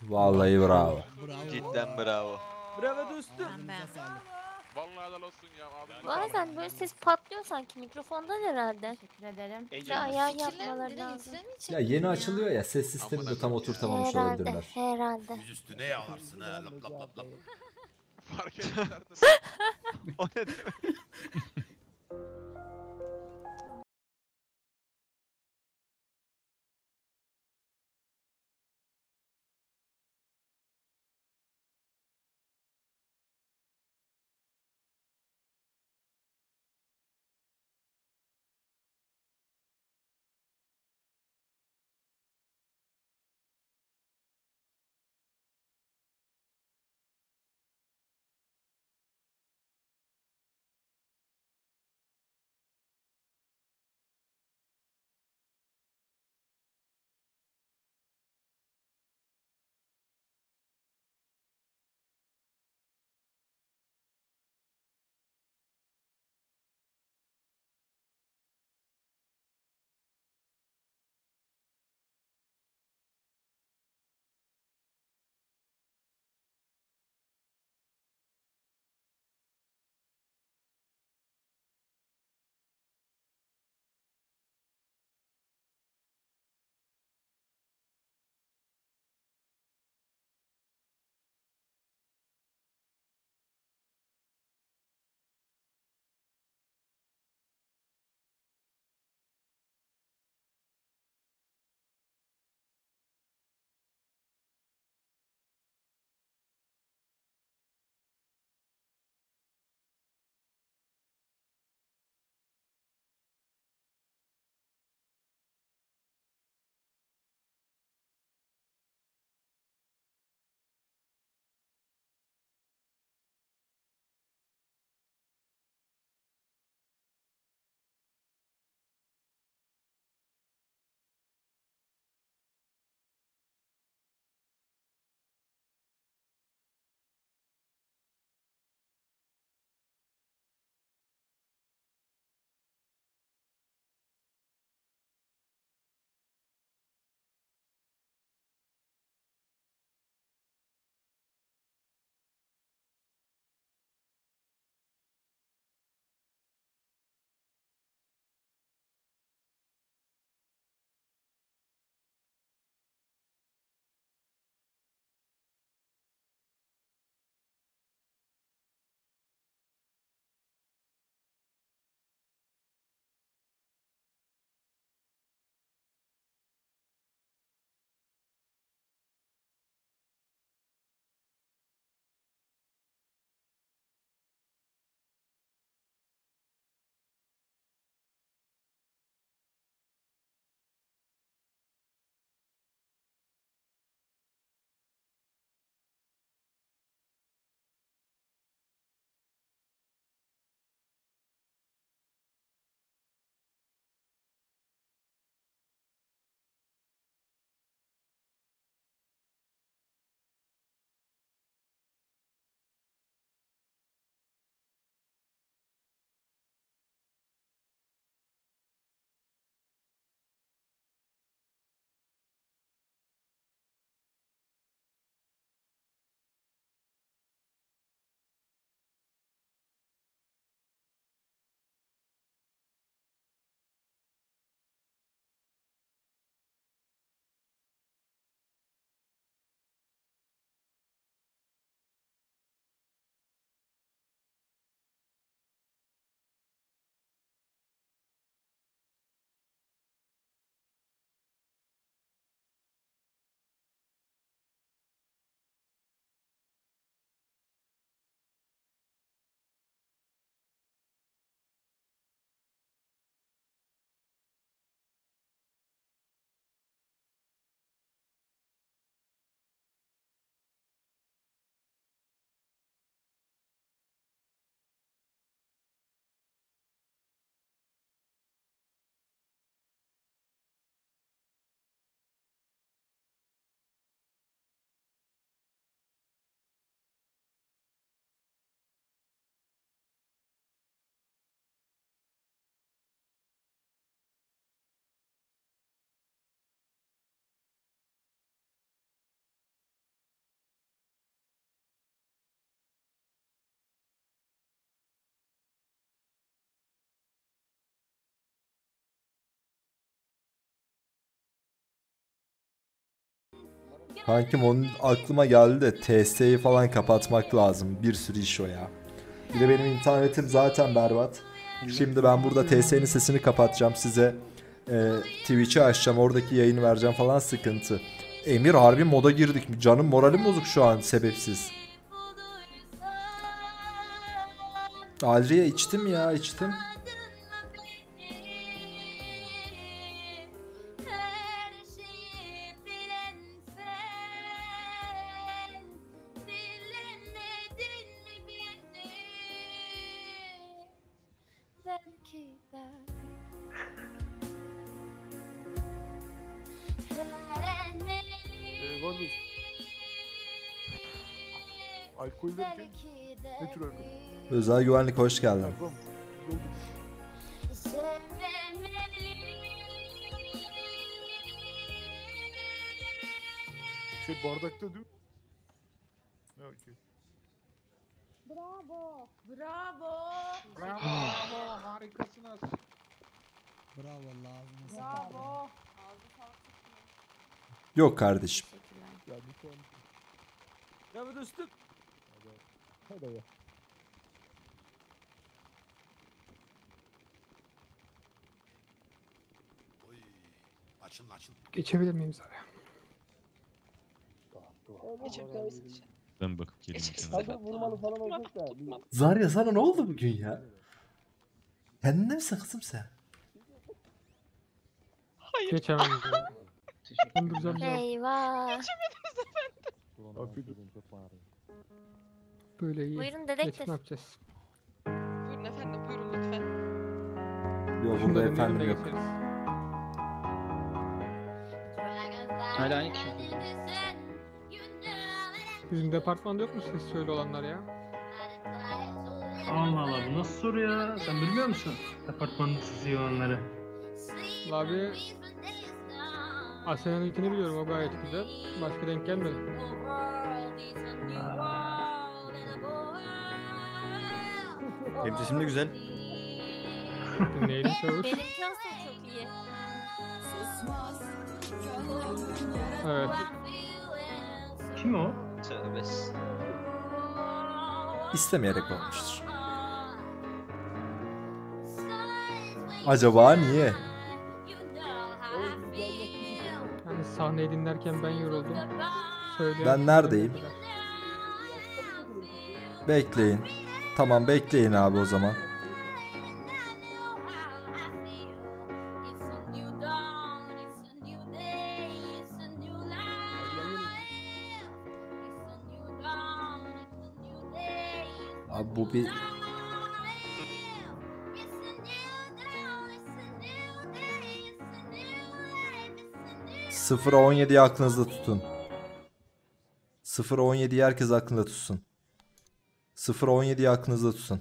Vallahi bravo. Cidden bravo. Bravo dostum. Vallahi helal olsun ya abi. Bazen böyle ses patlıyor sanki mikrofondan herhalde. Teşekkür ederim. Bir ayar yapmaları lazım. Ya yeni açılıyor ya ses sistemi de tam oturtamamış Herhalde, olabilirler. herhalde. Yüz üstüne yağlarsın ha. Lap lap lap lap. Fark ettiler. [laughs] [laughs] O ne demek? Kankim onun aklıma geldi de TS'yi falan kapatmak lazım. Bir sürü iş o ya. Bir de benim internetim zaten berbat. Şimdi ben burada TS'nin sesini kapatacağım size. E, Twitch'i açacağım oradaki yayını vereceğim falan sıkıntı. Emir harbi moda girdik. Canım moralim bozuk şu an sebepsiz. Alriye içtim ya içtim. Ne tür? Özel güvenlik hoş geldin. Şey bardakta değil mi? Ha, okey. Bravo. Bravo. Bravo, harikasınız. Bravo lazım. Bravo. Yok kardeşim. Ya bir tane. Ya bir dostum. Hadi ya. Oy. Açın açın. Geçebilir miyim Zarya? Ben bakıp geleyim. Hazır vurmalı falan olacak da. Zarya sana ne oldu bugün ya? Kendine misin kızım sen? Geçemem. Ben duracağım. ya. Eyvah. Böyle iyi. Buyurun dedektif. Geçim yapacağız. Buyurun efendim buyurun lütfen. Yok Şunu da burada efendim de yok. Hala aynı kişi. Bizim departmanda yok mu ses söyle olanlar ya? Allah Allah bu nasıl soru ya? Sen bilmiyor musun? Departmanın sizi olanları. Abi Asena'nın ikini biliyorum o gayet güzel. Başka denk gelmedi. Benim sesim de güzel. Dinleyelim çavuş. Benimki nasıl çok iyi. Evet. Kim o? Tövbes. İstemeyerek olmuştur. Acaba niye? Yani sahneyi dinlerken ben yoruldum. Söyleyen Ben neredeyim? Bekleyin. Tamam bekleyin abi o zaman. Abi bu bir Sıfıra 17'yi aklınızda tutun. Sıfıra 17'yi herkes aklında tutsun. Sıfıra 17'yi aklınızda tutun.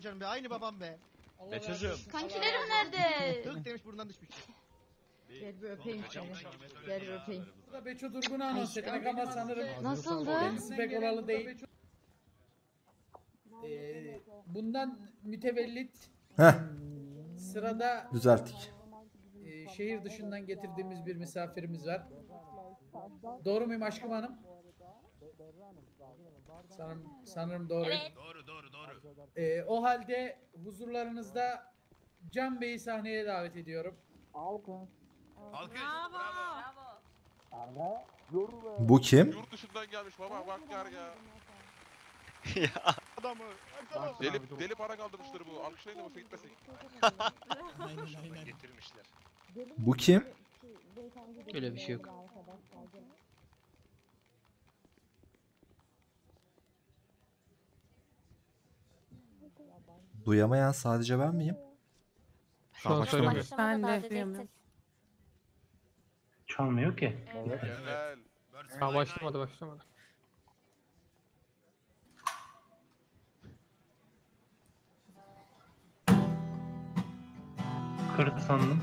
Efecan be aynı babam be. Be çocuğum. Kankilerim nerede? Tık demiş buradan düşmüş. Gel bir öpeyim seni. Gel bir öpeyim. Bu da Beço Durgun'u anons etmek ama sanırım Nasıldı? kendisi pek oralı değil. Ee, bundan mütevellit Heh sırada düzelttik. e, şehir dışından getirdiğimiz bir misafirimiz var. Doğru muyum aşkım hanım? Sanırım, sanırım doğru. Doğru doğru doğru. Ee, o halde huzurlarınızda Can Bey'i sahneye davet ediyorum. Alkış. Bu kim? Yurt dışından gelmiş baba bak yar ya. [laughs] ya. Adamı. Deli, deli para kaldırmıştır bu. Alkışlayın da olsa gitmesin. Getirmişler. Bu kim? Öyle bir şey yok. Duyamayan sadece ben miyim? Şu an söylemiyor. Ben de dedektif. Çalmıyor ki. Genel. Ha başlamadı başlamadı. Kırdı sandım.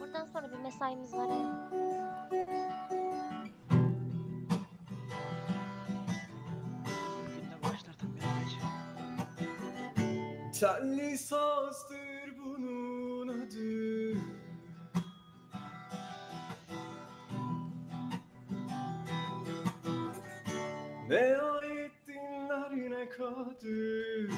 Buradan sonra bir mesaimiz var ya. Telli sazdır bunun adı. Ne ayet dinler ne kadir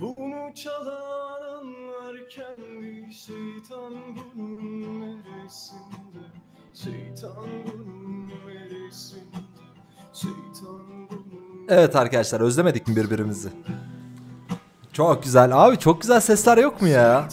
Bunu çalan anlar kendi şeytan bunun neresinde? Şeytan bunun neresinde Evet arkadaşlar özlemedik mi birbirimizi? Çok güzel. Abi çok güzel sesler yok mu ya?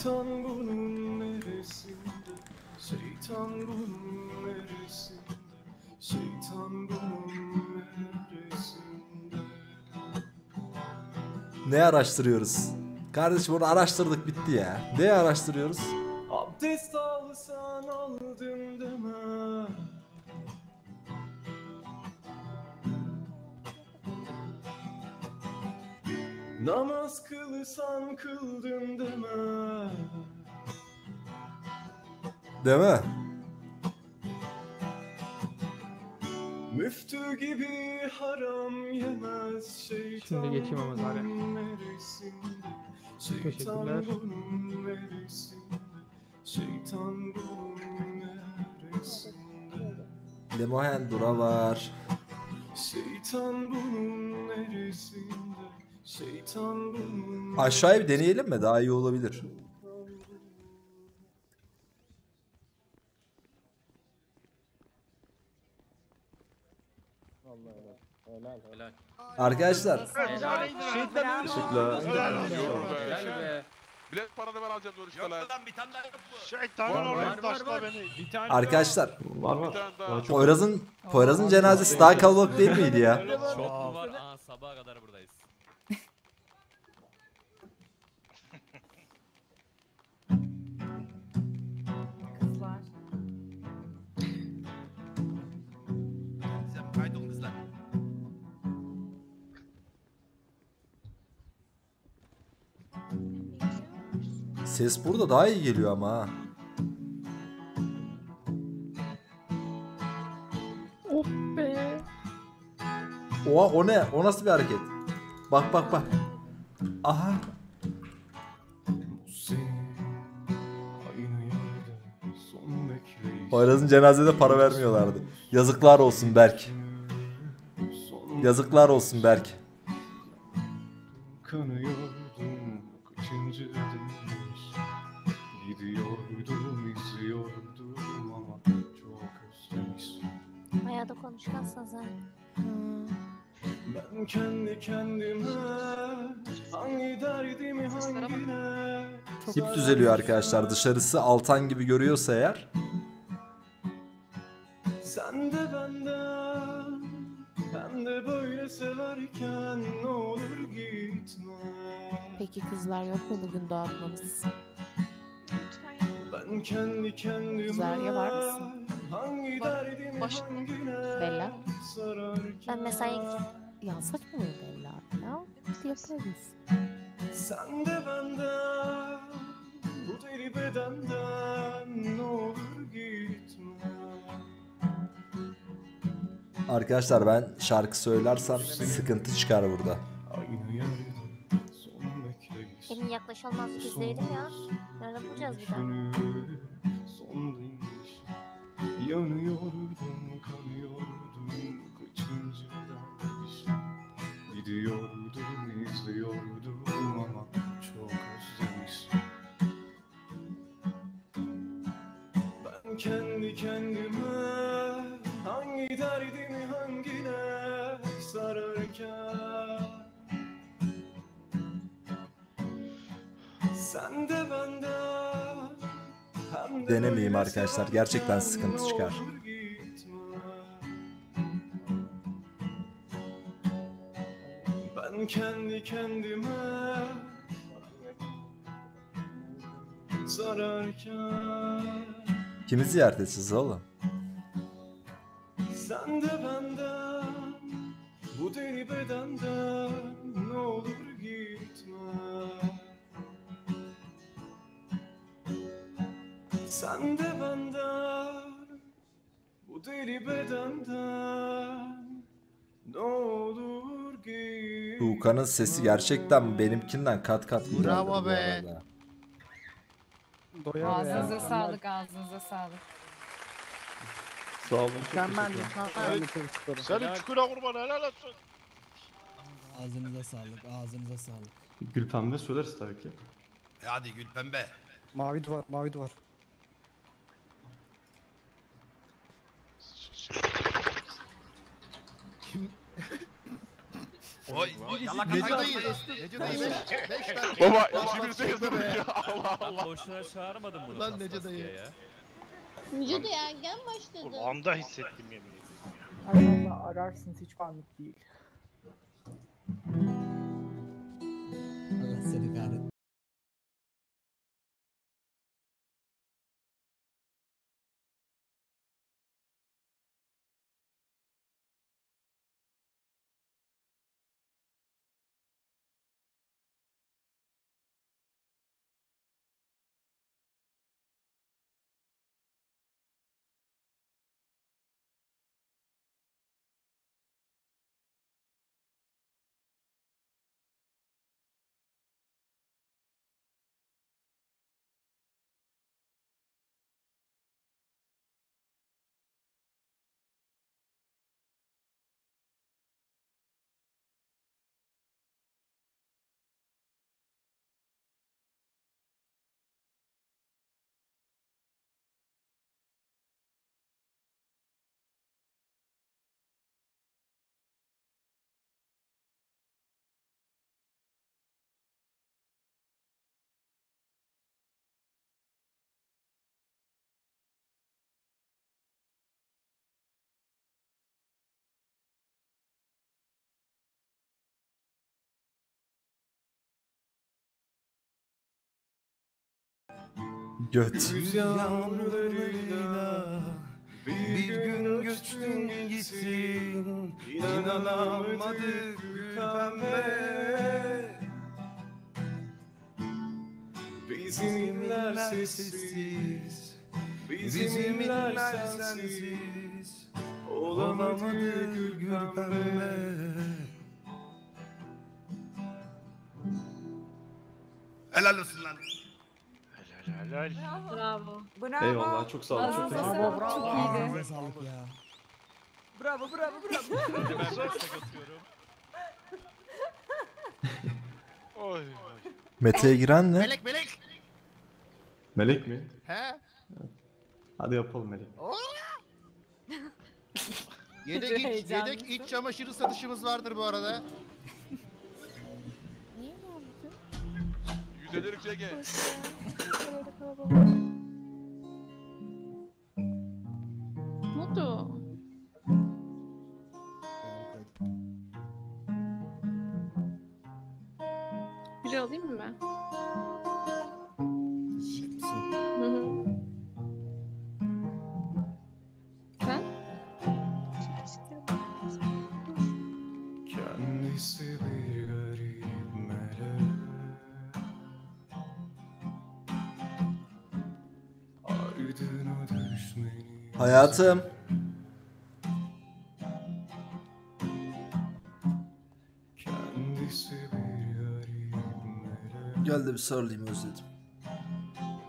Ne araştırıyoruz? Kardeşim onu araştırdık bitti ya. Ne araştırıyoruz? Abdest kıldım deme Değil mi? Müftü gibi haram yemez şeytan Şimdi geçeyim ama Şeytan Teşekkürler. Şeytan bunun neresinde Lemohen Dura var. Şeytan bunun neresinde Aşağıya bir deneyelim mi? Daha iyi olabilir. Arkadaşlar Bilet paranı ben alacağım dönüşte lan. bir tane daha yok mu? Şeytanın oğlu taşla beni. Bir tane Arkadaşlar Var var. Poyraz'ın Poyraz'ın cenazesi daha kalabalık değil miydi ya? Çok mu var? Aa sabaha kadar buradayız. Ses burada daha iyi geliyor ama ha. Oh be. Oha o ne? O nasıl bir hareket? Bak bak bak. Aha. Poyraz'ın cenazede para vermiyorlardı. Yazıklar olsun Berk. Yazıklar olsun Berk. Kanıyordum kendi kendime hangi derdimi hangine Tip düzeliyor arkadaşlar. Dışarısı altan gibi görüyorsa eğer. Sen de benden hem de böyle severken ne olur gitme Peki kızlar yok mu bugün dağıtmamız? Ben kendi kendime Zarya var mısın? hangi derdimi hangine Bella? sararken Ben mesaiye gideceğim. Ya saçmalama Bella ya. Yaparız. Sen de benden bu deli bedenden ne olur gitme Arkadaşlar ben şarkı söylersem sıkıntı çıkar burada. Aynı yerde son bekleyiş Emin yaklaş olmaz izleyelim ya. Nerede bulacağız bir daha? Son Yanıyordum, Gidiyordum, izliyordum ama çok özlemişim Ben kendi kendime Hangi derdimi hangine sararken Sen de benden Denemeyeyim arkadaşlar. Gerçekten sıkıntı çıkar. Ben kendi kendime. Zararken. Kimi ziyaret edeceğiz oğlum? Sen de benden bu deli bedenden ne olur gitme. Sen de benden bu deli bedenden ne olur Tuğkan'ın sesi gerçekten benimkinden kat kat güzeldir Bravo be. Ağzınıza sağlık, ağzınıza sağlık. Sağ olun. Mükemmel mükemmel. Senin çukura kurban helal olsun. Ağzınıza sağlık, ağzınıza sağlık. Gül pembe söyleriz tabii ki. E Hadi gül pembe. Mavi duvar, mavi duvar. Oy, oy Nece dayı. Nece dayı tane. Baba ikimiz de zorunda be. Allah Allah. boşuna çağırmadım bunu. Lan Nece dayı. ya. Vücudu ergen başladı. Anda hissettim yemin Allah ararsınız hiç parmak değil. Göt. Rüyalarıyla bir gün göçtün gittin İnanamadık pembe Bizim inler sessiz Bizim inler sensiz Olamadık gül pembe Helal olsun lan. Helal. Bravo. Bravo. Eyvallah çok sağ olun. Çok teşekkür ederim. sağlık, çok Ağzınıza iyiydi. sağlık ya. Bravo, bravo, bravo. Hadi ben destek atıyorum. [laughs] Oy. Mete'ye giren ne? Melek melek. Melek mi? He? Hadi yapalım Melek. Yedek iç, yedek iç çamaşırı satışımız vardır bu arada. Yüzdelik CG. Ne oldu? Biri alayım mı ben? Hayatım. Gel de bir sarılayım özledim.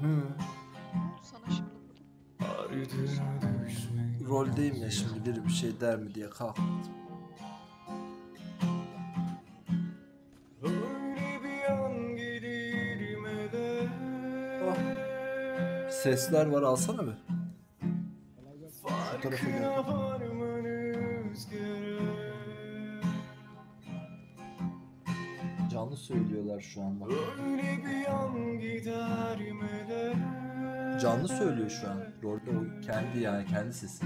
Hı. Ardına düşmeni Roldeyim ya şimdi biri bir şey der mi diye kalktım. Melek Sesler var alsana bir. Tarafa gel. Farkına varmanız gerek Canlı söylüyorlar şu anda. Öyle bir an gider melek canlı söylüyor şu an. Rolde o kendi yani kendi sesi.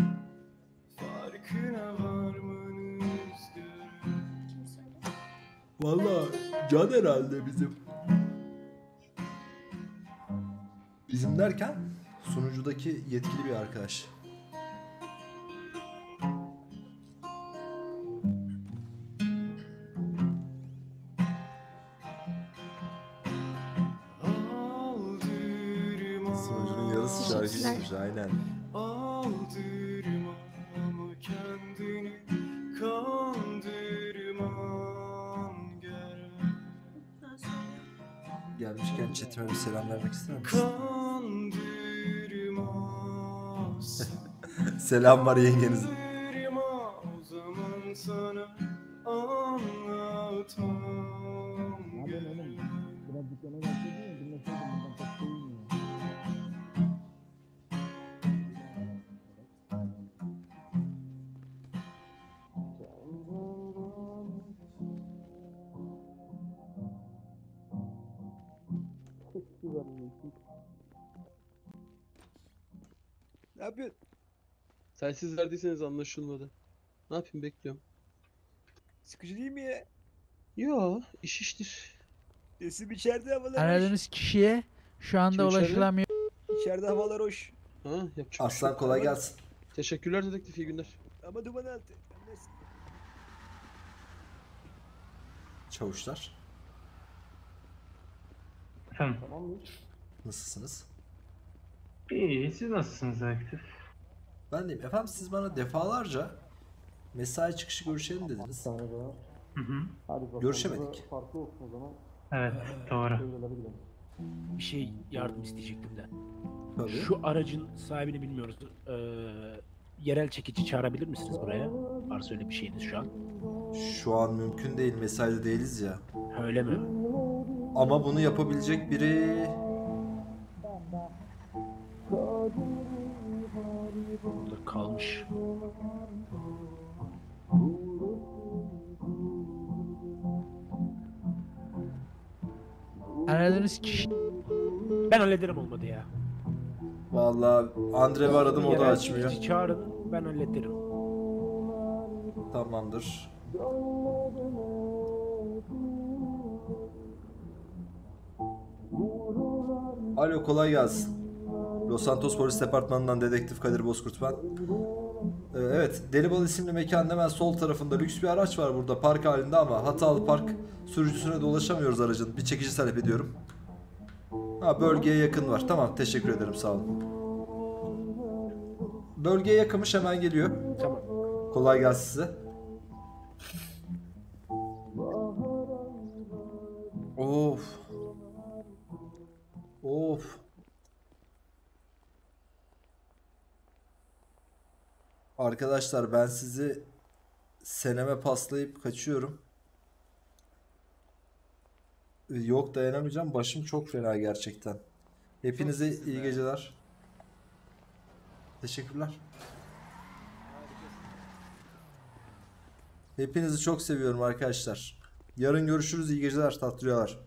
Farkına varmanız gerek Valla can herhalde bizim. Bizim derken sunucudaki yetkili bir arkadaş. Aynen. Aldırma ama kendini kandırman gerek Gelmişken chatime bir selam vermek ister misin? Kandırmaz [laughs] Selam var yengeniz. Verdiyseniz anlaşılmadı. Ne yapayım bekliyorum. Sıkıcı değil mi ya? Yo, iş iştir. Resim içeride havalar hoş. Aradığınız kişiye şu anda Kim içeride? ulaşılamıyor. İçeride havalar hoş. Ha, yapacak bir şey Aslan yok. kolay gelsin. Teşekkürler dedektif, iyi günler. Ama duman altı. Çavuşlar. Efendim? Nasılsınız? İyi, siz nasılsınız aktif? Ben deyim. Efendim siz bana defalarca mesai çıkışı görüşelim dediniz. Hı hı. Görüşemedik. Evet, doğru. Bir şey yardım isteyecektim de. Tabii. Şu aracın sahibini bilmiyoruz. Ee, yerel çekici çağırabilir misiniz buraya? Varsa öyle bir şeyiniz şu an. Şu an mümkün değil. Mesaide değiliz ya. Öyle mi? Ama bunu yapabilecek biri... Kalmış. Aradığınız kişi Ben hallederim olmadı ya. Vallahi Andrev'i aradım o da Yerel açmıyor. çekici çağırın ben hallederim. Tamamdır. Alo kolay gelsin. Los Santos Polis Departmanı'ndan dedektif Kadir Bozkurt ben. Ee, evet, Delibal isimli mekanın hemen sol tarafında lüks bir araç var burada park halinde ama hatalı park sürücüsüne de ulaşamıyoruz aracın. Bir çekici talep ediyorum. Ha bölgeye yakın var. Tamam teşekkür ederim sağ olun. Bölgeye yakınmış hemen geliyor. Tamam. Kolay gelsin size. Of. Of. Arkadaşlar ben sizi seneme paslayıp kaçıyorum. Ee, Yok dayanamayacağım. Başım çok fena gerçekten. Hepinize iyi geceler. Teşekkürler. Hepinizi çok seviyorum arkadaşlar. Yarın görüşürüz. İyi geceler, tatlı rüyalar.